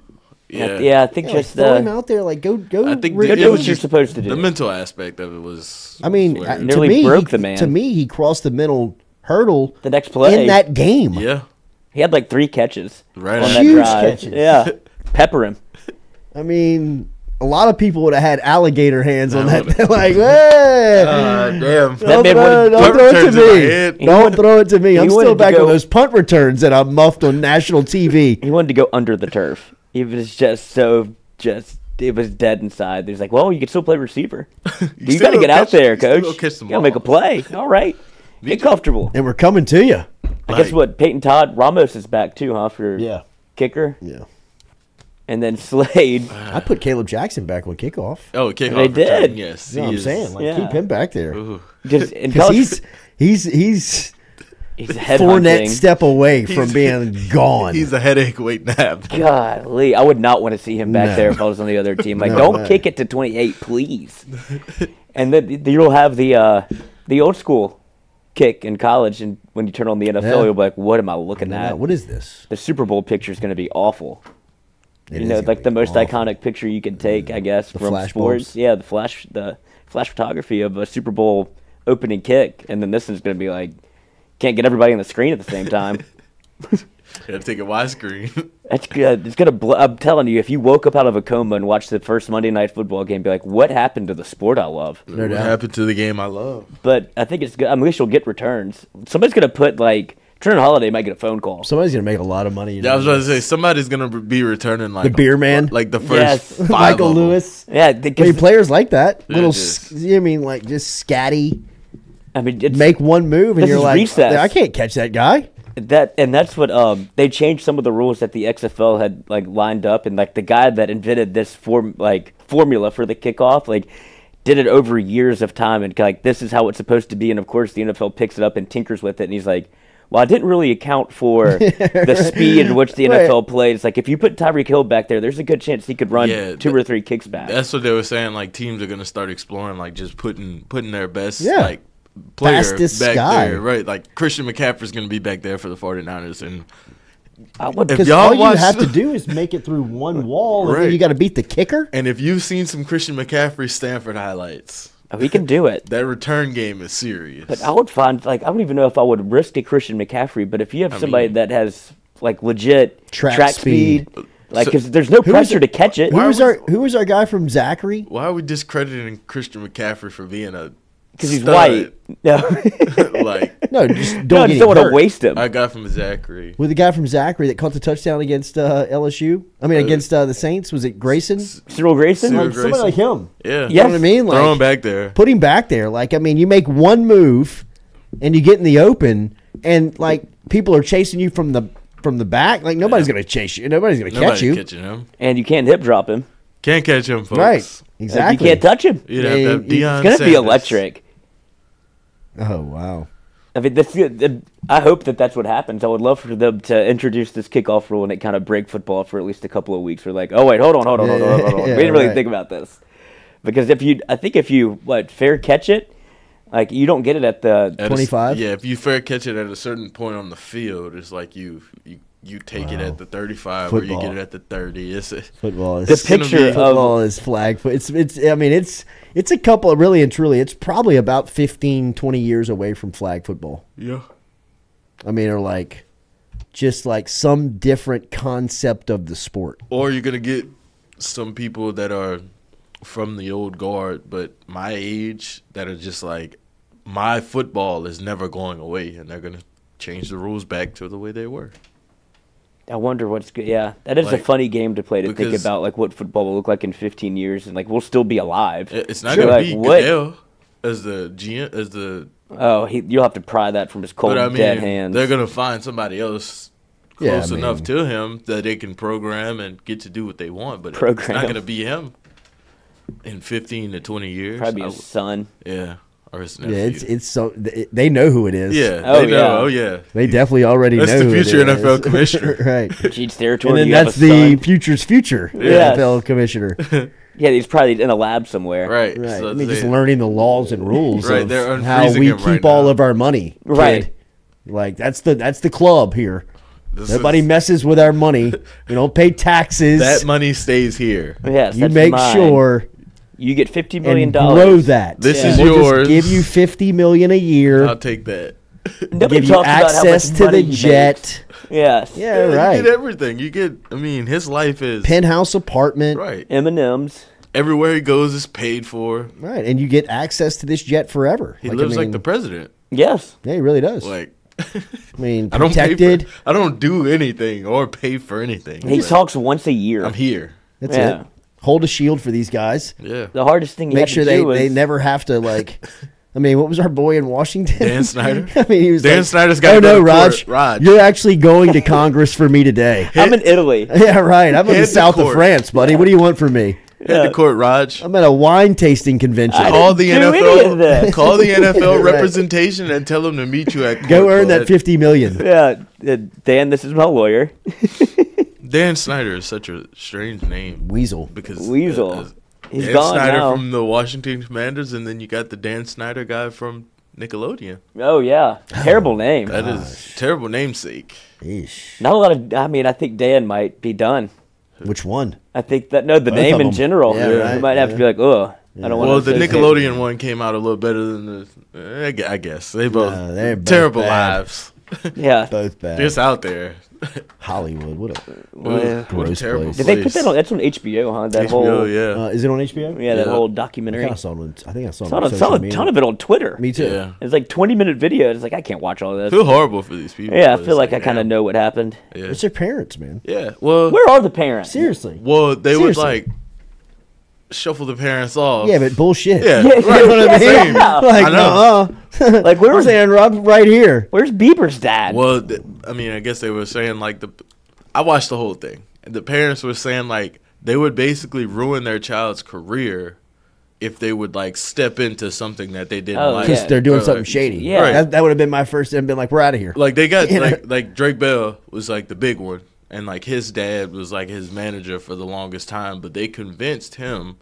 Yeah. yeah, I think Yeah, like, just throw him uh, out there, like go go. I think rid- the, do what you're supposed to do. The mental aspect of it was. I mean, was uh, weird. to Nearly me, broke he- the man. To me, he crossed the mental hurdle the next play in that game. yeah, He had like three catches Right on on. that Huge drive. catches. Yeah, pepper him. I mean, a lot of people would have had alligator hands on That that. like, hey, Uh, damn. Don't man throw, it- don't throw it to me. He Don't wanted- throw it to me. I'm still back go- on those punt returns that I muffed on national TV. He wanted to go under the turf. He was just so just. It was dead inside. He's like, "Well, you can still play receiver. you still got to get gonna out catch- there, you coach. gonna catch the You got to make a play. All right, get comfortable." And we're coming to you. I guess Like- what Peyton Todd Ramos is back too, huh? For Yeah. kicker, Yeah. And then Slade. I put Kaleb Jackson back on kickoff. Oh, kickoff They return, did. Yes, You know what I'm is- saying? Like, Yeah. keep him back there. Ooh. Just in Because college, he's, he's, he's he's four net step away from He's- being gone. He's a headache waiting to happen. Golly, I would not want to see him back No. there if I was on the other team. Like, No don't way. kick it to 28, please. and then you'll have the uh, the old school kick in college, and when you turn on the NFL, Yeah. you'll be like, "What am I looking Yeah, at? what is this?" The Super Bowl picture is going to be awful. It you know, like the most awful. iconic picture you can take, I mm-hmm. guess, The from flash sports. bulbs. Yeah, the flash, the flash photography of a Super Bowl opening kick, and then this is going to be like, can't get everybody on the screen at the same time. Gotta take a widescreen. That's good. It's gonna. Bl- I'm telling you, if you woke up out of a coma and watched the first Monday night football game, be like, "What happened to the sport I love?" what happened to the game I love? But I think it's good. I mean, at least you'll get returns. Somebody's gonna put like Trindon Holliday might get a phone call. Somebody's gonna make a lot of money. Yeah, I was know. about to say somebody's gonna be returning like the beer man, like the first Yes. five Michael of them. Lewis. Yeah, I mean, players like that. Yeah, Little, just- s- I mean, like just scatty. I mean, it's, Make one move and this you're like, recess. I can't catch that guy. That and that's what um they changed some of the rules that the XFL had like lined up and like the guy that invented this form like formula for the kickoff like did it over years of time and like this is how it's supposed to be and of course the NFL picks it up and tinkers with it and he's like well I didn't really account for the speed in which the Right. NFL plays It's like if you put Tyreek Hill back there there's a good chance he could run Yeah, two or three kicks back That's what they were saying. Like teams are gonna start exploring, like just putting putting their best Yeah. like player Fastest back guy. there, right? Like Christian McCaffrey's gonna be back there for the 49ers, and I would if Because y'all all you have to do is make it through one wall, and then Right. you got to beat the kicker. and if you've seen some Christian McCaffrey Stanford highlights, Oh, he can do it that return game is serious. But I would find like I don't even know if I would risk a Christian McCaffrey. But if you have I somebody mean- that has like legit Track track, speed. speed, uh, like So- because there's no Who was pressure to catch it. Who was our Who was our guy from Zachary? Why are we discrediting Christian McCaffrey for being a? Because he's stud? white. No, like No, just don't no, I get just don't want to hurt. waste him. I got from Zachary. With the guy from Zachary that caught the touchdown against uh, LSU. I mean, Uh, against uh, the Saints. Was it Grayson? Cyril Grayson. Cyril Like, somebody Grayson. like him. Yeah, You know what I mean? Like, throw him back there. put him back there. Like, I mean, you make one move, and you get in the open, and like people are chasing you from the from the back. Like nobody's gonna chase you. Nobody's gonna catch Nobody's you. catching him. and you can't hip drop him. Can't catch him, folks. Right. Like, Exactly. you can't touch him. You'd have to have Yeah, Deion It's gonna be electric. Oh wow. I mean, this, I hope that that's what happens. I would love for them to introduce this kickoff rule and it kind of break football for at least a couple of weeks. We're like, oh wait, hold on, hold on, hold on, hold on. Hold on. Yeah, we didn't really right. think about this because if you, I think if you what fair catch it, like you don't get it at the At a s- 25? Yeah, if you fair catch it at a certain point on the field, it's like you you, you take it at the 35 or you get it at the 30. It's a, Football is The picture of- football is flag foot. It's it's. I mean, it's it's a couple. Really and truly, it's probably about 15, 20 years away from flag football. yeah. I mean, or like just like some different concept of the sport. Or you're gonna get some people that are from the old guard, but my age that are just like my football is never going away, and they're gonna change the rules back to the way they were. I wonder what's good. Yeah, that is a funny game to play to think about, like what football will look like in 15 years, and like we'll still be alive. It's not Sure. gonna Like, be what- Goodell as the GM as the. Oh, he, you'll have to pry that from his cold But I mean, dead hands. they're gonna find somebody else Yeah, I close enough mean- to him that they can program and get to do what they want. But it's not gonna be him in 15 to 20 years. Probably his son. Yeah, or his nephew. Yeah, it's it's so they know who it is. yeah. Oh, they know. yeah. Oh yeah. They definitely already That's know the who it future is. NFL commissioner. right? Cheats territory. And then that's the son. future's future Yes. NFL commissioner. Yeah, he's probably in a lab somewhere. Right. Right. So I mean, just they- learning the laws and rules Right, of how we keep right all of our money. kid. Right. Like that's the that's the club here. This Nobody is- messes with our money. We don't pay taxes. that money stays here. Yes, you that's make mine. sure you get 50 million and dollars. grow that. This is We'll yours. Just give you fifty million a year. I'll take that. Nobody give you talks about how much access to money the jet. makes. Yes. Yeah, You right. get everything. You get. I mean, his life is Penthouse apartment. right. M&M's. Everywhere he goes is paid for. Right, and you get access to this jet forever. He Like, I lives like the president. Yes. Yeah, he really does. Like I mean, I don't pay for, I don't do anything or pay for anything. He talks once a year. I'm here. That's Yeah. it. Hold a shield for these guys. Yeah. The hardest thing you Make have sure to they, do is they never have to like. I mean, what was our boy in Washington? Dan Snyder? I mean, he was Dan like, Snyder's gotta Oh no, to Raj. Raj." you're actually going to Congress for me today. I'm in Italy. yeah, right. I'm in the to south of. France, buddy. What do you want from me? Head to court, Raj. I'm at a wine tasting convention. I Call the didn't do any of NFL. this. Call the NFL Right. representation and tell them to meet you at court. Go earn bud. that fifty million. Yeah, uh, Dan, this is my lawyer. Dan Snyder is such a strange name Weasel. because Weasel. uh, He's Dan gone Snyder now. from the Washington Commanders, and then you got the Dan Snyder guy from Nickelodeon. Oh yeah, terrible name. That is terrible namesake. Not a lot of. I mean, I think Dan might be done. Which one? I think that no, the Both name in general. Yeah, you might have to be like, oh, I don't want. Well, the Nickelodeon one came out a little better than the. eh, I guess they both No, they're both terrible bad. lives. Yeah. Both bad. Just out there. Hollywood. What a, what a gross terrible place. Did they put that on? That's on HBO, huh? That HBO, whole. yeah. Uh, is it on HBO? Yeah, that Yeah. whole I, documentary. kinda saw it on, I think I saw it Saw, on a- social saw a media. ton of it on Twitter. Me too. Yeah. It's like twenty minute video. It's like I can't watch all this. I feel horrible for these people. Yeah, I but feel it's like I kind of know what happened. Yeah. It's their parents, man. Yeah. Well, Where are the parents? Seriously. well, they would Seriously. like shuffle the parents off. Yeah, but bullshit. Yeah, you know right. what I mean? Same. Like, I know. uh Like, where I'm was- saying, Rob, right here. Where's Bieber's dad? Well, th- I mean, I guess they were saying like the. I watched the whole thing. And the parents were saying like they would basically ruin their child's career if they would like step into something that they didn't Oh, like. Because they're doing Or, something like- shady. Yeah. Right. That, that would have been my first and been like, we're out of here. Like they got like like Drake Bell was like the big one, and like his dad was like his manager for the longest time, but they convinced him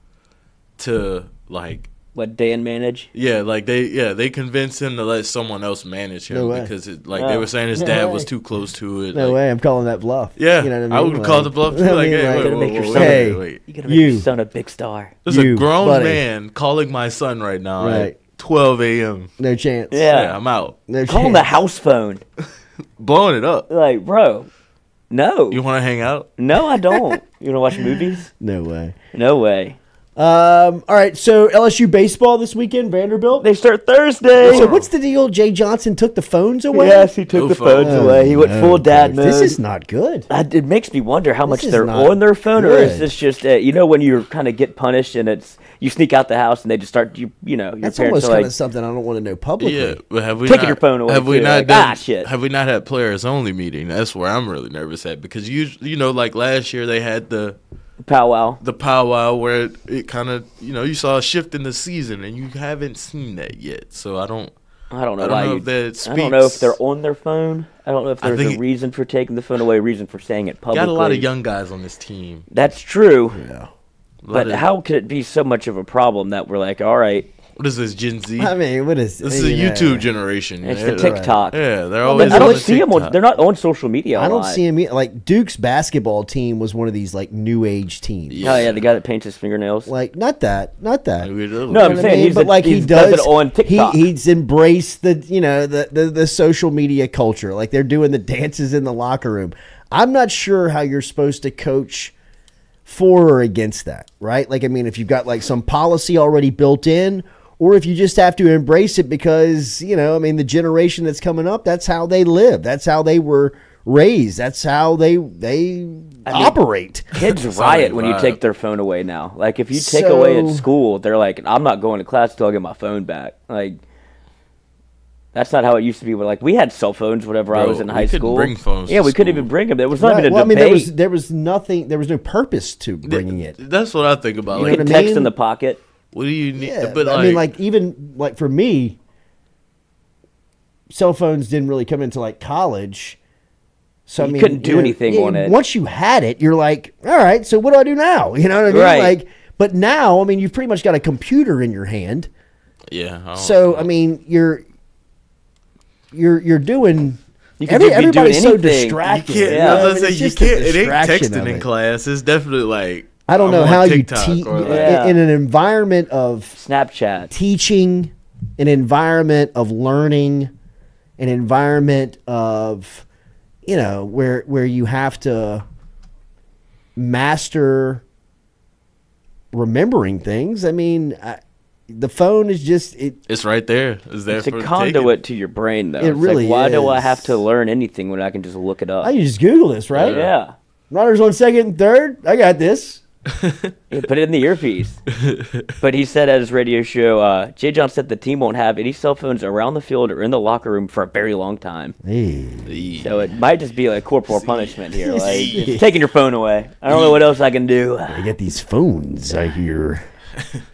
to like Let Dan manage. yeah, like they yeah they convinced him to let someone else manage him No because it, like they Oh. were saying his No dad way. was too close to it. No like- way, I'm calling that bluff. Yeah, you know what I I mean? would call the bluff too. I Like, mean, hey, like, wait, Gonna make your wait, Hey. wait. You gonna make You. your son a big star. There's You, a grown buddy. man calling my son right now Right. at 12 a.m. no chance. Yeah. Yeah, I'm out, no Call him chance. the house phone. blowing it up. Like, bro, no, You want to hang out? no, I don't. You wanna watch movies? No way. No way. Um. All right. So LSU baseball this weekend. Vanderbilt. They start Thursday. So what's the deal? Jay Johnson took the phones away. Yes, he took No the phone. phones away. He went Oh, full dad mode. This is not good. Uh, it makes me wonder how much they're on their phone, or is this just uh, you know when you kind of get punished and it's you sneak out the house and they just start you you know your That's parents almost are kind like of something I don't want to know publicly. Yeah, but have we Taking not, your phone away Have we too, not like, done? ah, shit. Have we not had players only meeting? That's where I'm really nervous at because you you know like last year they had the powwow. the powwow where it, it kind of you know you saw a shift in the season and you haven't seen that yet. So I don't. I don't know I don't why. know you, if that I don't know if they're on their phone. I don't know if there's a reason for taking the phone away, a reason for saying it publicly. Got a lot of young guys on this team. That's true. Yeah. But of- how could it be so much of a problem that we're like, all right, What is this Gen Z? I mean, what is this This is a you know, YouTube generation. it's yeah. the TikTok. Yeah, they're Well, always. I don't the see them on. They're not on social media. I I don't see them e- like Duke's basketball team was one of these like new age teams. Oh yeah, the guy that paints his fingernails. Like not that, not that. Maybe No, I'm You know what saying I mean? he's but a- like he he's does it on TikTok. He, he's embraced the you know the, the the social media culture. Like they're doing the dances in the locker room. I'm not sure how you're supposed to coach for or against that, right? Like I mean, if you've got like some policy already built in, or if you just have to embrace it because you know, I mean, the generation that's coming up, that's how they live. That's how they were raised. That's how they they operate. Kids riot when you take their phone away now. Like if you take away at school, they're like, I'm not going to class until I get my phone back. Like that's not how it used to be. But like we had cell phones whenever I was in we high school. bring phones Yeah, to we couldn't even bring them. There was not Right. even a Well, I mean, debate. there was there was nothing. There was no purpose to bringing it. That's what I think about. you Like, could what I text in the pocket. What do you need? Yeah, but I like, mean, like even like for me, cell phones didn't really come into like college. So I You mean, couldn't do know, anything yeah, on it. Once you had it, you're like, all right. So what do I do now? You know what I mean? Right. Like, but now, I mean, you've pretty much got a computer in your hand. yeah. I don't- So I mean, you're you're you're doing. You could Every, be doing everybody's so anything. you distracted. can't. Yeah. I was I gonna mean, say you can't. It ain't texting in it. class. It's definitely like I don't I'm know how TikTok you teach like- Yeah. in an environment of Snapchat. teaching, an environment of learning, an environment of you know where where you have to master remembering things. I mean, I, the phone is just it. It's right there. It's there It's a for the conduit to your brain, though. It It's like, really why do I have to learn anything when I can just look it up? I can just Google this, right? yeah. Runners on second and third. I got this. Yeah, put it in the earpiece. but he said at his radio show, uh, Jay John said the team won't have any cell phones around the field or in the locker room for a very long time. Hey. So it might just be like corporal punishment here, like taking your phone away. I don't know what else I can do. I get these phones. I hear.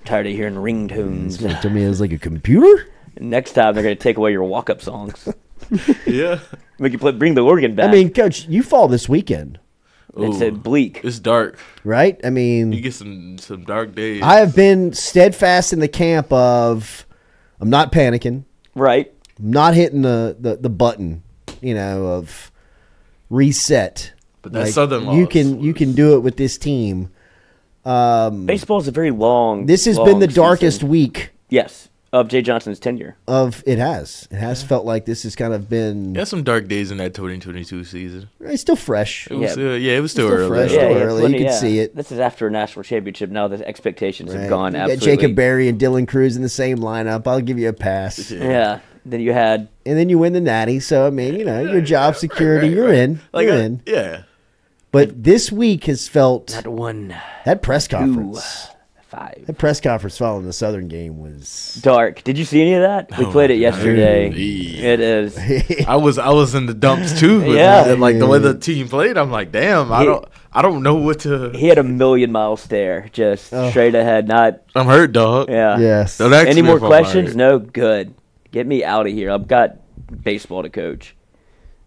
Tired of hearing ringtones. Somebody told me it was like a computer. Next time they're gonna take away your walk-up songs. yeah. Make you play, bring the organ back. I mean, coach, you fall this weekend, it's Ooh. a bleak. It's dark. right? I mean, You get some some dark days. I have been steadfast in the camp of I'm not panicking. Right. Not hitting the, the, the button, you know, of reset. But that Southern you loss can you can do it with this team. Um, Baseball is a very long. This has long been the darkest season. week Yes, of Jay Johnson's tenure. of it has. It has felt like this has kind of been There's some dark days in that 2022 season. it's still fresh. It was, Yeah. uh, yeah, it was still, Still early. fresh, though. still yeah, early. plenty- You can yeah. see it. This is after a national championship. Now the expectations have gone You got absolutely. Jacob Berry and Dylan Crews in the same lineup. I'll give you a pass. Yeah. Then you had And then you win the natty. So I mean, you know, your job security, you're in. Like, you're uh, in. yeah. But this week has felt that one, that press two, conference. Five. That press conference following the Southern game was Dark. Did you see any of that? We Oh, played it yesterday. yeah. It is. I was I was in the dumps too. Yeah. it. like the way the team played, I'm like, damn, I don't I don't know what to. He had a million mile stare, just oh. straight ahead. Not. I'm hurt, dog. Yeah. Yes. Don't Any more questions? No. Good. Get me out of here. I've got baseball to coach.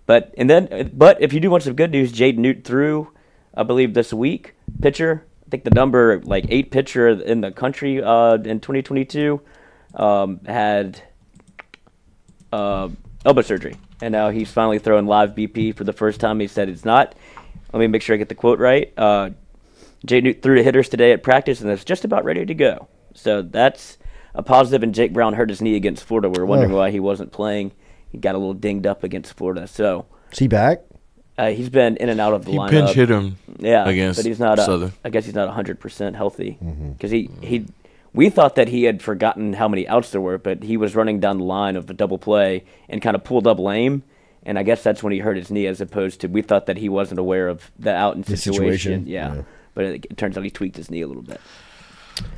But and then, but if you do want some good news, Jaden Noot threw, I believe this week. Pitcher. I think the number like eight pitcher in the country uh, in 2022 um, had uh, elbow surgery, and now he's finally throwing live BP for the first time. He said it's not. Let me make sure I get the quote right. Uh, Jay Noot threw to hitters today at practice, and it's just about ready to go. So that's a positive. And Jake Brown hurt his knee against Florida. We are wondering Ugh. why he wasn't playing. He got a little dinged up against Florida. So is he back? Uh, he's been in and out of the He lineup. pinch hit him yeah, against but he's not. uh, Southern. I guess he's not 100 percent healthy Mm-hmm. because he he. We thought that he had forgotten how many outs there were, but he was running down the line of a double play and kind of pulled up lame. And I guess that's when he hurt his knee, as opposed to we thought that he wasn't aware of the out in situation. situation, Yeah. yeah. but it, it turns out he tweaked his knee a little bit.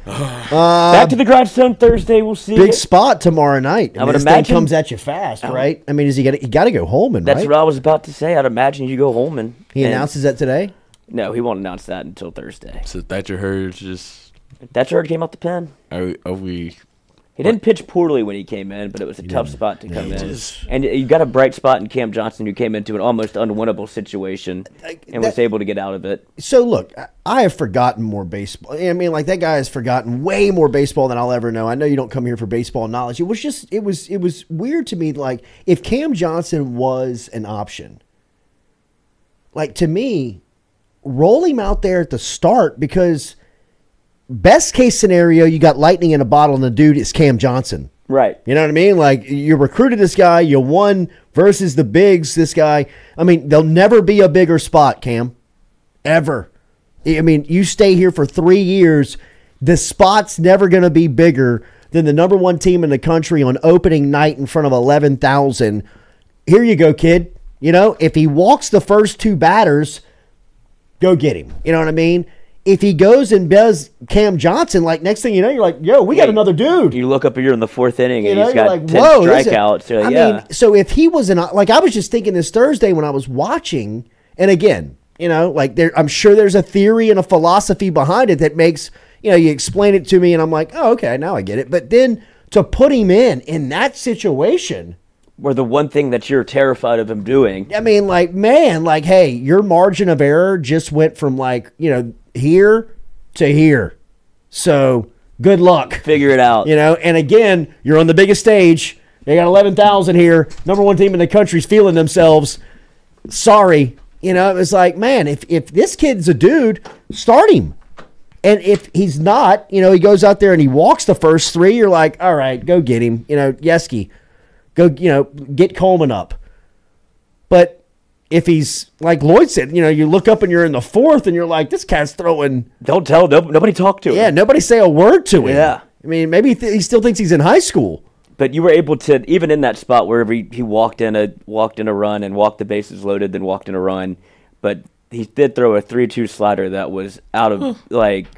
Uh, Back to the grindstone Thursday. We'll see. big spot tomorrow night. I would this imagine- thing comes at you fast, Oh. right? I mean, is he got? He got to go Holman, That's right? what I was about to say. I'd imagine you go Holman. He And- announces that today. No, he won't announce that until Thursday. So Thatcher Hurd just Thatcher where it came off the pen. are, are we? He didn't pitch poorly when he came in, but it was a tough spot to come in. just- And you got a bright spot in Cam Johnson, who came into an almost unwinnable situation and was able to get out of it. So look, I- I have forgotten more baseball. I mean, like that guy has forgotten way more baseball than I'll ever know. I know you don't come here for baseball knowledge. It was just, it was, it was weird to me. Like if Cam Johnson was an option, like to me, roll him out there at the start because best case scenario, you got lightning in a bottle, and the dude is Cam Johnson. Right. You know what I mean? Like you recruited this guy, you won versus the bigs. This guy. I mean, there'll never be a bigger spot, Cam, ever. I mean, you stay here for three years. The spot's never going to be bigger than the number one team in the country on opening night in front of eleven thousand. Here you go, kid. You know, if he walks the first two batters, go get him. You know what I mean? If he goes and does Cam Johnson, like next thing you know, you're like, yo, we got another dude. You look up here in the fourth inning You and know, he's got like, 10 whoa, strikeouts. Like, I yeah. mean, so if he was an like, I was just thinking this Thursday when I was watching, and again, you know, like there, I'm sure there's a theory and a philosophy behind it that makes you know you explain it to me, and I'm like, oh, okay, now I get it. But then to put him in in that situation, Where the one thing that you're terrified of him doing. I mean, like, man, like, hey, your margin of error just went from like you know here to here, so good luck. Figure it out. You know, and again, you're on the biggest stage. They got 11,000 here. Number one team in the country's feeling themselves. Sorry. You know, it was like, man, if, if this kid's a dude, start him. And if he's not, you know, he goes out there and he walks the first three, you're like, all right, go get him. You know, Yeskie, go, you know, get Coleman up. But if he's, like Lloyd said, you know, you look up and you're in the fourth and you're like, this cat's throwing. Don't tell, no, nobody talk to him. Yeah, nobody say a word to him. Yeah. I mean, maybe he, th- he still thinks he's in high school. But you were able to even in that spot wherever he, he walked in a walked in a run and walked the bases loaded, then walked in a run. But he did throw a three-two slider that was out of like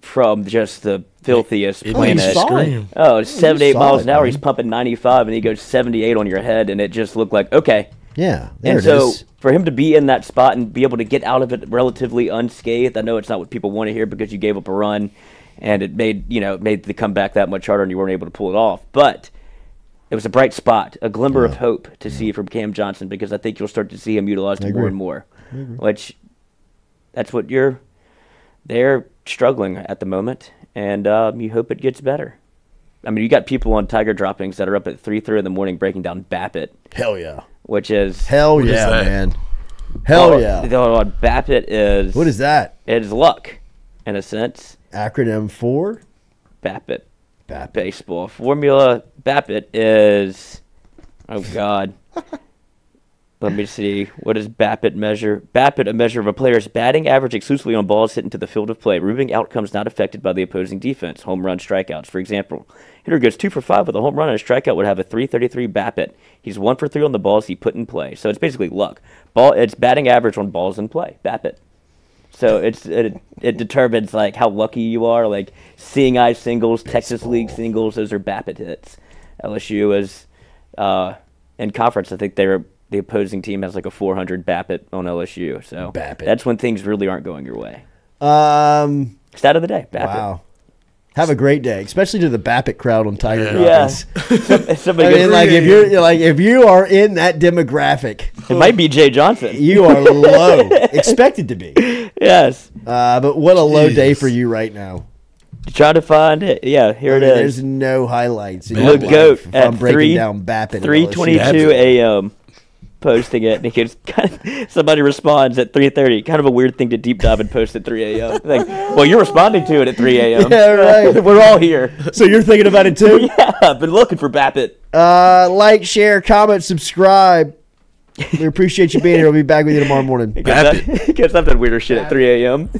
from just the filthiest It planet. made you scream. Oh, it's 78 saw miles an hour. man. He's pumping 95, and he goes 78 on your head, and it just looked like okay. Yeah, there and so is. for him to be in that spot and be able to get out of it relatively unscathed, I know it's not what people want to hear because you gave up a run, and it made you know it made the comeback that much harder, and you weren't able to pull it off. But it was a bright spot, a glimmer of hope to see from Cam Johnson because I think you'll start to see him utilized more and more. Which that's what you're. They're struggling at the moment, and um, you hope it gets better. I mean, you got people on Tiger droppings that are up at three thirty in the morning breaking down BABIP. Hell yeah. Which is Hell yeah, that? man. Hell Well, yeah. the- what BABIP is. What is that? It is luck, in a sense. Acronym for BABIP. Baseball formula. BABIP is. Oh God. Let me see. What does BABIP measure? BABIP, a measure of a player's batting average exclusively on balls hit into the field of play, removing outcomes not affected by the opposing defense. Home run strikeouts, for example. Hitter goes two for five with a home run and a strikeout would have a 333 BABIP. He's one for three on the balls he put in play. So it's basically luck. Ball. It's batting average on balls in play. BABIP. So it's it, it determines like how lucky you are. Like seeing eye singles, Texas League singles, those are BABIP hits. LSU is uh, in conference. I think they're the opposing team has like a 400 BABIP on LSU. So BABIP. that's when things really aren't going your way. Um, Stat of the day. BABIP. Wow. Have a great day, especially to the BABIP crowd on Tiger Yeah. Droppings. Some- somebody I mean, like if you're you're like if you are in that demographic, It might be Jay Johnson. you are low, expected to be. Yes. Uh, but what a low day for you right now. Trying to find it. Yeah, here I mean, is. There's no highlights. In The goat if at I'm breaking three, down BABIP. and Three LSU. twenty-two a.m. Posting it, and he gets kind of, somebody responds at three thirty. Kind of a weird thing to deep dive and post at three a.m. Like, well, you're responding to it at three a.m. Yeah, right. We're all here. So you're thinking about it too? yeah, I've been looking for BABIP. Uh, like, share, comment, subscribe. We appreciate you being here. We'll be back with you tomorrow morning. Guess, I, guess I've weirder shit at three a.m.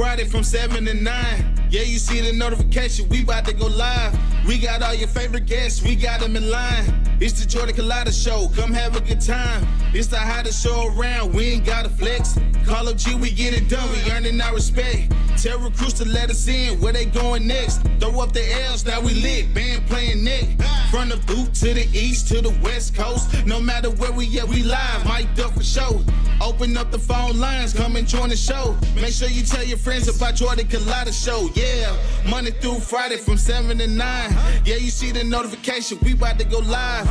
Friday from 7 to 9. Yeah, you see the notification, we about to go live. We got all your favorite guests, we got them in line. It's the Jordy Culotta Show, come have a good time. It's the hottest show around, we ain't got to flex. Call up G, we get it done, we earning our respect. Tell recruits to let us in, where they going next? Throw up the L's, now we lit, band playing neck. From the boot to the east to the west coast. No matter where we at, we live, Mike Duck for show. Open up the phone lines, come and join the show. Make sure you tell your friends about Jordy Culotta Show. Yeah, Monday through Friday from 7 to 9. Yeah, you see the notification, we about to go live.